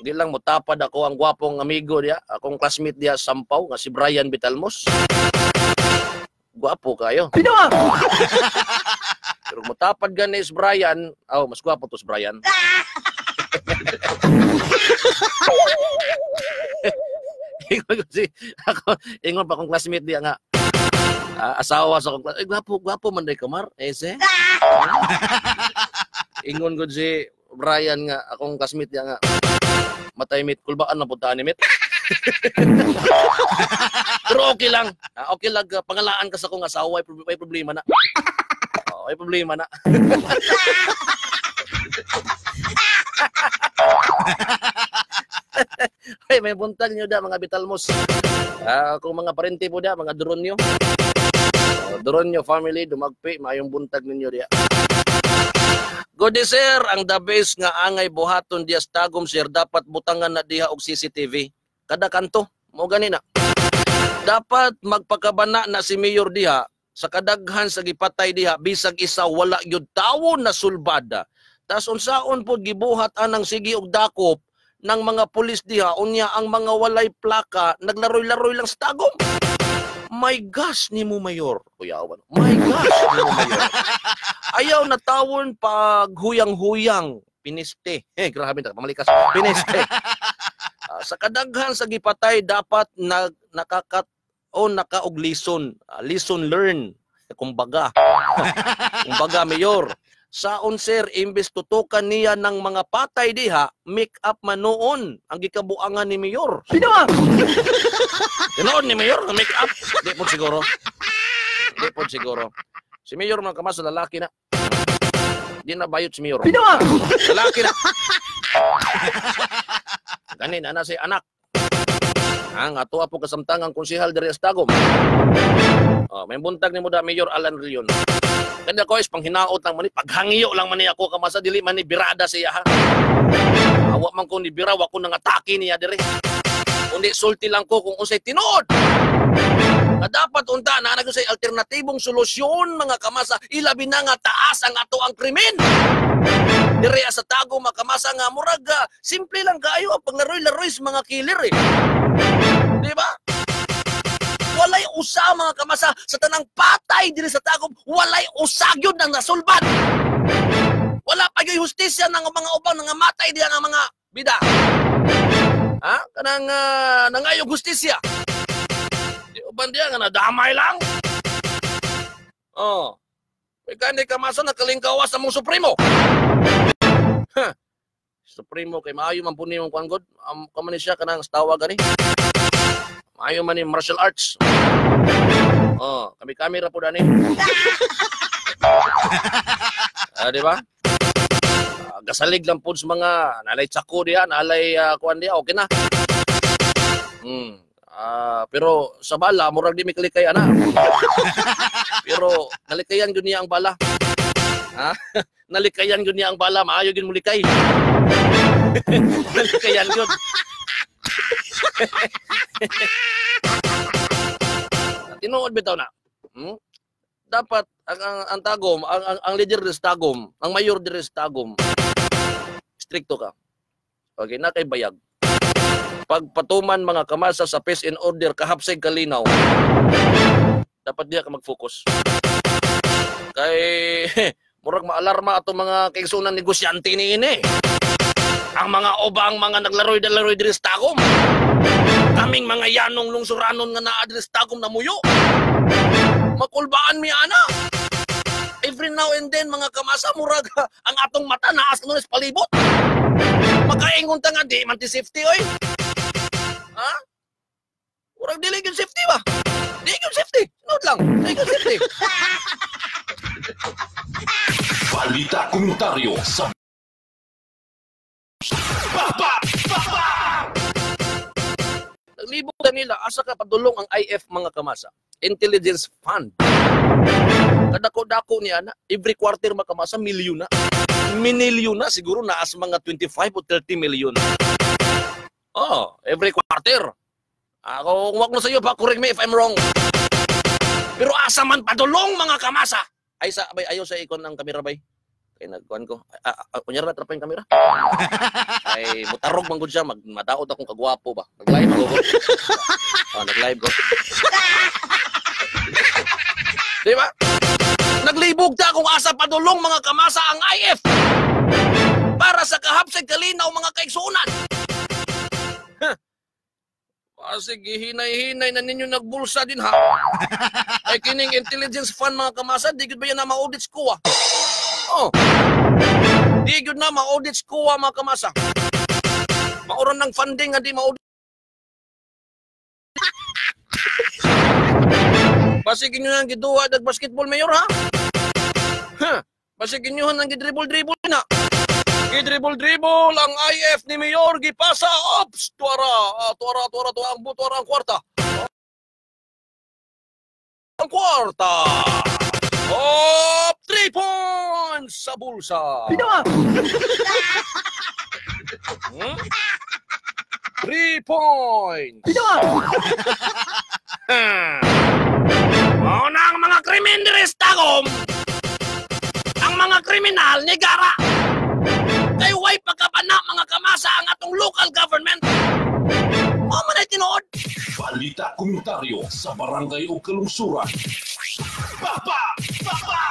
Hindi lang mutapad ako ang gwapong amigo diya, akong classmate diya Sampaw, nga si Brian Bitalmos. Gwapo kayo. Binawa! Pero mutapad gani si Brian, oh, mas gwapo to si Brian. *laughs* ingon ko si ako ingon pa akong classmate diya nga ah, asawa sa akong class. Eh, gwapo, gwapo man day kamar. Ese. *laughs* ingon ko si Brian nga akong classmate diya nga matay mit kulbaan na puntaan ni mit. *laughs* Pero okay lang. Ah, okay lang ah, pangalaan ka sa kong asawa, may prob- may problema na. Oh, may problema na. *laughs* Ay, may buntag nyo da, mga bitalmos. Ah, kung mga parente po da, mga drone nyo. Drone nyo, family, dumagpi, mayong buntag ninyo diya. Day, sir. Ang the best nga angay buhaton diya tagom, sir, dapat butangan na diha og CCTV. Kada kanto, mo ganina. Dapat magpakabana na si Mayor diha sa kadaghan sa gipatay diha bisag isa wala gyud tawo na sulbada. Tas unsaon pod gibuhat anang sige og dakop ng mga pulis diha unya ang mga walay plaka naglaroy-laroy lang sa tagom. My gosh ni mo mayor. Kuya Awan. My gosh ni mo mayor. *laughs* Ayaw na tawon pag huyang-huyang piniste. Eh, grabe na, pamalikas. Piniste. *laughs* Ah, sa kadaghan sa gipatay dapat na nakakat o nakaog lison. Ah, lison learn. Kumbaga. *laughs* Kumbaga, mayor. Saon sir, imbes tutukan niya ng mga patay diha, make up manoon ang gikabuangan ni mayor. Sino Tinoon *laughs* ni mayor make up. Di po siguro. Di po siguro. Si mayor mga kamas lalaki na. Di na bayot si mayor. Sino Lalaki na. *laughs* Ganin ana si anak. Ang ato po kasamtang ang konsehal diri sa Tagum. Oh, may buntag ni mo da Mayor Alan Rion. Kanya ko is panghinaot lang man ni paghangiyo lang man ni ako kamasa dili man ni birada siya ha. Awa man ko ni bira wa ko nang atake niya diri. Kundi sulti lang ko kung unsay tinuod. Nga dapat unta na nag say alternatibong solusyon mga kamasa ilabi na nga taas ang ato ang krimen. Dire sa tago mga kamasa nga murag simple lang kayo ang paglaroy-laroy sa mga killer eh. Di ba? Walay usa mga kamasa sa tanang patay diri sa tagom, walay usa gyud nang nasulbad. Wala pa gyud hustisya ng mga ubang nga matay diya nga mga bida. Ha? Kanang uh, nangayog hustisya. Di uban diya nga nadamay lang. Oh. Ika ni kamasa nakalingkawas sa mong supremo. Ha. Supremo kay maayo man po nimong kuan god. Um, kamo ni siya kanang tawag gani. Maayo man ni martial arts. Oh, kami kamera po dani. *laughs* Ah, di ba? Ah, gasalig lang po sa mga nalay tsako diya, nalay uh, kuan diya, okay na. Hmm. Ah, pero sa bala murag di kalikay ana. *laughs* pero nalikayan gyud niya ang bala. Ha? *laughs* nalikayan gyud niya ang bala, maayo gyud mulikay. nalikayan gyud. *laughs* Tinuod bitaw na. Hmm? Dapat ang, ang, ang tagom, ang, ang, ang leader des tagom, ang mayor des tagom, stricto ka. Okay, na kay bayag. Pagpatuman mga kamasa sa peace and order kahapsay kalinaw, dapat diya ka mag-focus. Kay *laughs* murag maalarma ato mga kaigsunan negosyante ni ini. Ang mga obang mga naglaroy-dalaroy diri tagom. Kaming mga yanong lungsuranon nga naa diri sa tagom na muyo. Makulbaan mi ana. Every now and then mga kamasa murag ang atong mata naas kuno sa palibot. Makaingon ta nga di man ti safety oy. Ha? Murag dili gyud safety ba? Di gyud safety. Sunod lang. Di gyud safety. *laughs* Balita komentaryo sa Naglibot na nila asa ka padulong ang IF mga kamasa. Intelligence Fund. Kadako-dako niya na every quarter mga kamasa milyon na. Minilyon na siguro na as mga 25 o 30 milyon. Oh, every quarter. Ako, kung wag mo sa iyo pa, correct me if I'm wrong. Pero asa man padulong mga kamasa. Ay sa bay ayo sa ikon ng kamera bay. Kay nagkuan ko. Ah, ah, kunyara na trapa yung kamera. *laughs* Ay mutarog man gud siya mag madaot akong kagwapo ba. Nag-live ko. oh, nag-live ko. *laughs* Di ba? Naglibog ta kung asa padulong mga kamasa ang IF para sa kahapsay kalinaw mga kaigsunan. Huh. Ah, sige, hinay-hinay na ninyo nagbulsa din ha. *laughs* Ay kining intelligence fund mga kamasa, di gud ba yan na ma-audit ko ah. Oh. Di gud na ma-audit ah, mga kamasa. Mauron ng funding nga di mao *laughs* Basig inyo nang giduwa dag basketball mayor ha? Ha? Basig inyo nang gidribble-dribble na. Gidribble-dribble ang IF ni Mayor gipasa ops tuara ah, tuara tuara tuara ang tuara ang kwarta. Ang kwarta. Op, three points sa bulsa. Hmm? Three points. *laughs* Mao na ang mga krimen diri sa tagom. Ang mga kriminal ni Gara. Kay way pagkabana mga kamasa ang atong local government. Mao man ay tinuod. Balita komentaryo sa barangay o kalungsuran. Papa! Papa!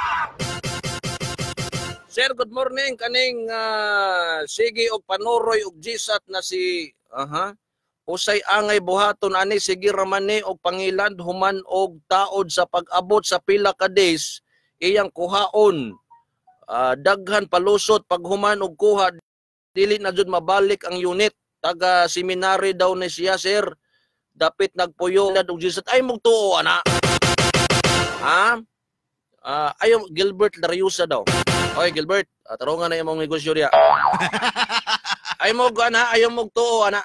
Sir, good morning. Kaning ah, sige og panuroy og gisat na si aha. Usay angay buhaton ani sige raman ni og pangilan human og taod sa pag-abot sa pila ka days iyang kuhaon. Ah, daghan palusot pag human og kuha dili na jud mabalik ang unit. Taga seminary daw ni siya sir. Dapit nagpuyo na og gisat ay mong tuo ana. Ha? Ah, ayo Gilbert Dariusa daw. Oy Gilbert, uh, tarungan na imong negosyo diya. *laughs* ay mo ana, ayo mo tuo ana.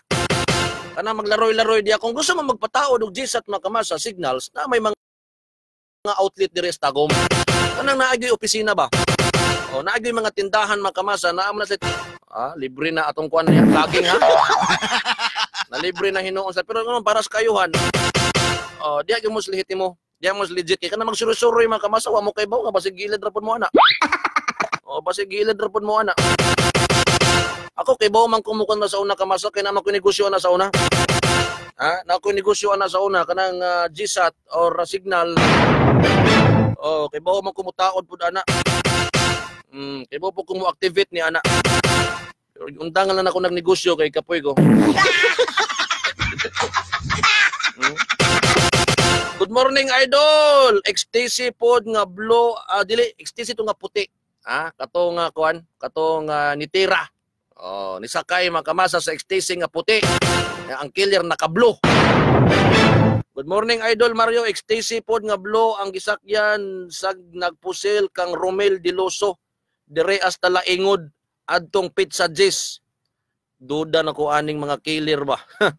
Kana maglaroy-laroy diya kung gusto mo magpatao og gisat makamasa signals na may mga mga outlet diri sa Tagum. Kanang naagi opisina ba? O naagi mga tindahan makamasa na amna sa ah, libre na atong kuan niya, laging ha. *laughs* na libre na hinuon sa pero naman para sa kayuhan. Oh, diya gyud mo lihiti mo. Diya mo legit kay kana magsuroy-suroy mga kamasa wa mo kay baw nga basig gilid ra pud mo ana. *laughs* O basig gilid ra pud mo ana. Ako kay baw man kumukon na sa una kamasa kay naman ko negosyo na sa una. Ha? Na ko negosyo na sa una kanang uh, GSAT or uh, signal. Oh, kay baw man kumutaod pud ana. Mm, kay baw po kumo activate ni ana. Undangan lang ako nagnegosyo kay kapoy ko. Hmm? Good morning idol. XTC pod nga blue, ah, dili XTC to nga puti. Ah, kato nga kuan, kato nga nitira. Oh, ni sakay makamasa sa XTC nga puti. Ang killer naka blue. Good morning idol Mario XTC pod nga blue ang gisakyan sa nagpusil kang Romel Diloso dire hasta laingod adtong pizza jis. Duda na ko aning mga killer ba. *laughs*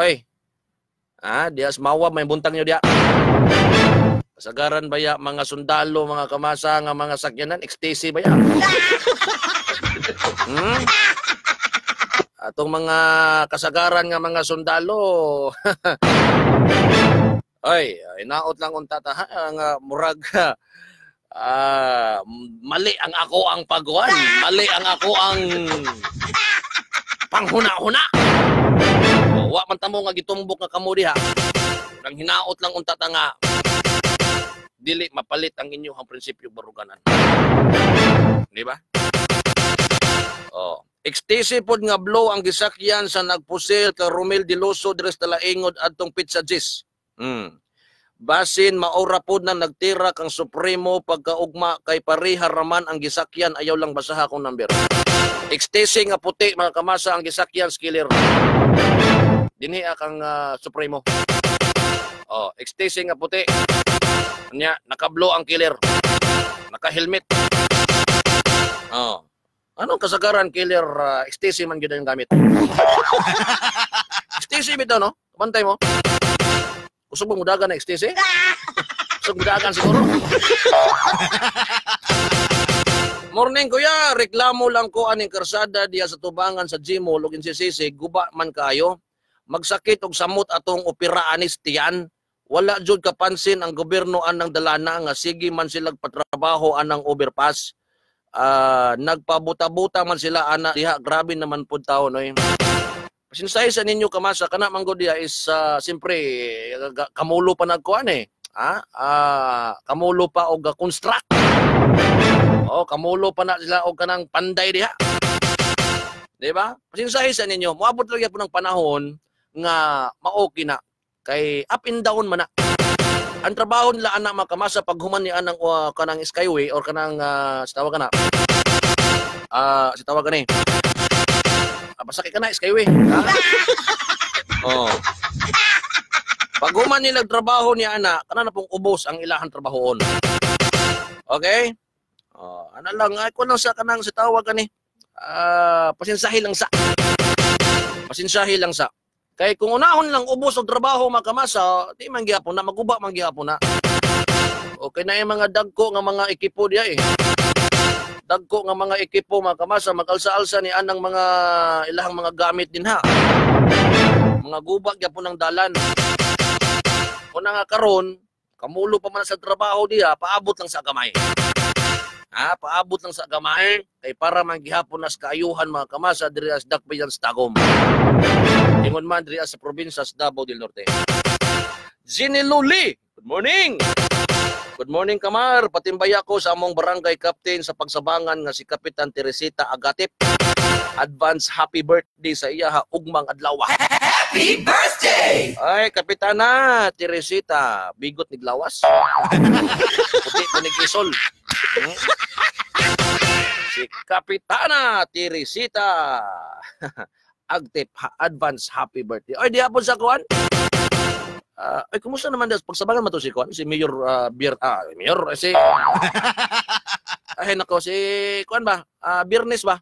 Oy, Ah, dias mawa may buntang nyo diya. Kasagaran ba ya mga sundalo, mga kamasa nga mga sakyanan, XTC ba ya? *laughs* hmm? Atong mga kasagaran nga mga sundalo. *laughs* Ay, inaot lang unta ta ha, nga murag ah mali ang ako ang pagwan, mali ang ako ang panghuna-huna. Wa man tamo nga gitumbok nga kamo diha. Nang hinaot lang unta ta nga dili mapalit ang inyong prinsipyo baruganan. Di ba? Oh, XTC pod nga blow ang gisakyan sa nagpusil ka Romel Diloso dres talaingod adtong pizza jis. Hmm. Basin maora pod na nagtira kang Supremo pagkaugma kay pareha raman ang gisakyan ayaw lang basaha akong number. XTC nga puti mga kamasa ang gisakyan skiller. Dinhi kang uh, Supremo. Oh, XTC nga puti. Nya nakablo ang killer. Naka-helmet. Oh. Anong kasagaran killer uh, XTC man gyud ang gamit? *laughs* XTC bitaw no? Bantay mo. Gusto mo mudagan na XTC? Gusto *laughs* mo mudagan siguro? *laughs* Morning kuya, reklamo lang ko aning karsada diya sa tubangan sa Gmall ug insisisi guba man kayo. Magsakit og samot atong opera anis tiyan. Wala jud kapansin ang gobyerno anang dalana nga sige man sila patrabaho anang overpass. Ah, nagpabuta-buta man sila ana diha grabe naman pud tawo no. Pasinsay sa ninyo kamasa kana manggo diya is uh, simpre ga- kamulo pa nagkuan eh. Ha? Ah, kamulo pa og construct. Oh, kamulo pa na sila og kanang panday diha. Di ba? Pasinsay sa ninyo, moabot lang po ng panahon nga maoki na kay up and down man na. Ang trabaho nila anak makamasa pag human ni anang uh, kanang skyway or kanang uh, sa tawag na. Ah, si tawag ni. Ah, Pasakay ka na, Skyway. Ha? *laughs* oh. Pag human nila trabaho ni ana, kana na pong ubos ang ilahang trabahoon. Okay? Oh, ano lang, ay ko lang sa kanang sa tawag kani. Ah, pasinsahi lang sa. Pasinsahi lang sa. Kay kung unahon lang ubos og trabaho makamasa, di man gyapon na maguba man gyapon na. Okay na yung mga dagko nga mga ekipo diya eh. Dagko nga mga ekipo makamasa magalsa-alsa ni anang mga ilahang mga gamit din ha. Mga guba gyapon ng dalan. Kung nga karon, kamulo pa man sa trabaho diya, paabot lang sa gamay. Ha, paabot lang sa gamay kay para manggihapon nas kaayuhan mga kamasa diri as Dakbayan sa Tagum. Ingon man diri sa probinsya sa Davao del Norte. Ginny Luli, good morning. Good morning Kamar, patimbay ako sa among barangay captain sa pagsabangan nga si Kapitan Teresita Agatip. Advance happy birthday sa iya ha ugmang adlaw. *laughs* Happy birthday! Ay, Kapitana Teresita, bigot ni Glawas. Puti ko ni Kisol. Hmm? Si Kapitana Teresita. *laughs* Agtip, ha- advance happy birthday. Ay, di hapon sa kuan. Ah, ay, kumusta naman das pagsabangan mo to si kuan? Si Mayor ah, Bier, ah, Mayor, eh, si... *laughs* ay, nako, si kuan ba? Ah, Biernes ba?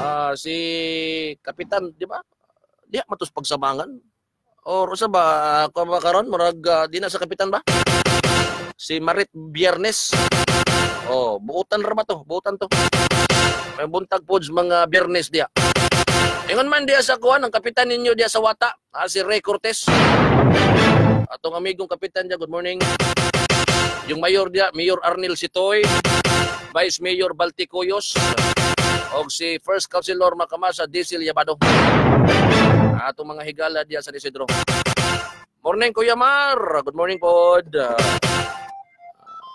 Ah, si Kapitan, di ba? Di matos pagsabangan. Or sa ba, kuan ba karon murag ah, di na sa Kapitan ba? Si Marit Biernes. Oh, buutan ra ba to? Buutan to. May buntag pods mga Biernes dia. Ingon man diya sa kuan ang kapitan ninyo diya sa Wata, ah, si Ray Cortez. Atong amigong kapitan diya, good morning. Yung mayor diya, Mayor Arnil Sitoy, Vice Mayor Balticoyos, og si First Councilor Makamasa Diesel Yabado. Atong mga higala diya sa Isidro. Morning Kuya Mar. Good morning pod. Ah,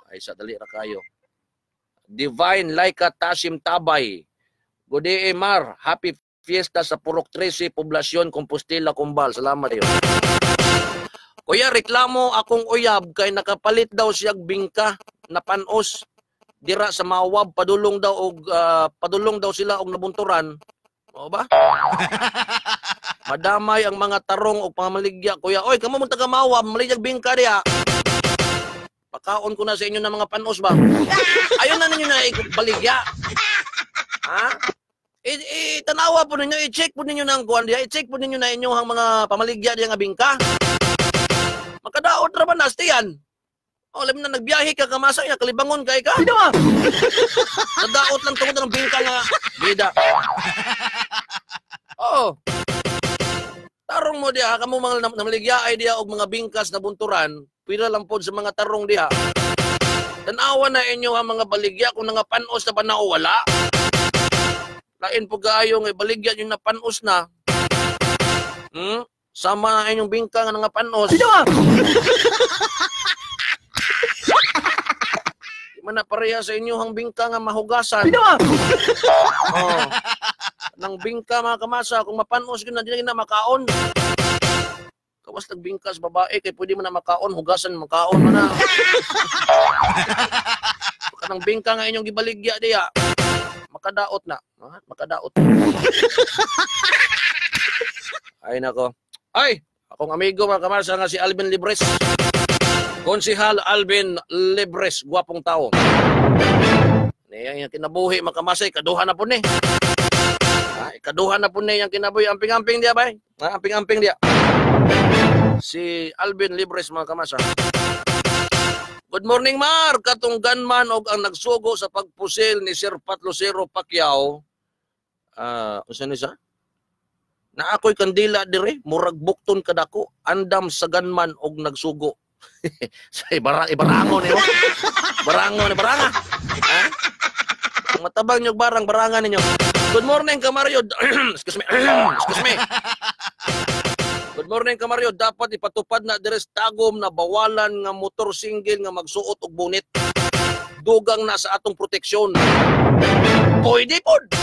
ay sa dali ra kayo. Divine Laika Tasim Tabay. Good day, Mar. Happy fiesta sa Purok 13, Poblasyon, Compostela, Kumbal. Salamat yun. Kuya, reklamo akong uyab kay nakapalit daw siyag bingka na panos dira sa mawab padulong daw og ah, padulong daw sila og nabunturan. O ba? *laughs* Madamay ang mga tarong og pamaligya. Kuya, oy, kamo mo taga mawab, maligyag bingka diha. Pakaon ko na sa inyo ng mga panos ba? *laughs* Ayun na ninyo na baligya. Ha? I, i tanawa po ninyo, i-check po ninyo ng kuwan diya, i-check po ninyo na inyong mga pamaligya diya nga bingka. Makadaot ra ba nasti yan? Oh, alam na nagbiyahe ka kamasa ya kalibangon kay ka. Bida *laughs* Nadaot lang tungod ng bingka nga bida. Oo. Tarong mo diha kamo mga nam- namaligya ay diha og mga bingkas na bunturan, pila lang pod sa mga tarong diha. Tanawa na inyo ang mga baligya kung nga panos na ba na o wala. Lain po kayo nga baligya yung napanos na. Hmm? Sama na inyong bingka nga nga panos. Di man na pareha sa inyo ang bingka nga mahugasan. oh. Nang bingka mga kamasa, kung mapanos yun na di na makaon. Kawas nagbingka sa babae, kay pwede mo na makaon, hugasan, makaon mo na. Kanang bingka nga inyong gibaligya diya, makadaot na. Ha? Makadaot. *laughs* Ay nako. Ay, akong amigo mga kamasa nga si Alvin Libres. Konsihal Alvin Libres, gwapong tao. Niya yung kinabuhi mga kamasa, ikaduha na po ni. Ha, ikaduha na po ni yung kinabuhi. Amping-amping diya ba? Ha, amping-amping diya. Si Alvin Libres mga kamasa. Good morning, Mar. Katong gunman og ang nagsugo sa pagpusil ni Sir Pat Lucero Pacquiao. Ah, uh, ni sa? Na ako'y kandila dire, murag bukton kadako, andam sa gunman og nagsugo. *laughs* sa ibara ibarangon niyo. Barangon ni baranga. Ha? Matabang niyo barang barangan ninyo. Good morning, Kamario. *clears throat* Excuse me. *clears throat* Excuse me. Good morning, Kamario. Dapat ipatupad na deres tagom na bawalan nga motor single nga magsuot og bunit. Dugang na sa atong proteksyon. Pwede pod.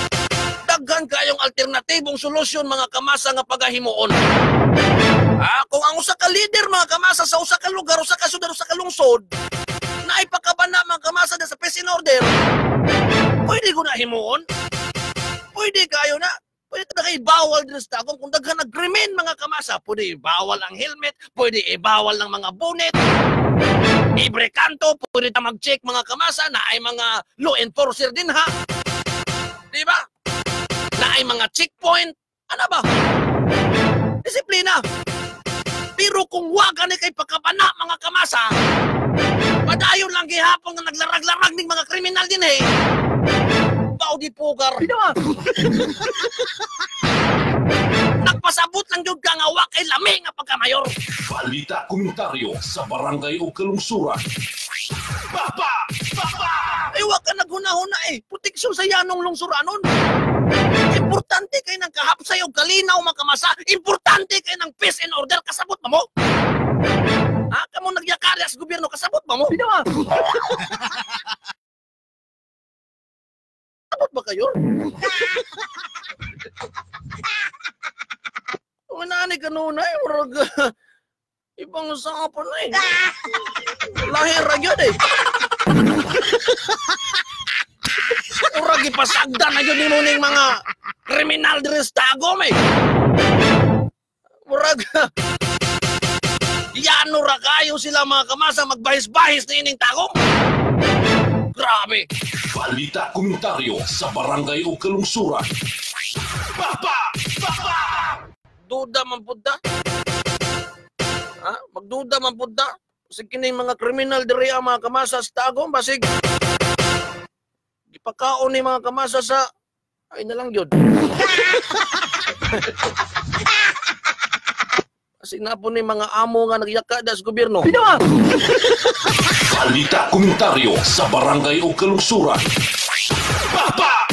Daghan kayong alternatibong solusyon mga kamasa nga pagahimuon. Ah, kung ang usa ka leader mga kamasa sa usa ka lugar, usa ka syudad, usa ka lungsod, na ipakabana mga kamasa na sa peace in order, pwede ko na himuon. Pwede kayo na. Pwede na kayo bawal din sa tagong kung daghan nagkrimen mga kamasa. Pwede bawal ang helmet, pwede ibawal ng mga bonnet. Ibre kanto, pwede na mag-check mga kamasa na ay mga law enforcer din ha. Di ba? Na ay mga checkpoint. Ano ba? Disiplina. Pero kung waga ni kay pagkabana mga kamasa, padayon lang gihapon nga naglarag-larag ning mga kriminal din eh. Bao di pugar. *laughs* Nagpasabot lang jud ka nga wa kay lami nga pagkamayor. Balita komentaryo sa barangay o kalungsuran. Papa! Papa! Ay, wag ka naghuna-huna eh. Proteksyon sa yanong lungsuranon. Importante kay ng kahapsay o kalinaw makamasa. Importante kay ng peace and order. Kasabot ba mo? Ha? Kamo nagyakari sa gobyerno. Kasabot ba mo? Binawa! Kasabot ba kayo? *laughs* Kung nani ka noon ay, murag, *laughs* ibang usapan na eh. *laughs* Lahir ra gyud eh. Ura gipasagdan na nimo ning mga kriminal diri sa tagom eh. Murag Yano ra kayo sila mga kamasa magbahis-bahis na ining tagom. Grabe. Balita komentaryo sa barangay o kalungsuran. Papa! Papa! Duda man pudda. Ha? Magduda man pudda. Basig kini mga kriminal diri ang mga kamasa sa tagom basig gipakaon ni mga kamasa sa ay na lang gyud. Kasi *laughs* na po ni mga amo nga nagyaka da sa gobyerno. Balita komentaryo sa barangay o kalungsuran. Papa! Papa!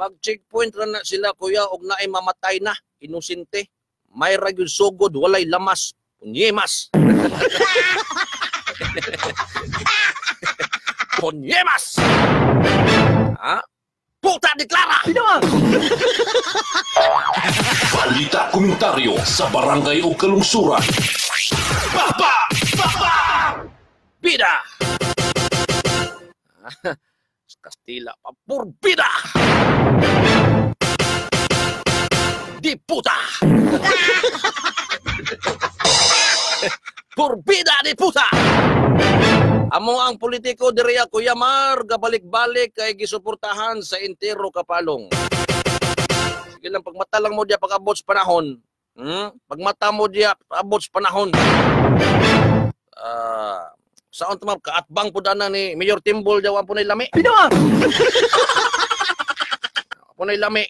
Mag-checkpoint ra na sila kuya og naay mamatay na inosente. May ragyod sugod walay lamas. Punyemas. *laughs* Punyemas. Ha? Puta deklara. Balita komentaryo sa barangay o kalungsuran. Papa! Papa! Bida! *laughs* Kastila, papurbida! Di puta! Purbida di puta! Amo ang politiko diriya Kuya Mar, gabalik-balik kay gisuportahan sa entero kapalong. Sige lang, pagmata lang mo diya pag-abot sa panahon. Hmm? Pagmata mo diya abot sa panahon. Ah, saan tumab kaatbang po na ni Mayor Timbol jawan po na lami. Pinawa! *laughs* po na lami.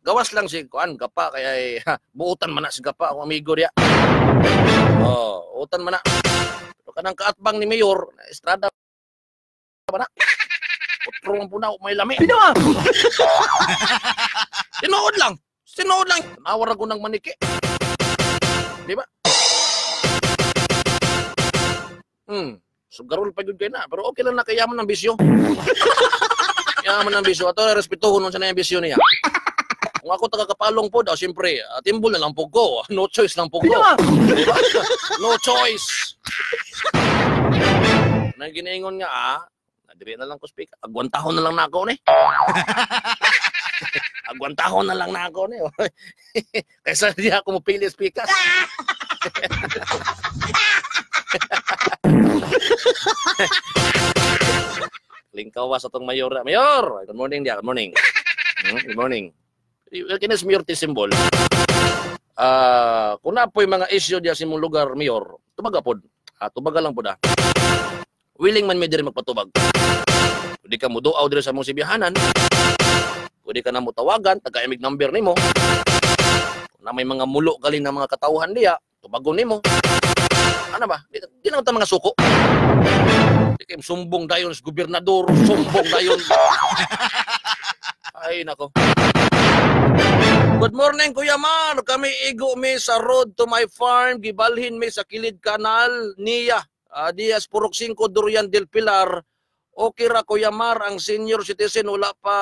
Gawas lang si Kuan, gapa kaya eh, buutan man na si gapa ang amigo diya. Oh, utan man na. Pero kanang kaatbang ni Mayor, na estrada ba na? Putro lang po na, may lami. Pinawa! Sinuod lang. Sinuod lang. Nawara ko ng maniki. Di ba? Hmm. Sugarol pa yun kayo na. Pero okay lang na kayaman ng bisyo. *laughs* Yaman ng bisyo. Ato, respetuhon nun sa na yung bisyo niya. Kung ako taga-kapalong po daw, siyempre, uh, timbol na lang po ko. No choice lang po ko. No choice. Na ginaingon nga, ah, nadiri na lang ko speak. Agwantahon na lang na ako, ni. Agwantahon na lang na ako, ni. *laughs* Kaysa di ako mapili speaker. *laughs* Lingkaw sa tong mayor. Mayor! Good morning dia. Good morning. Hmm, Good morning. Kinis mayor ti symbol. Ah, kung na po mga issue diya sa imong lugar, mayor, tubaga pod. Ah, tubaga lang po da. Willing man may diri magpatubag. Pwede ka mo duaw diri sa mong sibihanan. Pwede ka na mo tawagan, taga-imig number nimo. Kung na may mga mulo galing ng mga katawhan diya, tubagon nimo. Ano ba? Di, di na ta mga suko. Kayo sumbong dayon sa gobernador, sumbong dayon. *laughs* Ay, nako. Good morning, Kuya Mar. Kami igo mi sa road to my farm. Gibalhin mi sa kilid kanal niya. Uh, Diaz Purok 5, Durian del Pilar. Okay ra, Kuya Mar. Ang senior citizen, wala pa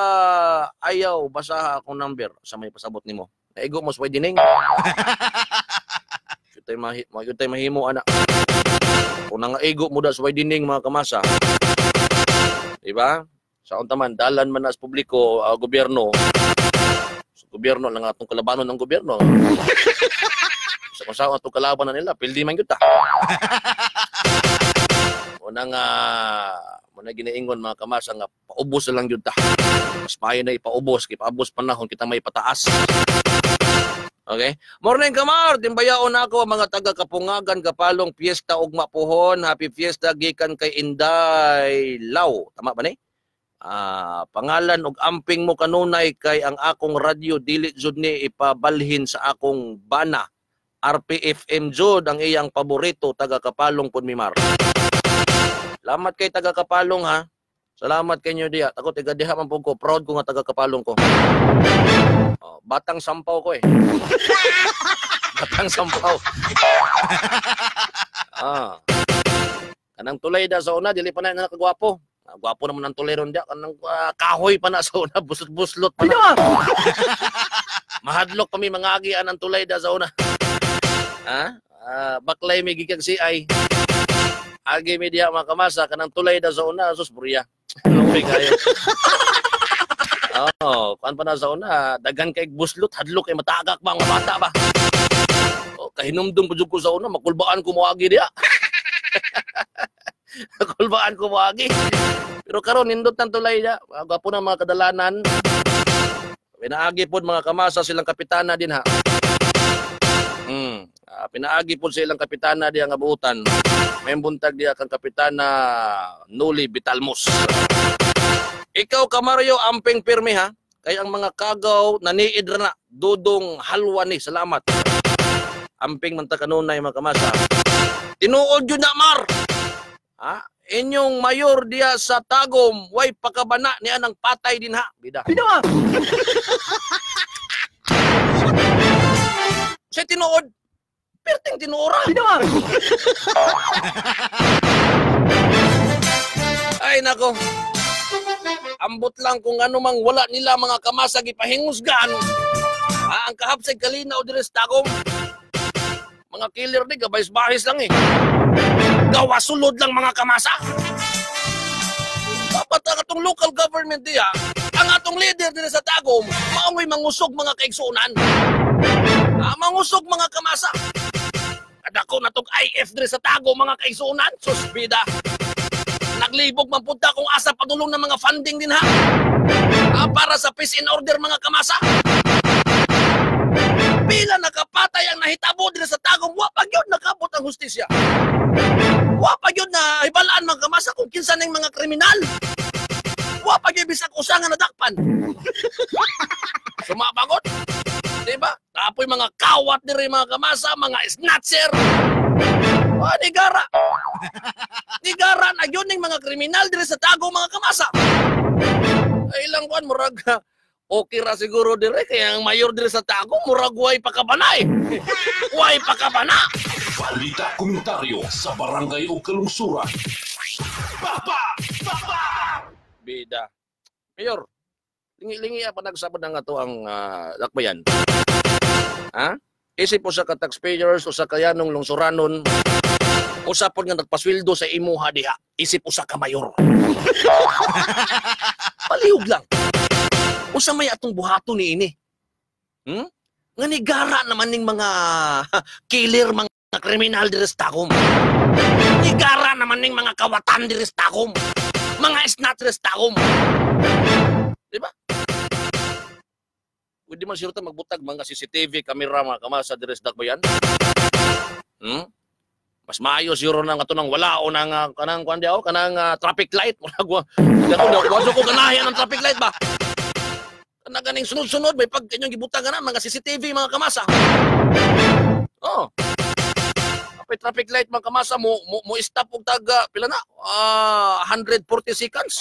ayaw. Basaha akong number sa may pasabot nimo. Naigo mo sa dining. *laughs* Tayo, mahi, yun tayo mahimo, anak. Kung nga ego mo da sa dining, mga kamasa. Diba? Sa untaman, dalan man na sa publiko, ah, gobyerno, sa gobyerno lang atong kalabanon ng gobyerno. *laughs* sa kung atong kalaban na nila, pildi man yun ta. *laughs* Muna nga, muna giniingon mga kamasa nga, paubos na lang yun ta. Mas payo na ipaubos, kipaubos panahon, kita may pataas. Okay? Morning kamar, timbayaon ako ang mga taga Kapungagan, Kapalong, Fiesta ug Mapuhon. Happy Fiesta gikan kay Inday Law. Tama ba ni? Ah, pangalan ug amping mo kanunay kay ang akong radyo dili jud ni ipabalhin sa akong bana. RPFM jud ang iyang paborito taga Kapalong Punmimar. Salamat kay taga Kapalong ha. Salamat kay inyo diya. Ako taga diha man po ko. Proud ko nga taga Kapalong ko. Oh, batang sampaw ko eh. *laughs* batang sampaw. *laughs* ah. Kanang tulay da sa una, dili pa na nakagwapo. Ah, gwapo naman ang tulay ron diya. Kanang ah, kahoy pa na sa una, *laughs* busot-buslot pa na. Mahadlok pa mi mga agian ang tulay da sa una. Ha? Ah, baklay mi gigag si ay. Agi mi diya mga kamasa, kanang tulay da sa una, sus burya. Lumay kayo. Oo, kuan pa na sa una, dagan kay buslot, hadlok kay matagak ba ang mga bata ba? O, kahinumdum ko jud ko sa una, makulbaan ko moagi diya. *laughs* makulbaan ko moagi. Pero karon nindot nang tulay diya, gapo na mga kadalanan. Pinaagi pod mga kamasa silang kapitana din ha. Hmm. Ah, pinaagi po sa ilang kapitana diya nga buutan. May buntag diya kang kapitana Nuli Bitalmos. Ikaw ka Mario amping pirmi ha. Kay ang mga kagaw naniid na dudong halwa ni salamat. Amping man ta kanunay mga kamasa. Tinuod yun na Mar. Ha? Inyong mayor diya sa Tagum, way pakabana niya ng patay din ha. Bida. Bida. *laughs* Siya tinuod. Perting tinuora. Bida. Ay nako. Ambot lang kung ano mang wala nila mga kamasa gipahingusgan. Ah, ang kahapsay kalina o dire sa Tagum. Mga killer di gabays-bahis lang eh. Gawa sulod lang mga kamasa. Dapat ang atong local government diya, ang atong leader din sa Tagum, maungoy mangusog mga kaigsunan. Ah, mangusog mga kamasa. Kadako na IF din sa Tagum mga kaigsunan, susbida. Naglibog man punta kung asa padulong ng mga funding din ha. Ah, para sa peace in order mga kamasa. Pila nakapatay ang nahitabo din sa Tagum, wa pa gyud nakabot ang hustisya. Wa pa gyud na ibalaan mga kamasa kung kinsa ning mga kriminal. Wa pa gyud bisag usangan na dakpan. *laughs* Sumabagot. Diba? Tapoy mga kawat diri mga kamasa, mga snatcher. Oh, nigara. *laughs* nigara na yun ng mga kriminal diri sa Tagum mga kamasa. Ay ilang kuan murag okay ra siguro dire kaya ang mayor dire sa Tagum murag way pakabanay. way pakabana. Balita komentaryo sa barangay o kalungsuran. Papa! Papa! Bida. Mayor, lingi-lingi pa nagsabad na nga to ang uh, lakbayan. Ha? Isip po sa ka-taxpayers o sa kayanong lungsuranon, usapon nga nagpasweldo sa imuha diha. Isip po sa kamayor. *laughs* Palihog lang. Usa may atong buhato ni ini. Hmm? Nga nigara naman ning mga killer mga kriminal diri sa Tagum. Nigara naman ning mga kawatan diri sa Tagum. Mga snatcher sa Tagum. Di ba? Pwede man sirta magbutag mga CCTV camera mga kamasa diri sa Dakbayan. Hmm? Mas maayo siguro na nga to nang wala o nang uh, kanang kuan diaw kanang uh, traffic light. *laughs* Dako waso ko ganahan ng traffic light ba? Kanang ganing sunod-sunod may pag kanyang gibutang na mga CCTV mga kamasa. Oh. Apay traffic light mga kamasa mo mo, mo stop og taga pila na? Ah, 140 seconds.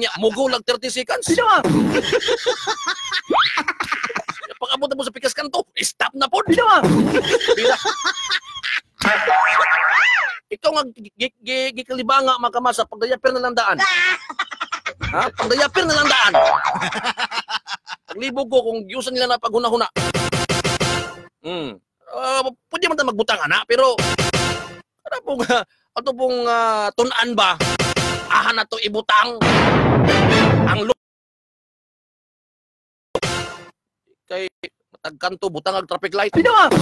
Nya mugo lang 30 seconds. Sino Pag-abot na mo sa pikas kanto, stop na po. Sino Bila. Ikaw nga gikalibanga mga kamasa pagdayapir na lang daan. ha? Pagdayapir na lang daan. Paglibog ko kung yusan nila na paghuna-huna. Hmm. Uh, pwede man magbutang ana, pero ano pong, uh, ano pong uh, tunan ba? simbahan na to ibutang. Ang kay matagkanto butang ag traffic light. Pinawa! *laughs*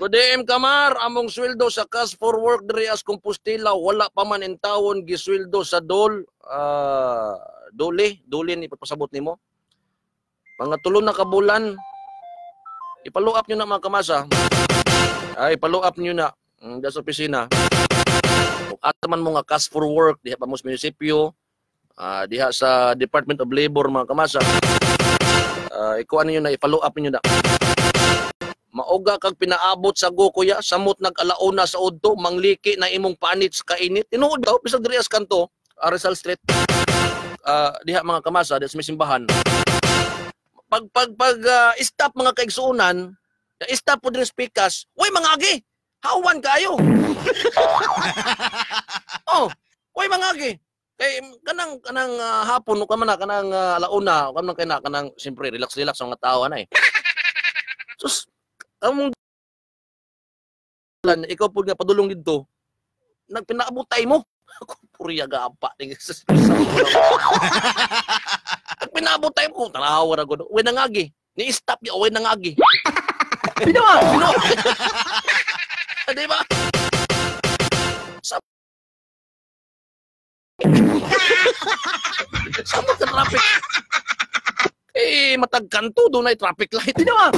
Good day. Kamar. Among sweldo sa cash for work diri as Compostela, wala pa man in tawon gisweldo sa dol. Ah, dole, dole ni pasabot nimo. Mga tulo na ka bulan. Ipalo up nyo na mga kamasa. Ay, ipalo up nyo na. Mm, sa opisina. Kung ataman mo nga cash for work, diha pa mo sa munisipyo, ah, diha sa Department of Labor mga kamasa. Ah, ikuha ninyo na, ipalo up ninyo na. Mauga kag pinaabot sa go kuya, samot nag-alauna sa udto, mangliki na imong panit sa kainit. Tinuod daw bisag diri kanto, ah, Rizal Street. Ah, diha mga kamasa, diha sa may simbahan. Pag pag pag ah, stop mga kaigsuunan, stop po diri speakers, way mga agi. Hawan kayo. *laughs* oh, way mga agi. Kay kanang kanang ah, hapon o kamana kanang uh, alauna, o kanang kay na kanang siyempre relax relax ang mga tao na eh. *laughs* Sus, among lan ikaw pud nga padulong didto. Nagpinaabutay mo. *laughs* Ako puriya gapa ning Nagpinaabutay mo tanawa ra gud. Uy nangagi. Ni stop ya, uy nangagi. Pinawa! *laughs* Pinawa! *laughs* Di ba? Sa *laughs* Sama ka traffic. Eh, matagkanto, doon ay traffic light. Pinawa!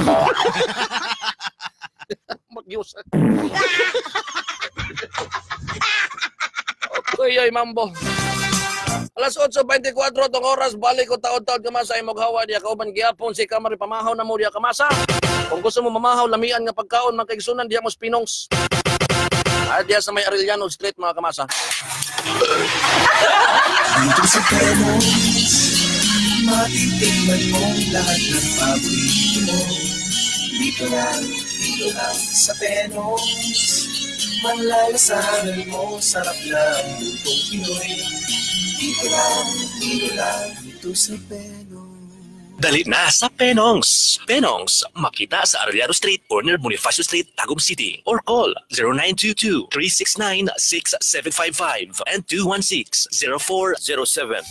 Magyus. okay, ay mambo. Alas 8.24 tong oras, balik ko taon-taon kamasa ay maghawa diya kauban gihapon si Kamari pamahaw na mo kamasa. Kung gusto mo mamahaw, lamian nga pagkaon, mga kaigsunan, diya mo spinongs. Ah, diya sa may Arellano Street, mga kamasa. Dito sa Penos, matitikman mo lahat ng paborito. Dito lang, dito lang sa Penos, malalasahan mo, sarap ng lutong Pinoy. Dito lang, dito lang, dito sa. Dali na sa Penongs. Penongs, makita sa Arellano Street, corner Bonifacio Street, Tagum City. Or call 0922-369-6755 and 216-0407.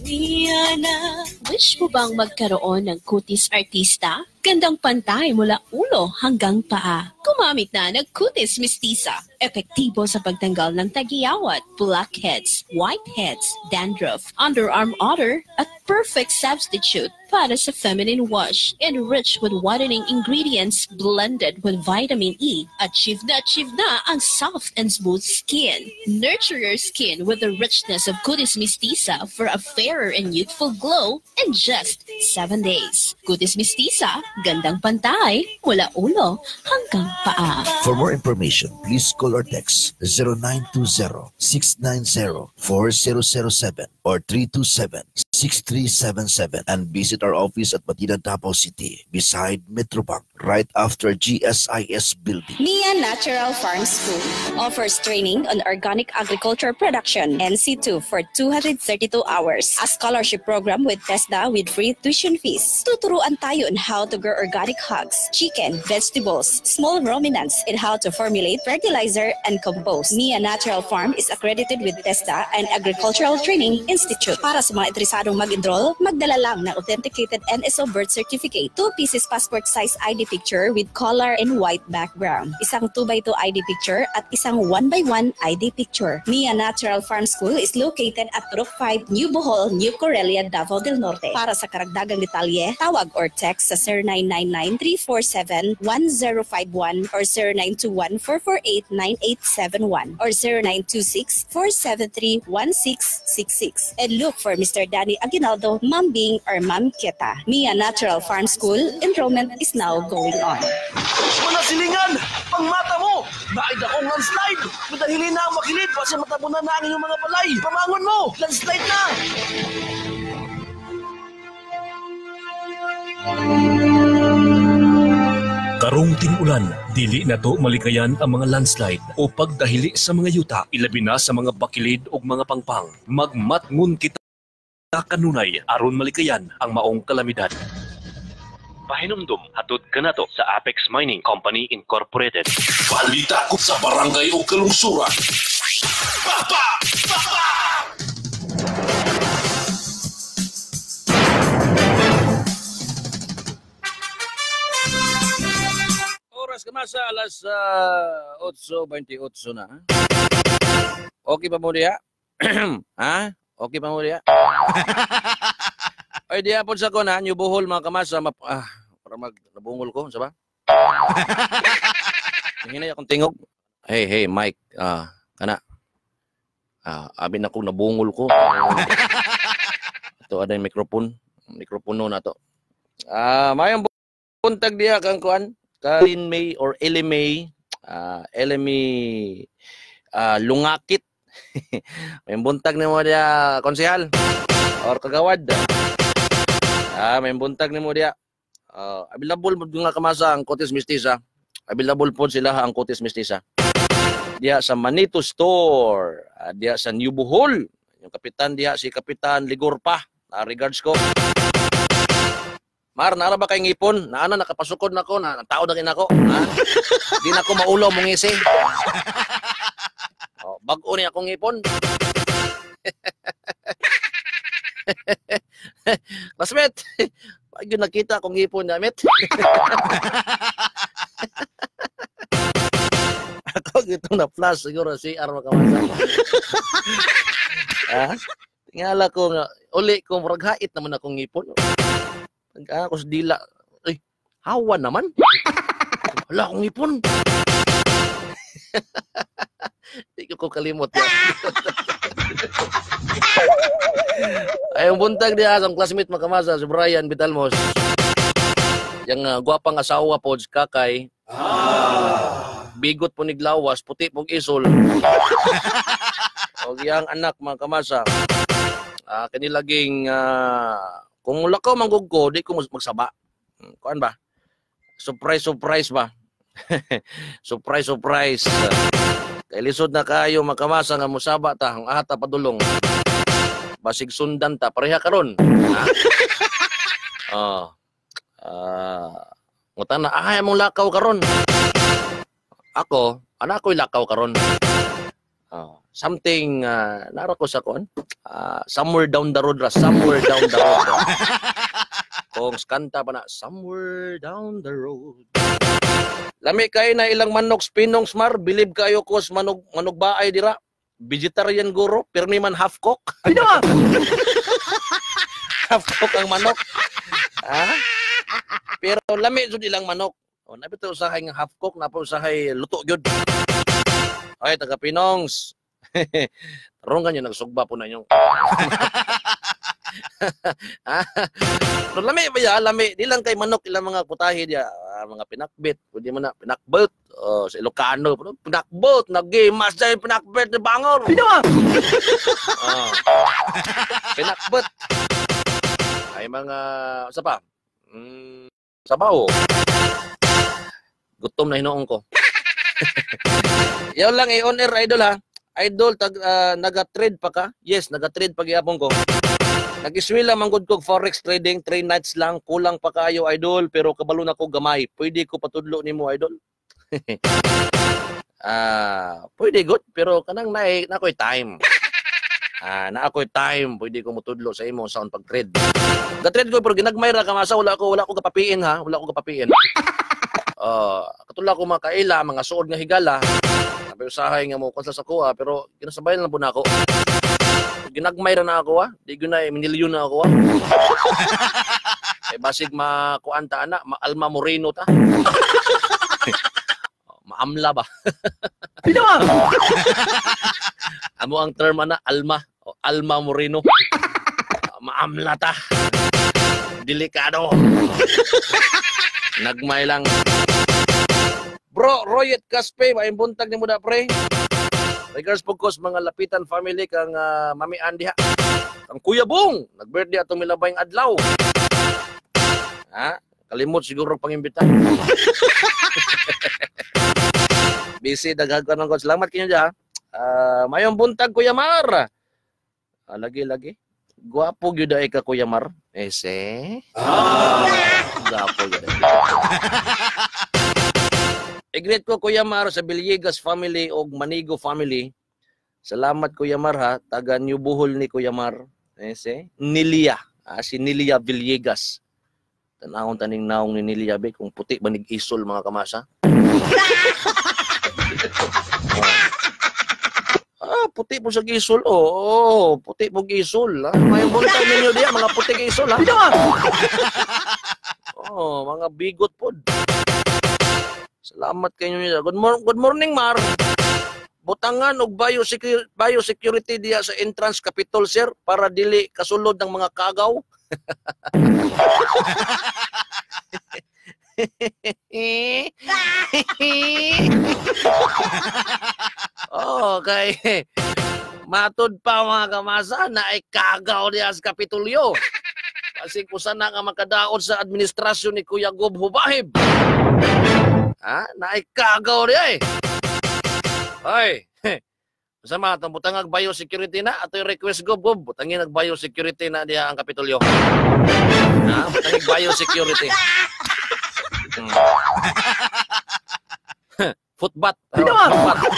Niana, wish mo bang magkaroon ng kutis artista? Gandang pantay mula ulo hanggang paa. Gumamit na ng kutis mistisa. Epektibo sa pagtanggal ng tagiyawat, blackheads, whiteheads, dandruff, underarm odor, at perfect substitute para sa feminine wash. Enriched with whitening ingredients blended with vitamin E. Achieve na achieve na ang soft and smooth skin. Nurture your skin with the richness of Kutis Mistisa for a fairer and youthful glow in just 7 days. Kutis Mistisa, gandang pantay, mula ulo hanggang paa. For more information, please call or text 0920-690-4007 or 327-6377 and visit our office at Batidan, Davao City beside Metrobank right after GSIS building. Mia Natural Farm School offers training on organic agriculture production NC2 for 232 hours. A scholarship program with TESDA with free tuition fees. Tuturuan tayo on how to grow organic hogs, chicken, vegetables, small ruminants, and how to formulate fertilizer and compost. Mia Natural Farm is accredited with TESDA and Agricultural Training Institute. Para sa mga interesadong mag-enroll, magdala lang ng authenticated NSO birth certificate, 2 pieces passport size ID picture with color and white background, isang 2x2 ID picture at isang 1x1 ID picture. Mia Natural Farm School is located at Brook 5, New Bohol, New Corelia, Davao del Norte. Para sa karagdagang detalye, tawag or text sa 0999-347-1051 or 0921-448-9871 or 0926-473-1666 and look for Mr. Danny Aguinaldo, Ma'am Bing or Ma'am Keta. Mia Natural Farm School, enrollment is now going on. Wala silingan! Pang mata mo! Bakit akong landslide? Madahili na ang makilid kasi matabunan na ang inyong mga balay. Pamangon mo! Landslide na! Karong ting-ulan, dili na to malikayan ang mga landslide o pagdahili sa mga yuta, ilabi na sa mga bakilid o mga pangpang. Magmatngon kita kanunay aron malikayan ang maong kalamidad. pahinumdum hatod kanato sa Apex Mining Company Incorporated. Balita ko sa barangay o kalungsuran. Papa! Papa! Oras ka masa alas uh, 8.28 na. Okay pa mo diya? *clears throat* ha? Okay pa mo diya? Ay, *laughs* diya po sa ko na, new buhol mga kamasa, map, ah, para mag nabungol ko, sa ba? *laughs* Hinay akong tingog. Hey, hey, Mike, ah, kana. Ah, abi na kong nabungol ko. Ito ada yung microphone. Microphone na to. Ah, mayang buntag diya kang kuan. Karin May or Ellie May. Ah, Ellie May ah, lungakit. *laughs* may buntag ni mo konsehal or kagawad. Ah, may buntag ni mo. Ah, available mo nga kamasa ang Cotes Mestiza. Available po sila ang Cotes Mestiza. Diya sa Manito Store. Ah, diya sa New Bohol. Yung kapitan diya si Kapitan Ligorpa. Na regards ko. Mar, nara ba kay ngipon? Naana nakapasukod na ko, na tao na kin ako. Ha? Di na ko maulaw mong isi. Bago ni akong ngipon. *laughs* Classmate, pag yun nakita akong ngipon damit. ako gito na plus siguro si R makamasa. ha? *laughs* Tingala ko nga, uli ko, murag hait naman akong ngipon. Pag ako sa dila, ay, hawa naman. Wala akong ngipon. *laughs* Hindi ko kalimot yan. *laughs* Ay, ang buntag niya, ang classmate makamasa, si Brian Vitalmos. Yung uh, gwapang asawa po, si Kakay. Bigot po ni Glawas, puti po isol. *laughs* o yang anak mga kamasa. Ah, kanilaging ah, kung manggug ko, di ko magsaba. Hmm, Kuan ba? Surprise, surprise ba? *laughs* surprise, surprise. Kay lisod na kayo makamasa nga musaba ta, ang ata padulong. Basig sundan ta, pareha karon. Ha? *laughs* Oh. Ah, ngutan na, ah, mong lakaw karon. Ako, anak ko'y lakaw karon. Oh, something uh, nara ko sa kon. Ah, somewhere down the road ra, somewhere down the road. ra. *laughs* Kung kanta pa na, somewhere down the road. Lami kay na ilang manok spinong smar, believe kayo ko sa manog manog baay dira. Vegetarian guro, pirmi man half cook. *laughs* half cook ang manok. Ha? Pero lami jud ilang manok. O nabito usahay nga half cook na po usahay luto gyud. Ay taga Pinongs. *laughs* Tarong ganyo nagsugba po na inyo. *laughs* *laughs* Pero lami ba ya? Lami. Di lang kay manok ilang mga putahe diya. Ah, mga pinakbit. Pwede mo na pinakbot. Oh, sa Ilocano. Pinakbot. Nag-gimas dahil pinakbit ni Bangor. Pinawa! *laughs* oh. Pinakbot. Ay mga... Sa pa? Mm, sabaw. Gutom na hinoong ko. *laughs* Yaw lang eh, on air idol ha. Idol, tag, ah, naga-trade pa ka? Yes, naga-trade pa gyapon ko. Nag-iswila man gud kog forex trading, 3 nights lang, kulang pa kayo idol, pero kabalo na ko gamay. Pwede ko patudlo nimo idol. *laughs* Ah, pwede good, pero kanang na na ko'y time. Ah, na ako'y time, pwede ko mutudlo sa imo sa pag-trade. Ga-trade ko pero ginagmay ra kamasa wala ko wala ko kapapiin ha, wala ko kapapiin. *laughs* Uh, katula ko mga kaila, mga suod nga higala. Sabi usahay nga mo konsa sa kuha, pero ginasabayan lang po na ako. Ginagmay na ako ha. Di ko na minilyon na ako ha. *laughs* Eh basig makuanta ana, maalma moreno ta. *laughs* Maamla ba? *laughs* Pinawa! Amo ang term ana, alma. O, alma moreno. Maamla ta. Delikado. Nagmay lang. Bro, Royet Caspe, may buntag ni mo da pre. Regards po ko sa mga lapitan family kang ah, Mami Andy ha. Ang Kuya Bong, nag-birthday atong milabayng adlaw. Ha? Kalimot siguro pangimbita. *laughs* Busy daghagan ko. Salamat kinyo diha. Ah, mayong buntag Kuya Mar. Ah, lagi lagi. Gwapo gyud ay ka Kuya Mar. Ese. Gwapo gyud. I-greet ko Kuya Mar sa Villegas family o Manigo family. Salamat Kuya Mar ha, taga New Bohol ni Kuya Mar. Ese. Nilia. Ah, si Nilia Villegas. Tanahon taning naong ni Nilia be kung puti ba isol mga kamasa. *laughs* Ah, puti po sa gisol. Oo, oh, puti po gisol. Ha? May buntay ninyo diya, mga puti gisol. Ha? *laughs* oh, mga bigot po. Salamat kayo niya. Good, mor- good morning, Mar. Butangan og biosecurity, biosecurity diya sa entrance Capitol, sir, para dili kasulod ng mga kagaw. *laughs* oh, okay. Matod pa mga kamasa na ay kagaw diya sa Kapitolyo. Kasi kung saan na nga makadaot sa administrasyon ni Kuya Gob Hubahib. Ha? Na ay kagaw diya eh. Hoy, Sama itong butangag biosecurity na ato yung request Gob Gob. Butangin nag biosecurity na diya ang Kapitolyo. Ha? Butangin biosecurity. Hmm. *laughs* Footbat. Oh, footbat. *laughs*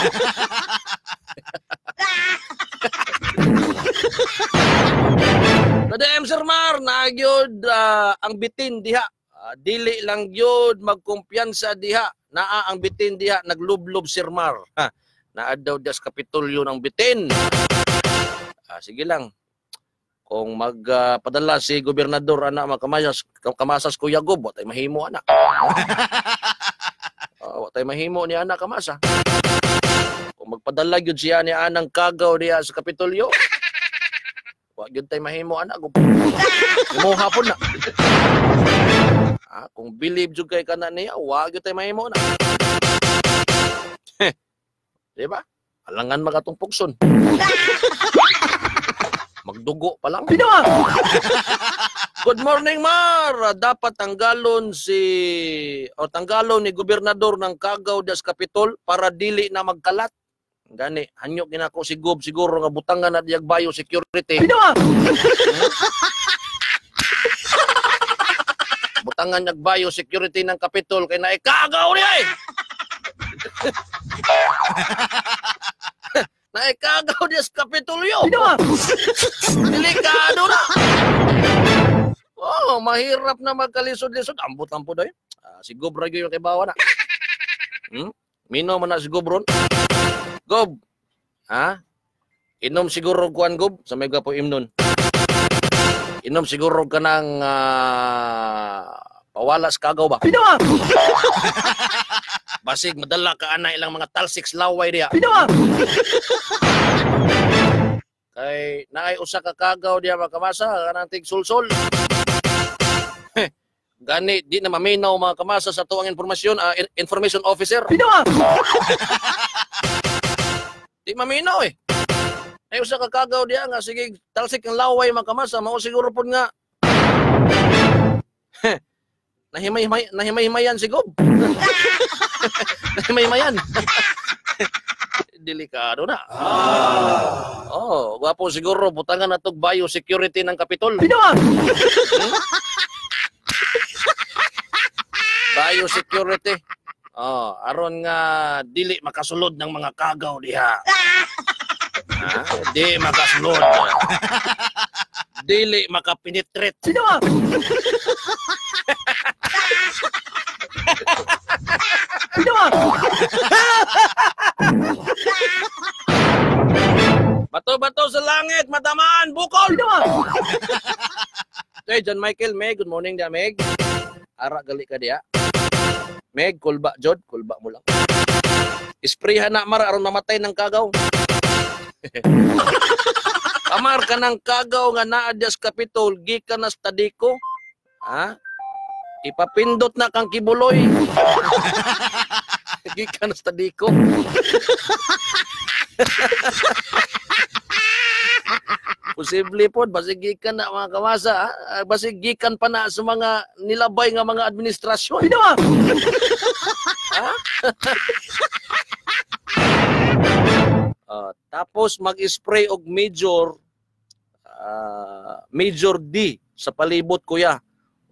Tadem Sir Mar, nagyod ah, ang bitin diha. Ah, dili lang gyud magkumpiyansa diha. Naa ang bitin diha naglublob Sir Mar. Ha, naa daw das kapitulyo ng bitin. Ah, sige lang. Kung magpadala si gobernador ana makamasas kamasas Kuya Gob, wa tay mahimo ana. *laughs* Ah, wa tay mahimo ni ana kamasa. Kung magpadala gyud siya ni anang kagaw diha sa kapitulyo. *laughs* Wa gyud tay mahimo ana Gob. Imo hapon na. Ah, kung believe jud kay kana niya, wa gyud tay mahimo na. *laughs* Di ba? Alangan makatong pugson. *laughs* Magdugo pa lang. *laughs* Good morning, Mar. Dapat tanggalon si o tanggalon ni gobernador ng Cagaw das Capitol para dili na magkalat. Gani, hanyo ginako si Gob siguro nga butangan na diyag bayo security. Hmm? Butangan niyag bayo security ng Capitol kay na Cagaw niya eh. *laughs* na Cagaw niya sa Kapitolyo. Delikado na. Oh, mahirap na magkalisod-lisod. Ambot-ambot daw yun. Ah, si Gob Ragyo yung kibawa na. Hmm? Mino man na si Gob ron. Gob, ha? Inom siguro kuan Gob sa mega po imnon. Inom siguro ka ng ah, pawalas kagaw ba? *laughs* Basig madala ka ana ilang mga talsiks laway diya. *laughs* Kay naay usa ka kagaw diya makamasa kanang tig sulsol. Heh, *laughs* Gani di na maminaw mga kamasa sa tuwang informasyon in- information officer. di maminaw eh. Ay usa ka kagaw diya nga sige talsik ang laway mga kamasa mao siguro pud nga Heh, nahimay nahimay-himayan si Gob. *laughs* nahimay-himayan. *laughs* Delikado na. Oh, gwapo siguro butangan na tog biosecurity ng Kapitol. Hmm? biosecurity. Oh, aron nga dili makasulod ng mga kagaw diha. *laughs* Di makasulod. *laughs* Dili makapinitret. Sino Bato-bato sa langit, matamaan, bukol! Hey, John Michael, Meg, good morning dia, Meg. Ara gali ka diya. Meg, kulba, Jod, kulba mo lang. Isprayhan na, Mar, aron mamatay ng kagaw. *laughs* Amar ka ng kagaw nga naa diya sa Kapitol, gikan na sa tadiko. Ha? Ipapindot na kang kibuloy. *laughs* gikan na sa tadiko. *laughs* Posible po, basig gikan na mga kawasa, ha? Ah, basig gikan pa na sa mga nilabay nga mga administrasyon. ha? Ah, tapos mag-spray og major ah, Major D sa palibot kuya.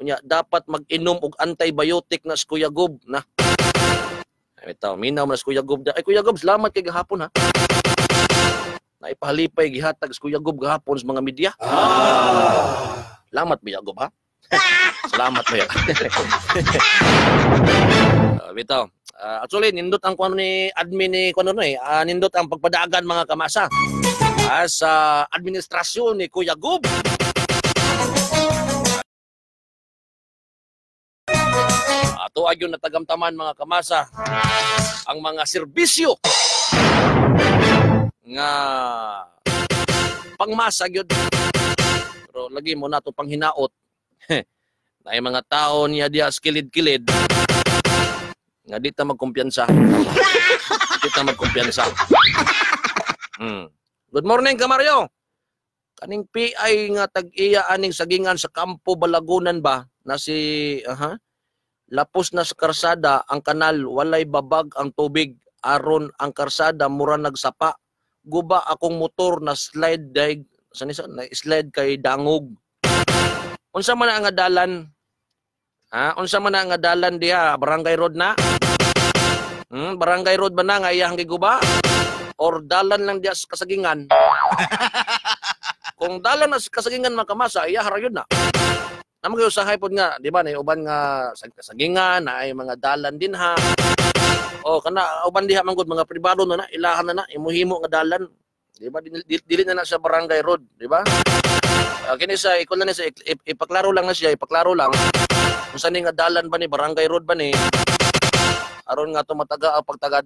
Unya dapat mag-inom og antibiotic na si Kuya Gob na. Ay bitaw, minaw na si Kuya Gob. Ay Kuya Gob, salamat kay gahapon ha. Naipahalipay gihatag si Kuya Gob gahapon sa mga media. Salamat Kuya Gob ha. *laughs* Salamat Kuya. *laughs* uh, bitaw. Ah, actually, nindot ang kuno ni admin ni kuno no eh. Ah, nindot ang pagpadagan mga kamasa. Ah, sa administrasyon ni Kuya Gob. Ato agyon na tagamtaman mga kamasa ang mga serbisyo nga pangmasa gyud. Pero lagi mo na to panghinaot. *laughs* na mga tao niya diya skilid-kilid nga di ta magkumpiyansa. di ta magkumpiyansa. Hmm. Good morning, Kamario. Kaning PI nga tag-iya aning sagingan sa Kampo Balagunan ba? Na si aha? Lapos na sa karsada ang kanal walay babag ang tubig. Aron ang karsada mura nagsapa. Guba akong motor na slide saan isa? Na slide kay dangog. Unsa man ang dalan? Ha? Unsa man ang dalan diha? Barangay road na hmm, barangay road ba na nga iyang giguba or dalan lang diya sa kasagingan *laughs* kung dalan na sa kasagingan makamasa iya harayon na Naman kayo usahay po nga, di ba, na uban nga sa kasagingan, na ay mga dalan din ha. O, kana, uban diha manggod mga pribado na na, ilahan na na, imuhimo nga dalan. Di ba, dili, na na sa barangay road, di ba? Uh, kini sa, ikon na ni sa, ip- ipaklaro lang na siya, ipaklaro lang. Kung saan nga dalan ba ni, barangay road ba ni, aron nga tumataga ang pagtagad.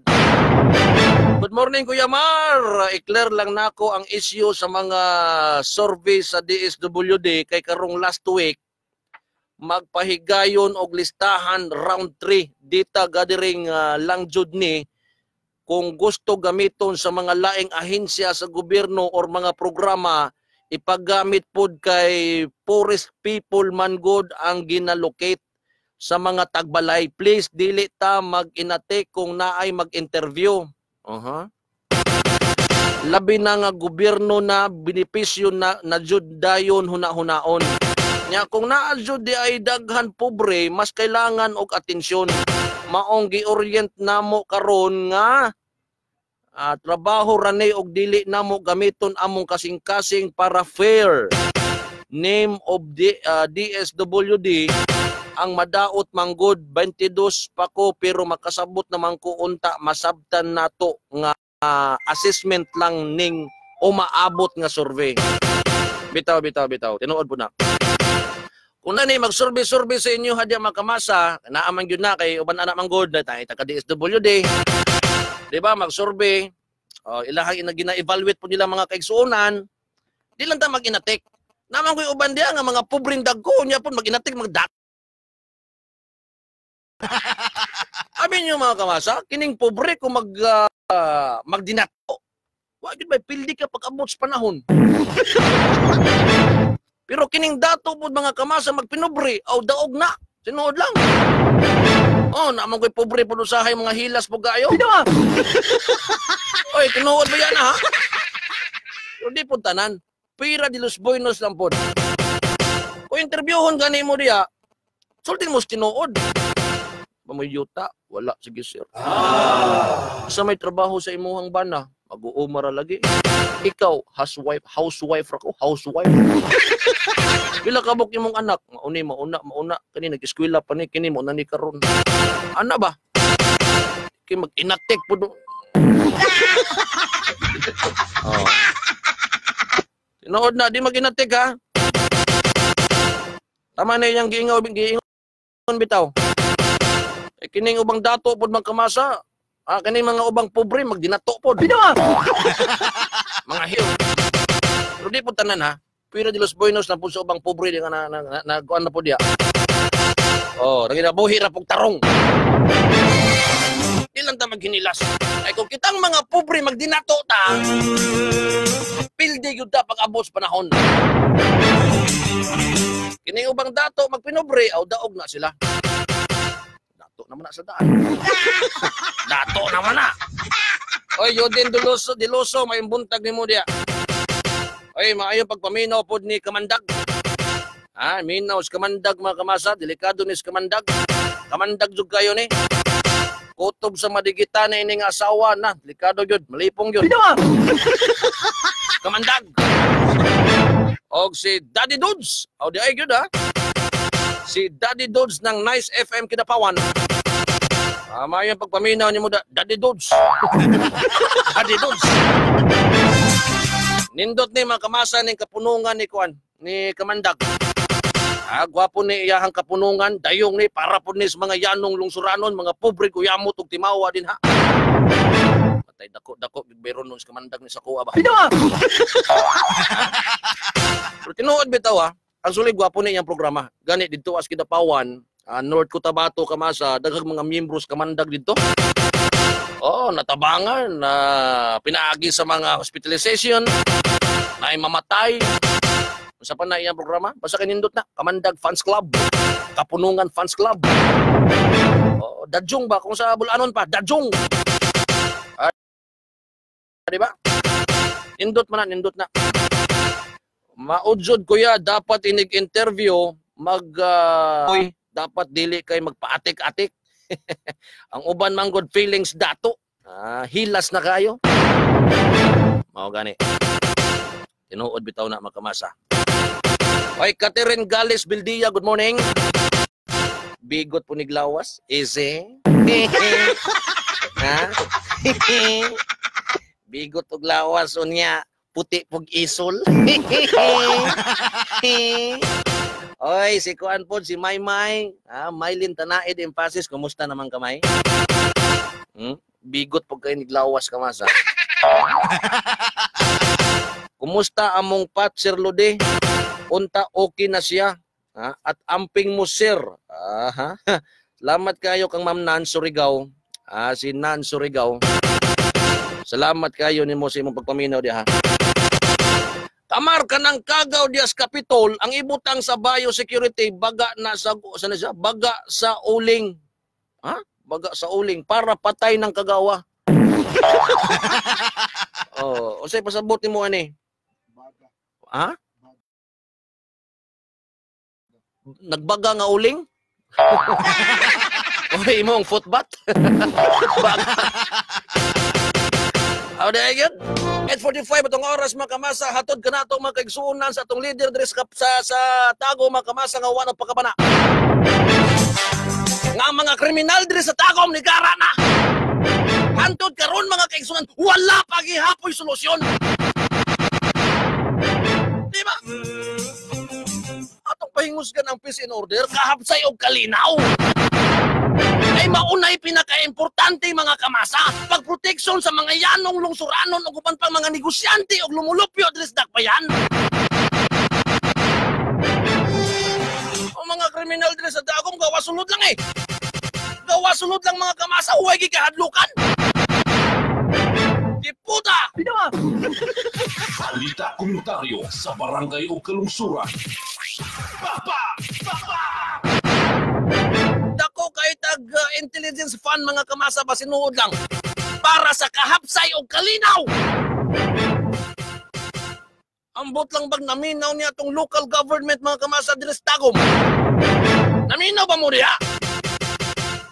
Good morning, Kuya Mar. I-clear lang nako ang issue sa mga survey sa DSWD kay karong last week magpahigayon og listahan round 3 dita gathering uh, lang jud ni kung gusto gamiton sa mga laing ahensya sa gobyerno or mga programa ipagamit pod kay poorest people man good ang ginalocate sa mga tagbalay please dili ta mag-inate kung naay mag-interview. Uh labi na nga gobyerno na benepisyo na na jud dayon huna-hunaon. Nya kung naa jud di ay daghan pobre mas kailangan og atensyon. Maong gi-orient namo karon nga ah, trabaho rani og dili namo gamiton among kasing-kasing para fair. Name of the ah, DSWD ang madaot manggod 22 pa ko pero makasabot naman ko unta masabtan nato nga ah, assessment lang ning umaabot nga survey bitaw bitaw bitaw tinuod po na kung na ni mag-survey-survey sa inyo hadya makamasa, naaman yun na kay uban anak manggod na tayo taga DSWD. Di ba mag-survey, oh, ilahang ina gina-evaluate po nila mga kaigsuonan. Di lang ta mag-inatek. Naman ko uban diya nga mga pobreng dagko niya po mag-inatek magdak. *laughs* Amin nyo mga kamasa, kining pobre kung mag, uh, magdinato. Wag yun ba, pildi ka pag abot sa panahon. *laughs* Pero kining dato po mga kamasa magpinobre, aw daog na. Sinuod lang. Oh, naman ko'y pobre po usahay mga hilas po ah. *laughs* Oy, tinuod ba yan ha? Pero di po tanan. Pira di los buenos lang po. Kung interviewon gani mo diya, sultin mo sa tinuod. Pamayuta, wala. Sige sir. Ah. Sa may trabaho sa imuhang bana, mag-uumara lagi. Ikaw, housewife, housewife ako, housewife. *laughs* Pila ka buk imong anak? Mauni, mauna, mauna. Kani nag-eskwela pa ni, kini mo na ni karon. Ana ba? Kini mag-inatek po do. *laughs* oh. Tinood na, di mag-inatek ha. Tama na yung giingaw, giingaw bitaw. Eh, kining ubang dato pod magkamasa. Ah, kani mga ubang pobre magdinato pod. Bitaw *laughs* mga hiyo. Pero di po tanan ha. Pira de los buenos na po sa ubang pobre di nga na, na, na, na, na po diya. Oh, naging nabuhi ra pong tarong. Di lang ta maghinilas. Ay kung kitang mga pobre magdinato ta, pildi gyud ta pag abot sa panahon. Kini ubang dato magpinobre aw daog na sila. Naman na sa daan. *laughs* dato naman na. Oy, Yoden Duloso, Diloso, may buntag ni mo diya. Ay, maayo pagpaminaw pod ni Kamandag. Ah, minaw sa Kamandag mga kamasa, delikado ni sa Kamandag. Kamandag jud kayo ni. Kutob sa madigitan na ining asawa na, delikado jud, malipong jud. *laughs* Kamandag. Og si Daddy Dudes. O di ay gyud ha. Si Daddy Dudes ng Nice FM Kidapawan. Tama yung pagpaminaw ni mo, da- Daddy Dudes. *laughs* Daddy Dudes. Nindot ni mga kamasa ning kapunungan ni Kuan, ni Kamandag. Ah, gwapo ni iyahang kapunungan, dayong ni para po ni mga yanong lungsuranon, mga pobre kuyamot ug timawa din ha. Patay dako dako bigberon nun sa Kamandag ni sa kuha ba. *laughs* Pero tinuod bitaw ha, ang sulig gwapo ni iyang programa. Gani dito as Kidapawan, ah, North Cotabato Kamasa, daghang mga miyembros kamandag dito. Oh, natabangan na pinaagi sa mga hospitalization, na ay mamatay. Sa pa na iyang programa? Basta kanindot na, Kamandag Fans Club, Kapunungan Fans Club. Oh, Dajong ba? Kung sa Bulanon pa, Dajong. Ah, di ba? Nindot man na, nindot na. Maudzod kuya, dapat inig-interview, mag, Uy, dapat dili kay magpaatik-atik. *laughs* Ang uban man good feelings dato. Ah, hilas na kayo. Mao gani. Tinuod bitaw na makamasa. Oy, Catherine Gales Bildia, good morning. Bigot po ni Glawas. Easy. *laughs* ha? *laughs* Bigot og lawas unya puti pug isol. Oy, si Kuan po, si Maymay. Ah, Maylin Tanaid Emphasis, kumusta naman kamay? Hmm? Bigot pag kayo niglawas ka masa. *laughs* kumusta among Pat Sir Lode? Unta okay na siya. Ha? At amping mo sir. Aha. *laughs* Salamat kayo kang Ma'am Nan Surigao. Ah, si Nan Surigao. Salamat kayo ni mo sa imong pagpaminaw diha. Kamar ka ng kagaw dias kapitol, ang ibutang sa biosecurity, baga na sa, sana siya? Baga sa uling. Ha? Baga sa uling para patay ng kagawa. *laughs* oh, o say pasabot mo ani. Ha? Nagbaga nga uling? *laughs* Oy, imong footbat? *laughs* Baga. Aw di gyud. 8:45 atong oras mga kamasa hatod kana atong mga kaigsuonan sa atong leader diri sa sa, sa tago mga kamasa nga wala pagkabana. Nga mga kriminal diri sa tagom ni gara na. Hantod karon mga kaigsuonan wala pa gihapoy solusyon. Di ba? Atong pahingusgan ang peace and order kahapsay og kalinaw ay maunay pinaka-importante mga kamasa pagproteksyon sa mga yanong lungsuranon ug uban pang mga negosyante ug lumulupyo diri sa dakbayan. O mga kriminal diri sa dagom gawa sulod lang eh. Gawa sulod lang mga kamasa huwag gikahadlukan. Di puta! Balita komunitaryo sa barangay o kalungsuran. Papa! Papa! Kay tag uh, intelligence fund mga kamasa ba sinuod lang para sa kahapsay o kalinaw. Ambot lang bag naminaw niya tong local government mga kamasa diri sa. Naminaw ba mo diha?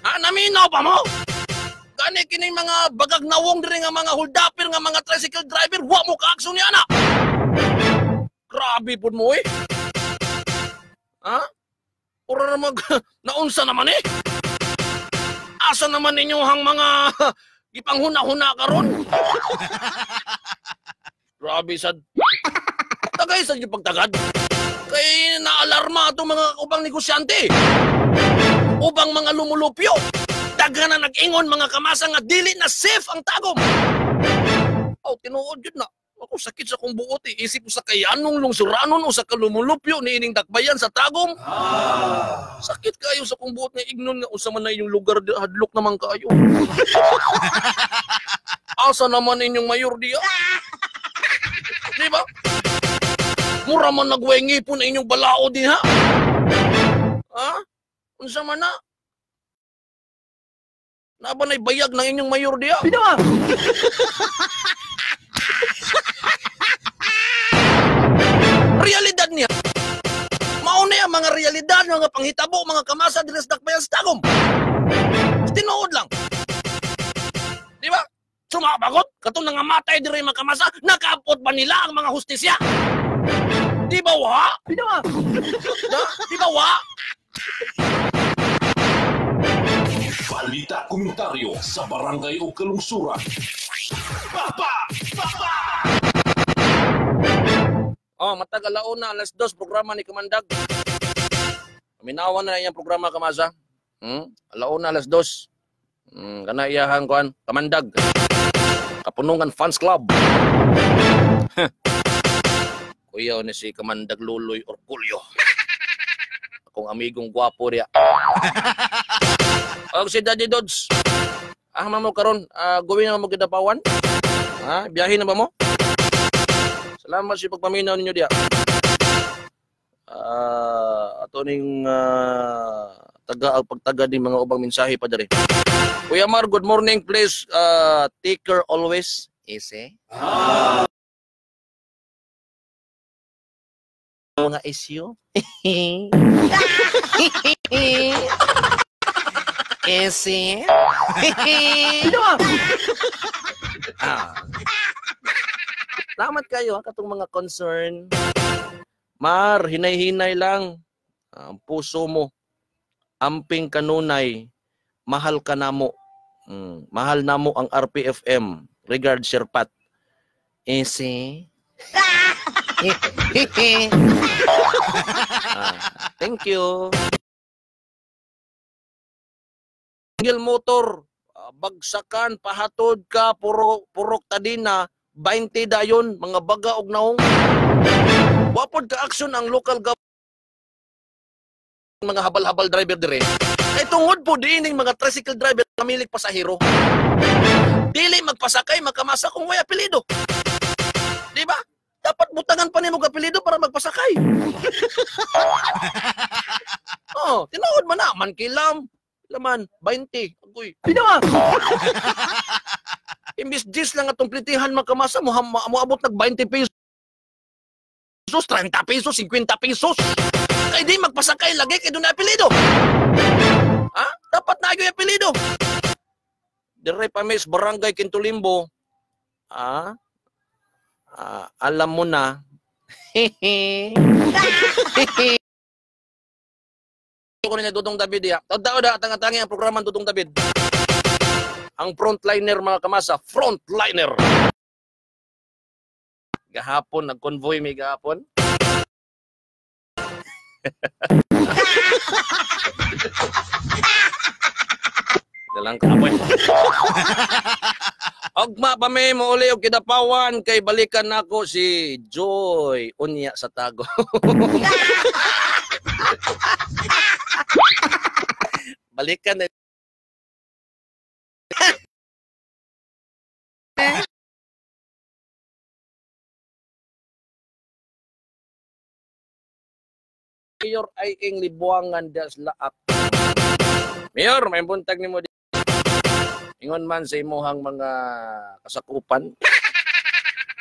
Ha, naminaw ba mo? Kani kining mga bagag nawong diri nga mga holdapper nga mga tricycle driver, wa mo kaakson niya na. Grabe pud mo eh. Ha? Na mag... *laughs* Naunsa naman eh? Asa naman ninyo hang mga *laughs* ipanghuna-huna karon? *laughs* Grabe sad. Tagay sa yung pagtagad. Kay naalarma itong mga ubang negosyante. Ubang mga lumulupyo. Daghan na nag-ingon mga kamasa nga dili na safe ang tagom. Oh, tinuod yun na. Ako sakit sa kong buot eh. Isip ko sa kayanong lungsuranon o sa kalumulupyo ni ining dakbayan sa tagom. Sakit kayo sa kong buot nga ignon nga usa man na inyong lugar di- hadlok naman kayo. *laughs* Asa naman inyong mayor diya? *laughs* Di ba? Mura man nagwengi po na inyong balao diha. Ha? Unsa man na? Naba na'y bayag ng inyong mayor diya? *laughs* realidad niya. Mauna ang mga realidad, mga panghitabo, mga kamasa, dinas dakbayan sa tagom. Tinuod lang. Di ba? Sumabagot, katong nangamatay diri mga kamasa, nakaapot ba nila ang mga hustisya? Di ba wa? Di ba? *laughs* Di ba wa? Balita komentaryo sa barangay o kalungsuran. Papa! Papa! Oh, matagal na alas dos programa ni Kamandag. Minawan na iyang programa kamasa. Hmm? Alauna alas dos. Hmm, kana iyahang kuan Kamandag. Kapunungan Fans Club. *laughs* Kuya ni si Kamandag Luloy Orculio. *laughs* Akong amigong gwapo riya. *laughs* Og si Daddy Dodds. Ah, mo karon, ah, gawin na mo gidapawan. Ha, biyahe na ba mo? Salamat sa pagpaminaw ninyo diya. Ah, ato ning ah, taga pagtaga din mga ubang mensahe pa diri. Kuya Mar, good morning. Please uh, take care always. Ise. Mga issue. *laughs* Ese. *laughs* ah. Salamat kayo ha, katong mga concern. Mar, hinay-hinay lang. Ang puso mo. Amping kanunay. Mahal ka namo. Mm, mahal namo ang RPFM. Regard Sherpat. Ese. *laughs* ah, thank you. Single motor, ah, bagsakan, pahatod ka, puro, purok tadina, 20 dayon, mga baga og naong. Wapod ka action ang local government mga habal-habal driver dire. Ay tungod po diining mga tricycle driver kamilig pasahero. Dili magpasakay, magkamasa kung way apelido. Di ba? Dapat butangan pa nimo apelido para magpasakay. *laughs* oh, tinuod man na, man kilam. Laman, 20. Agoy. Pinawa! *laughs* Imbis 10 lang atong plitihan magkamasa mo, mo, mo abot nag 20 pesos. 30 pesos, 50 pesos. Kay di magpasakay lagi kay doon na apelido. Ha? Dapat na yung apelido. Dire pa mes barangay Kintulimbo. Ah, ah, alam mo na. *laughs* ko nila Dudong David ya. Tao da tangatangi ang programa ng Dudong David. Ang frontliner mga kamasa, frontliner. Gahapon nag-convoy mi gahapon. Dalang kapoy. Ogma pa may mo uli og kidapawan kay balikan nako si Joy unya sa tago. *laughs* balikan na Mayor ay ing libuangan das laak. Mayor, may buntag nimo di. Ingon man sa imuhang mga kasakupan.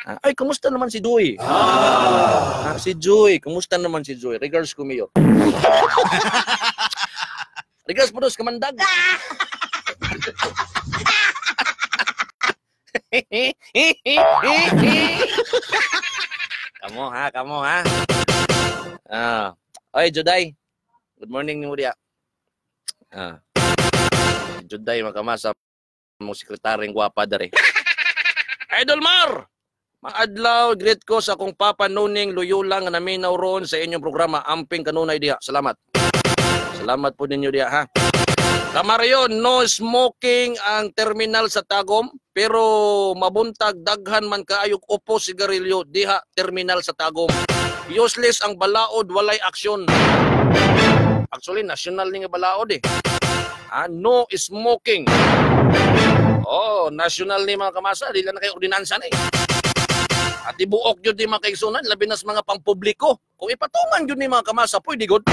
Ah, Ay, kumusta naman si Joy? Ah, si Joy, kumusta naman si Joy? Regards ko, Mayor. *laughs* Regards po dos, kamandag. *laughs* *laughs* kamo ha, kamo ha. Ah. Oy, Juday. Good morning ni Mudia. Ah. Juday makamasa mo sekretaryeng gwapa dere. *laughs* Idol Mar! Maadlaw, greet ko sa akong papa nuning luyulang nga naminaw ron sa inyong programa Amping Kanunay Diha. Salamat. Salamat po ninyo diha ha. Kamaryon, no smoking ang terminal sa Tagum, pero mabuntag daghan man kaayog upo sigarilyo diha terminal sa Tagum. Useless ang balaod, walay aksyon. Actually, national ni nga balaod eh. Ah, no smoking. Oh, national ni mga kamasa, di lang na kayo ordinansa na eh. At ibuok yun di mga kaigsunan, labi na sa mga pampubliko. Kung ipatungan yun ni mga kamasa, pwede good.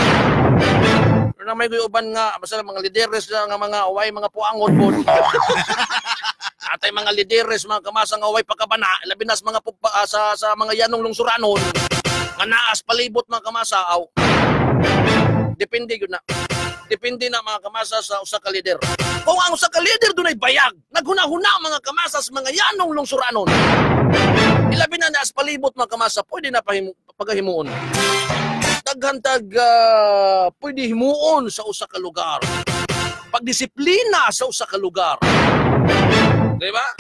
Na may uban nga, basta mga lideres na nga mga away, mga puangon po. *laughs* Atay mga lideres, mga kamasa nga away pagkabana, labi na sa mga, pupa, ah, sa, sa mga yanong lungsuranon. nga naas palibot mga kamasa aw. Depende yun na. Depende na mga kamasa sa usa ka leader. Kung ang usa ka leader dunay bayag, naghuna-huna mga kamasa sa mga yanong lungsuranon. Ilabi na naas palibot mga kamasa, pwede na pagahimuon. Daghan tag ah, pwede himuon sa usa ka lugar. Pagdisiplina sa usa ka lugar. Di ba?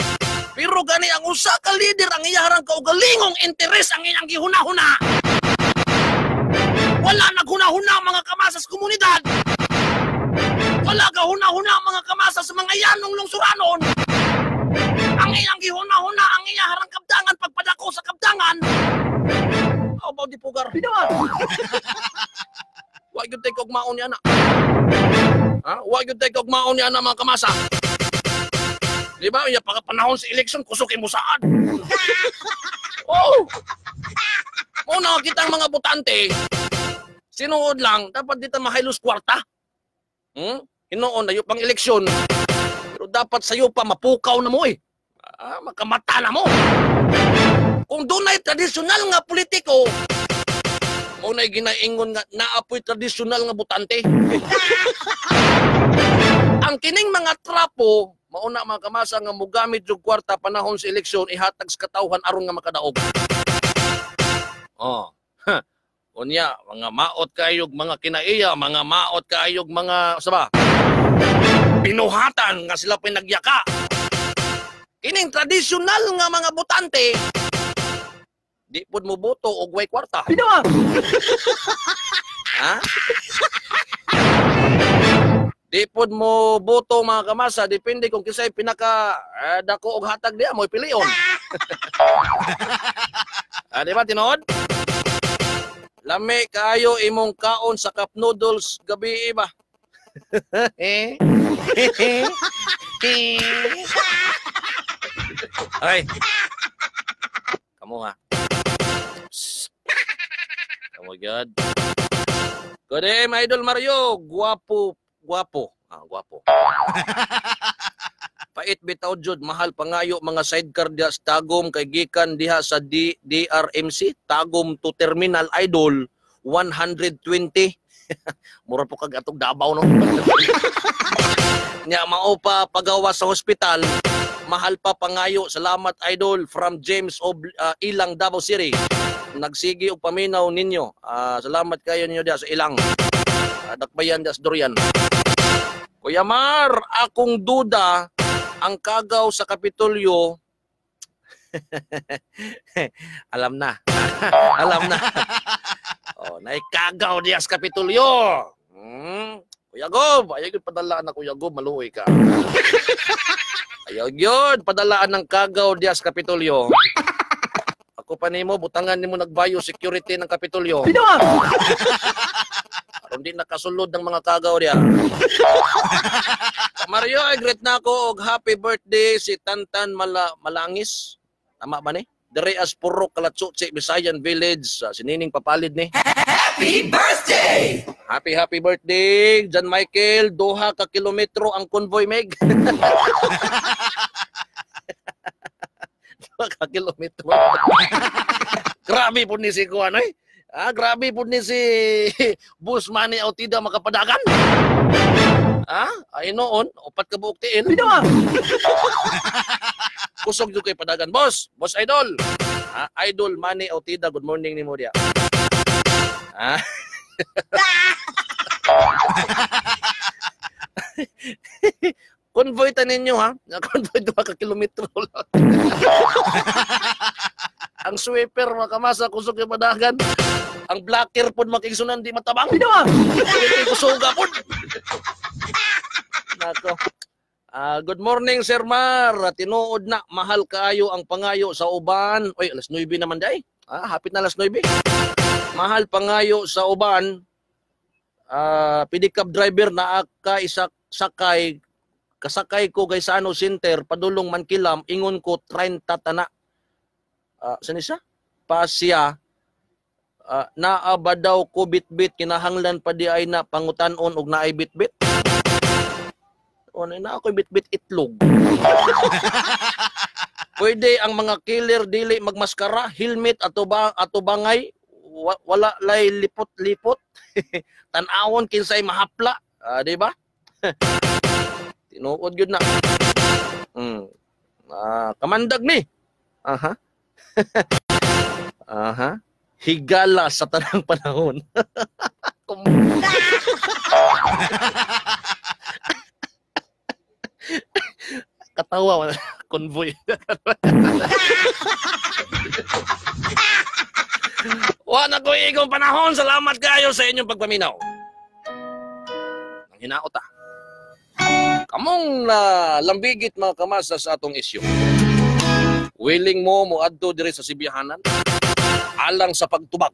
Pero gani ang usa ka leader ang iyaharang kaugalingong interes ang iyang gihuna-huna. Wala naghuna-huna mga kamasa sa komunidad. Wala ka huna-huna mga kamasa sa mga yanong lungsuranon. Ang iyang gihuna-huna ang iyaharang kabdangan pagpadako sa kabdangan. How about di pugar? Wa gyud tay kog maon niya na. Ha? Wa gyud tay kog maon niya na mga kamasa. Di ba? Ya pagka panahon sa election, kusukin mo saan. *laughs* oh! Una, kita ang mga butante, sinuod lang, dapat dito mahaylos kwarta. Hmm? Hinoon na yung pang eleksyon. Pero dapat sa'yo pa mapukaw na mo eh. Ah, makamata na mo. Kung doon ay tradisyonal nga politiko, mo na ginaingon nga naapoy tradisyonal nga butante. *laughs* Ang kining mga trapo, mauna mga kamasa nga mugamit yung kwarta panahon sa eleksyon ihatag sa katawhan aron nga makadaog. Oh. Unya, mga maot kayog mga kinaiya, mga maot kayog mga saba. Pinuhatan nga sila pinagyaka. Kining tradisyonal nga mga butante, di pud mo boto og way kwarta. ha? Di pod mo boto mga kamasa, depende kung kisay pinaka eh, dako og hatag diya mo pilion. *laughs* ah, di ba tinod? Lami kayo imong kaon sa cup noodles gabi ba? *laughs* eh? *laughs* Ay. *laughs* Kamu ha. Psst. Kamu God. Good day, my idol Mario. Guwapo, guwapo. Ah, guwapo. *laughs* Pait bitaw jud mahal pangayo mga sidecar diha sa Tagum kay gikan diha sa D, DRMC Tagum to Terminal Idol 120. *laughs* Mura po kag atong Davao no. Nya mao pa pagawa sa hospital mahal pa pangayo. Salamat idol from James of uh, Ilang Davao City. Nagsigi og paminaw ninyo. Ah, salamat kayo ninyo diha sa Ilang. Uh, dakbayan diha sa Durian. Kuya Mar, akong duda ang kagaw sa Kapitolyo *laughs* alam na. *laughs* alam na. *laughs* oh, naikagaw diya sa Kapitolyo. Hmm. Kuya Gob, ayaw yun padalaan na Kuya Gob, maluoy ka. Ayaw yun, padalaan ng kagaw diya sa Kapitolyo. *laughs* Ako pa nimo, butangan nimo nagbayo security ng Kapitolyo. Aron di nakasulod ng mga kagaw diya. *laughs* Mario, I greet na ako og happy birthday si Tantan Mala Malangis. Tama ba ni? Dere as Purok Kalatsutsi, Visayan Village. Uh, sinining papalid ni. *laughs* Happy birthday! Happy happy birthday, John Michael. Duha ka kilometro ang convoy meg. *laughs* Duha ka kilometro. *laughs* grabe po ni si Kuan eh. Ah, grabe po ni si *laughs* Bus Manny Autida makapadagan. Ah, ay noon, upat ka buok tiin. Kusog yung kay padagan. Boss, boss idol. Ah, idol Manny Autida, good morning ni mo diya. Ah. *laughs* Convoy ta ninyo ha. *laughs* Convoy duha ka kilometro lang. *laughs* Ang sweeper mga kamasa kusog yung padagan. Ang blacker pod makigsunan di matabang. Hindi kusuga pod. Nako. Ah, good morning Sir Mar. Tinuod na mahal kaayo ang pangayo sa uban. Oy, alas 9 naman day. Ah, hapit na alas 9. Mahal pangayo sa uban. Ah, pedicab driver na isa sakay kasakay ko kay sa ano center padulong man kilam ingon ko 30 tana. Ah, saan isa? Pasya uh, naaba daw ko bitbit kinahanglan pa di ay na pangutanon og naay bitbit. O na ako bitbit itlog. *laughs* Pwede ang mga killer dili magmaskara, helmet ato ba ato bangay wala lay lipot-lipot. *laughs* Tanawon kinsay mahapla, ah, di ba? *laughs* Tinuod gyud na. Mm. Ah, kamandag ni. Aha. *laughs* Aha. Higala sa tanang panahon. Katawa convoy. Wa na ko igong panahon. Salamat kayo sa inyong pagpaminaw. Nang hinaot ah. Kamong na lambigit mga kamasa sa atong isyu. Willing mo mo adto diri sa Sibiyahanan alang sa pagtubag.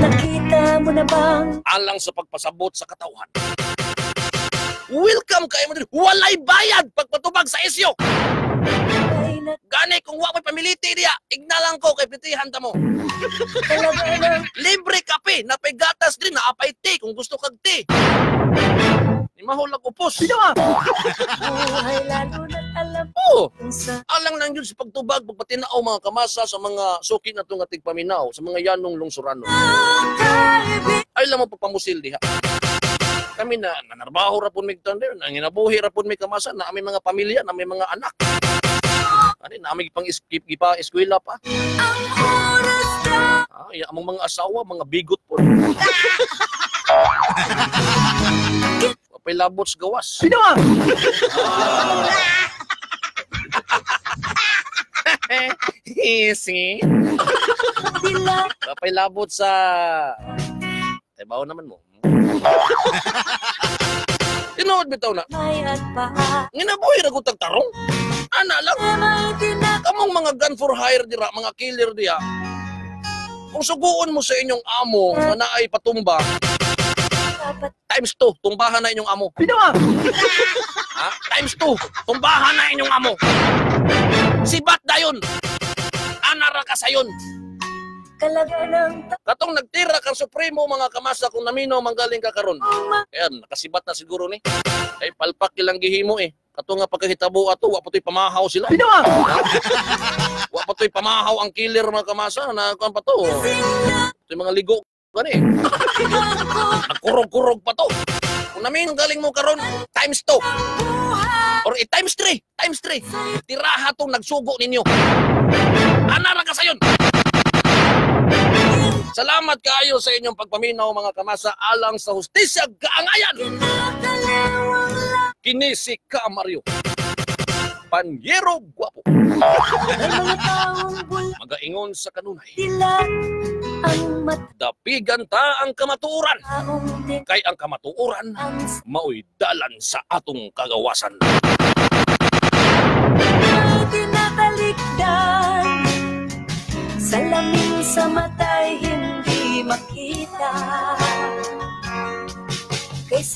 Nakita mo na bang alang sa pagpasabot sa katawhan. Welcome kayo mo diri. Walay bayad pagpatubag sa isyu. Gani kung wa ko'y pamiliti diya, ignalang ko kay pitihan ta mo. *laughs* Libre kape, napay gatas din, naapay tea kung gusto kag tea. Ni mahulag upos. *laughs* buhay lalo na alam Oo. sa Alang lang yun sa pagtubag, pagpatinaaw mga kamasa sa mga suki na itong ating paminaw, sa mga yanong lungsurano. Ay lang mo pagpamusil diha. Kami na nanarbaho ra pun mi tander, nanginabuhi ra pun mi kamasa na aming mga pamilya, na may mga anak. Ani na aming pang skip gipa eskwela pa. Ah, ya, among mga asawa, mga bigot po. Papay labot sa gawas. Sino Easy. Papay labot sa... Tebaw naman mo. Tinood bitaw na. Nginabuhi ra ko tarong. Ana lang. Kamong mga gun for hire dira, mga killer diya. Kung suguon mo sa inyong amo nga naay patumba, times 2, tumbahan na inyong amo. Ha? Times 2, tumbahan na inyong amo. Si Bat dayon. Anara ka sayon. Katong nagtira kang supremo mga kamasa kung namino manggaling ka karon. Ayan, nakasibat na siguro ni. Ay palpak ilang gihimo eh. Kato nga pagkahitabo ato, wa patoy pamahaw sila. Ha? *laughs* Wa patoy pamahaw ang killer mga kamasa na kuan pa to. Ito yung mga ligo gani. *laughs* Nagkurog-kurog pa to. Kung namin galing mo karon times 2. Or eh, times 3, times 3. Tiraha tong nagsugo ninyo. Ana ra ka sayon. Salamat kayo sa inyong pagpaminaw mga kamasa alang sa hustisya kaangayan. Kini si Ka Mario. Panyero guwapo. Magaingon sa kanunay. ang Dapigan ta ang din Kay ang kamatuoran mao'y dalan sa atong kagawasan.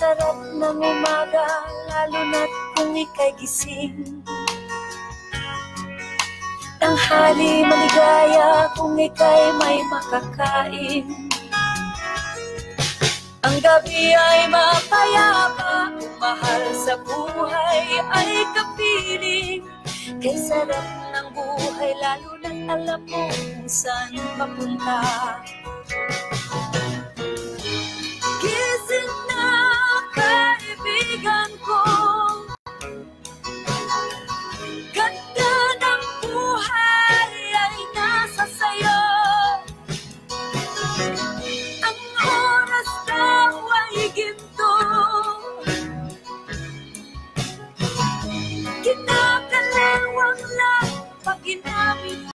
Sarap ng umaga Lalo na't kung ika'y gising. Tanghali maligaya kung ika'y may makakain. Ang gabi ay mapayapa Mahal sa buhay ay kapiling. Kay sarap ng buhay lalo na't alam mo kung saan papunta pag ginamit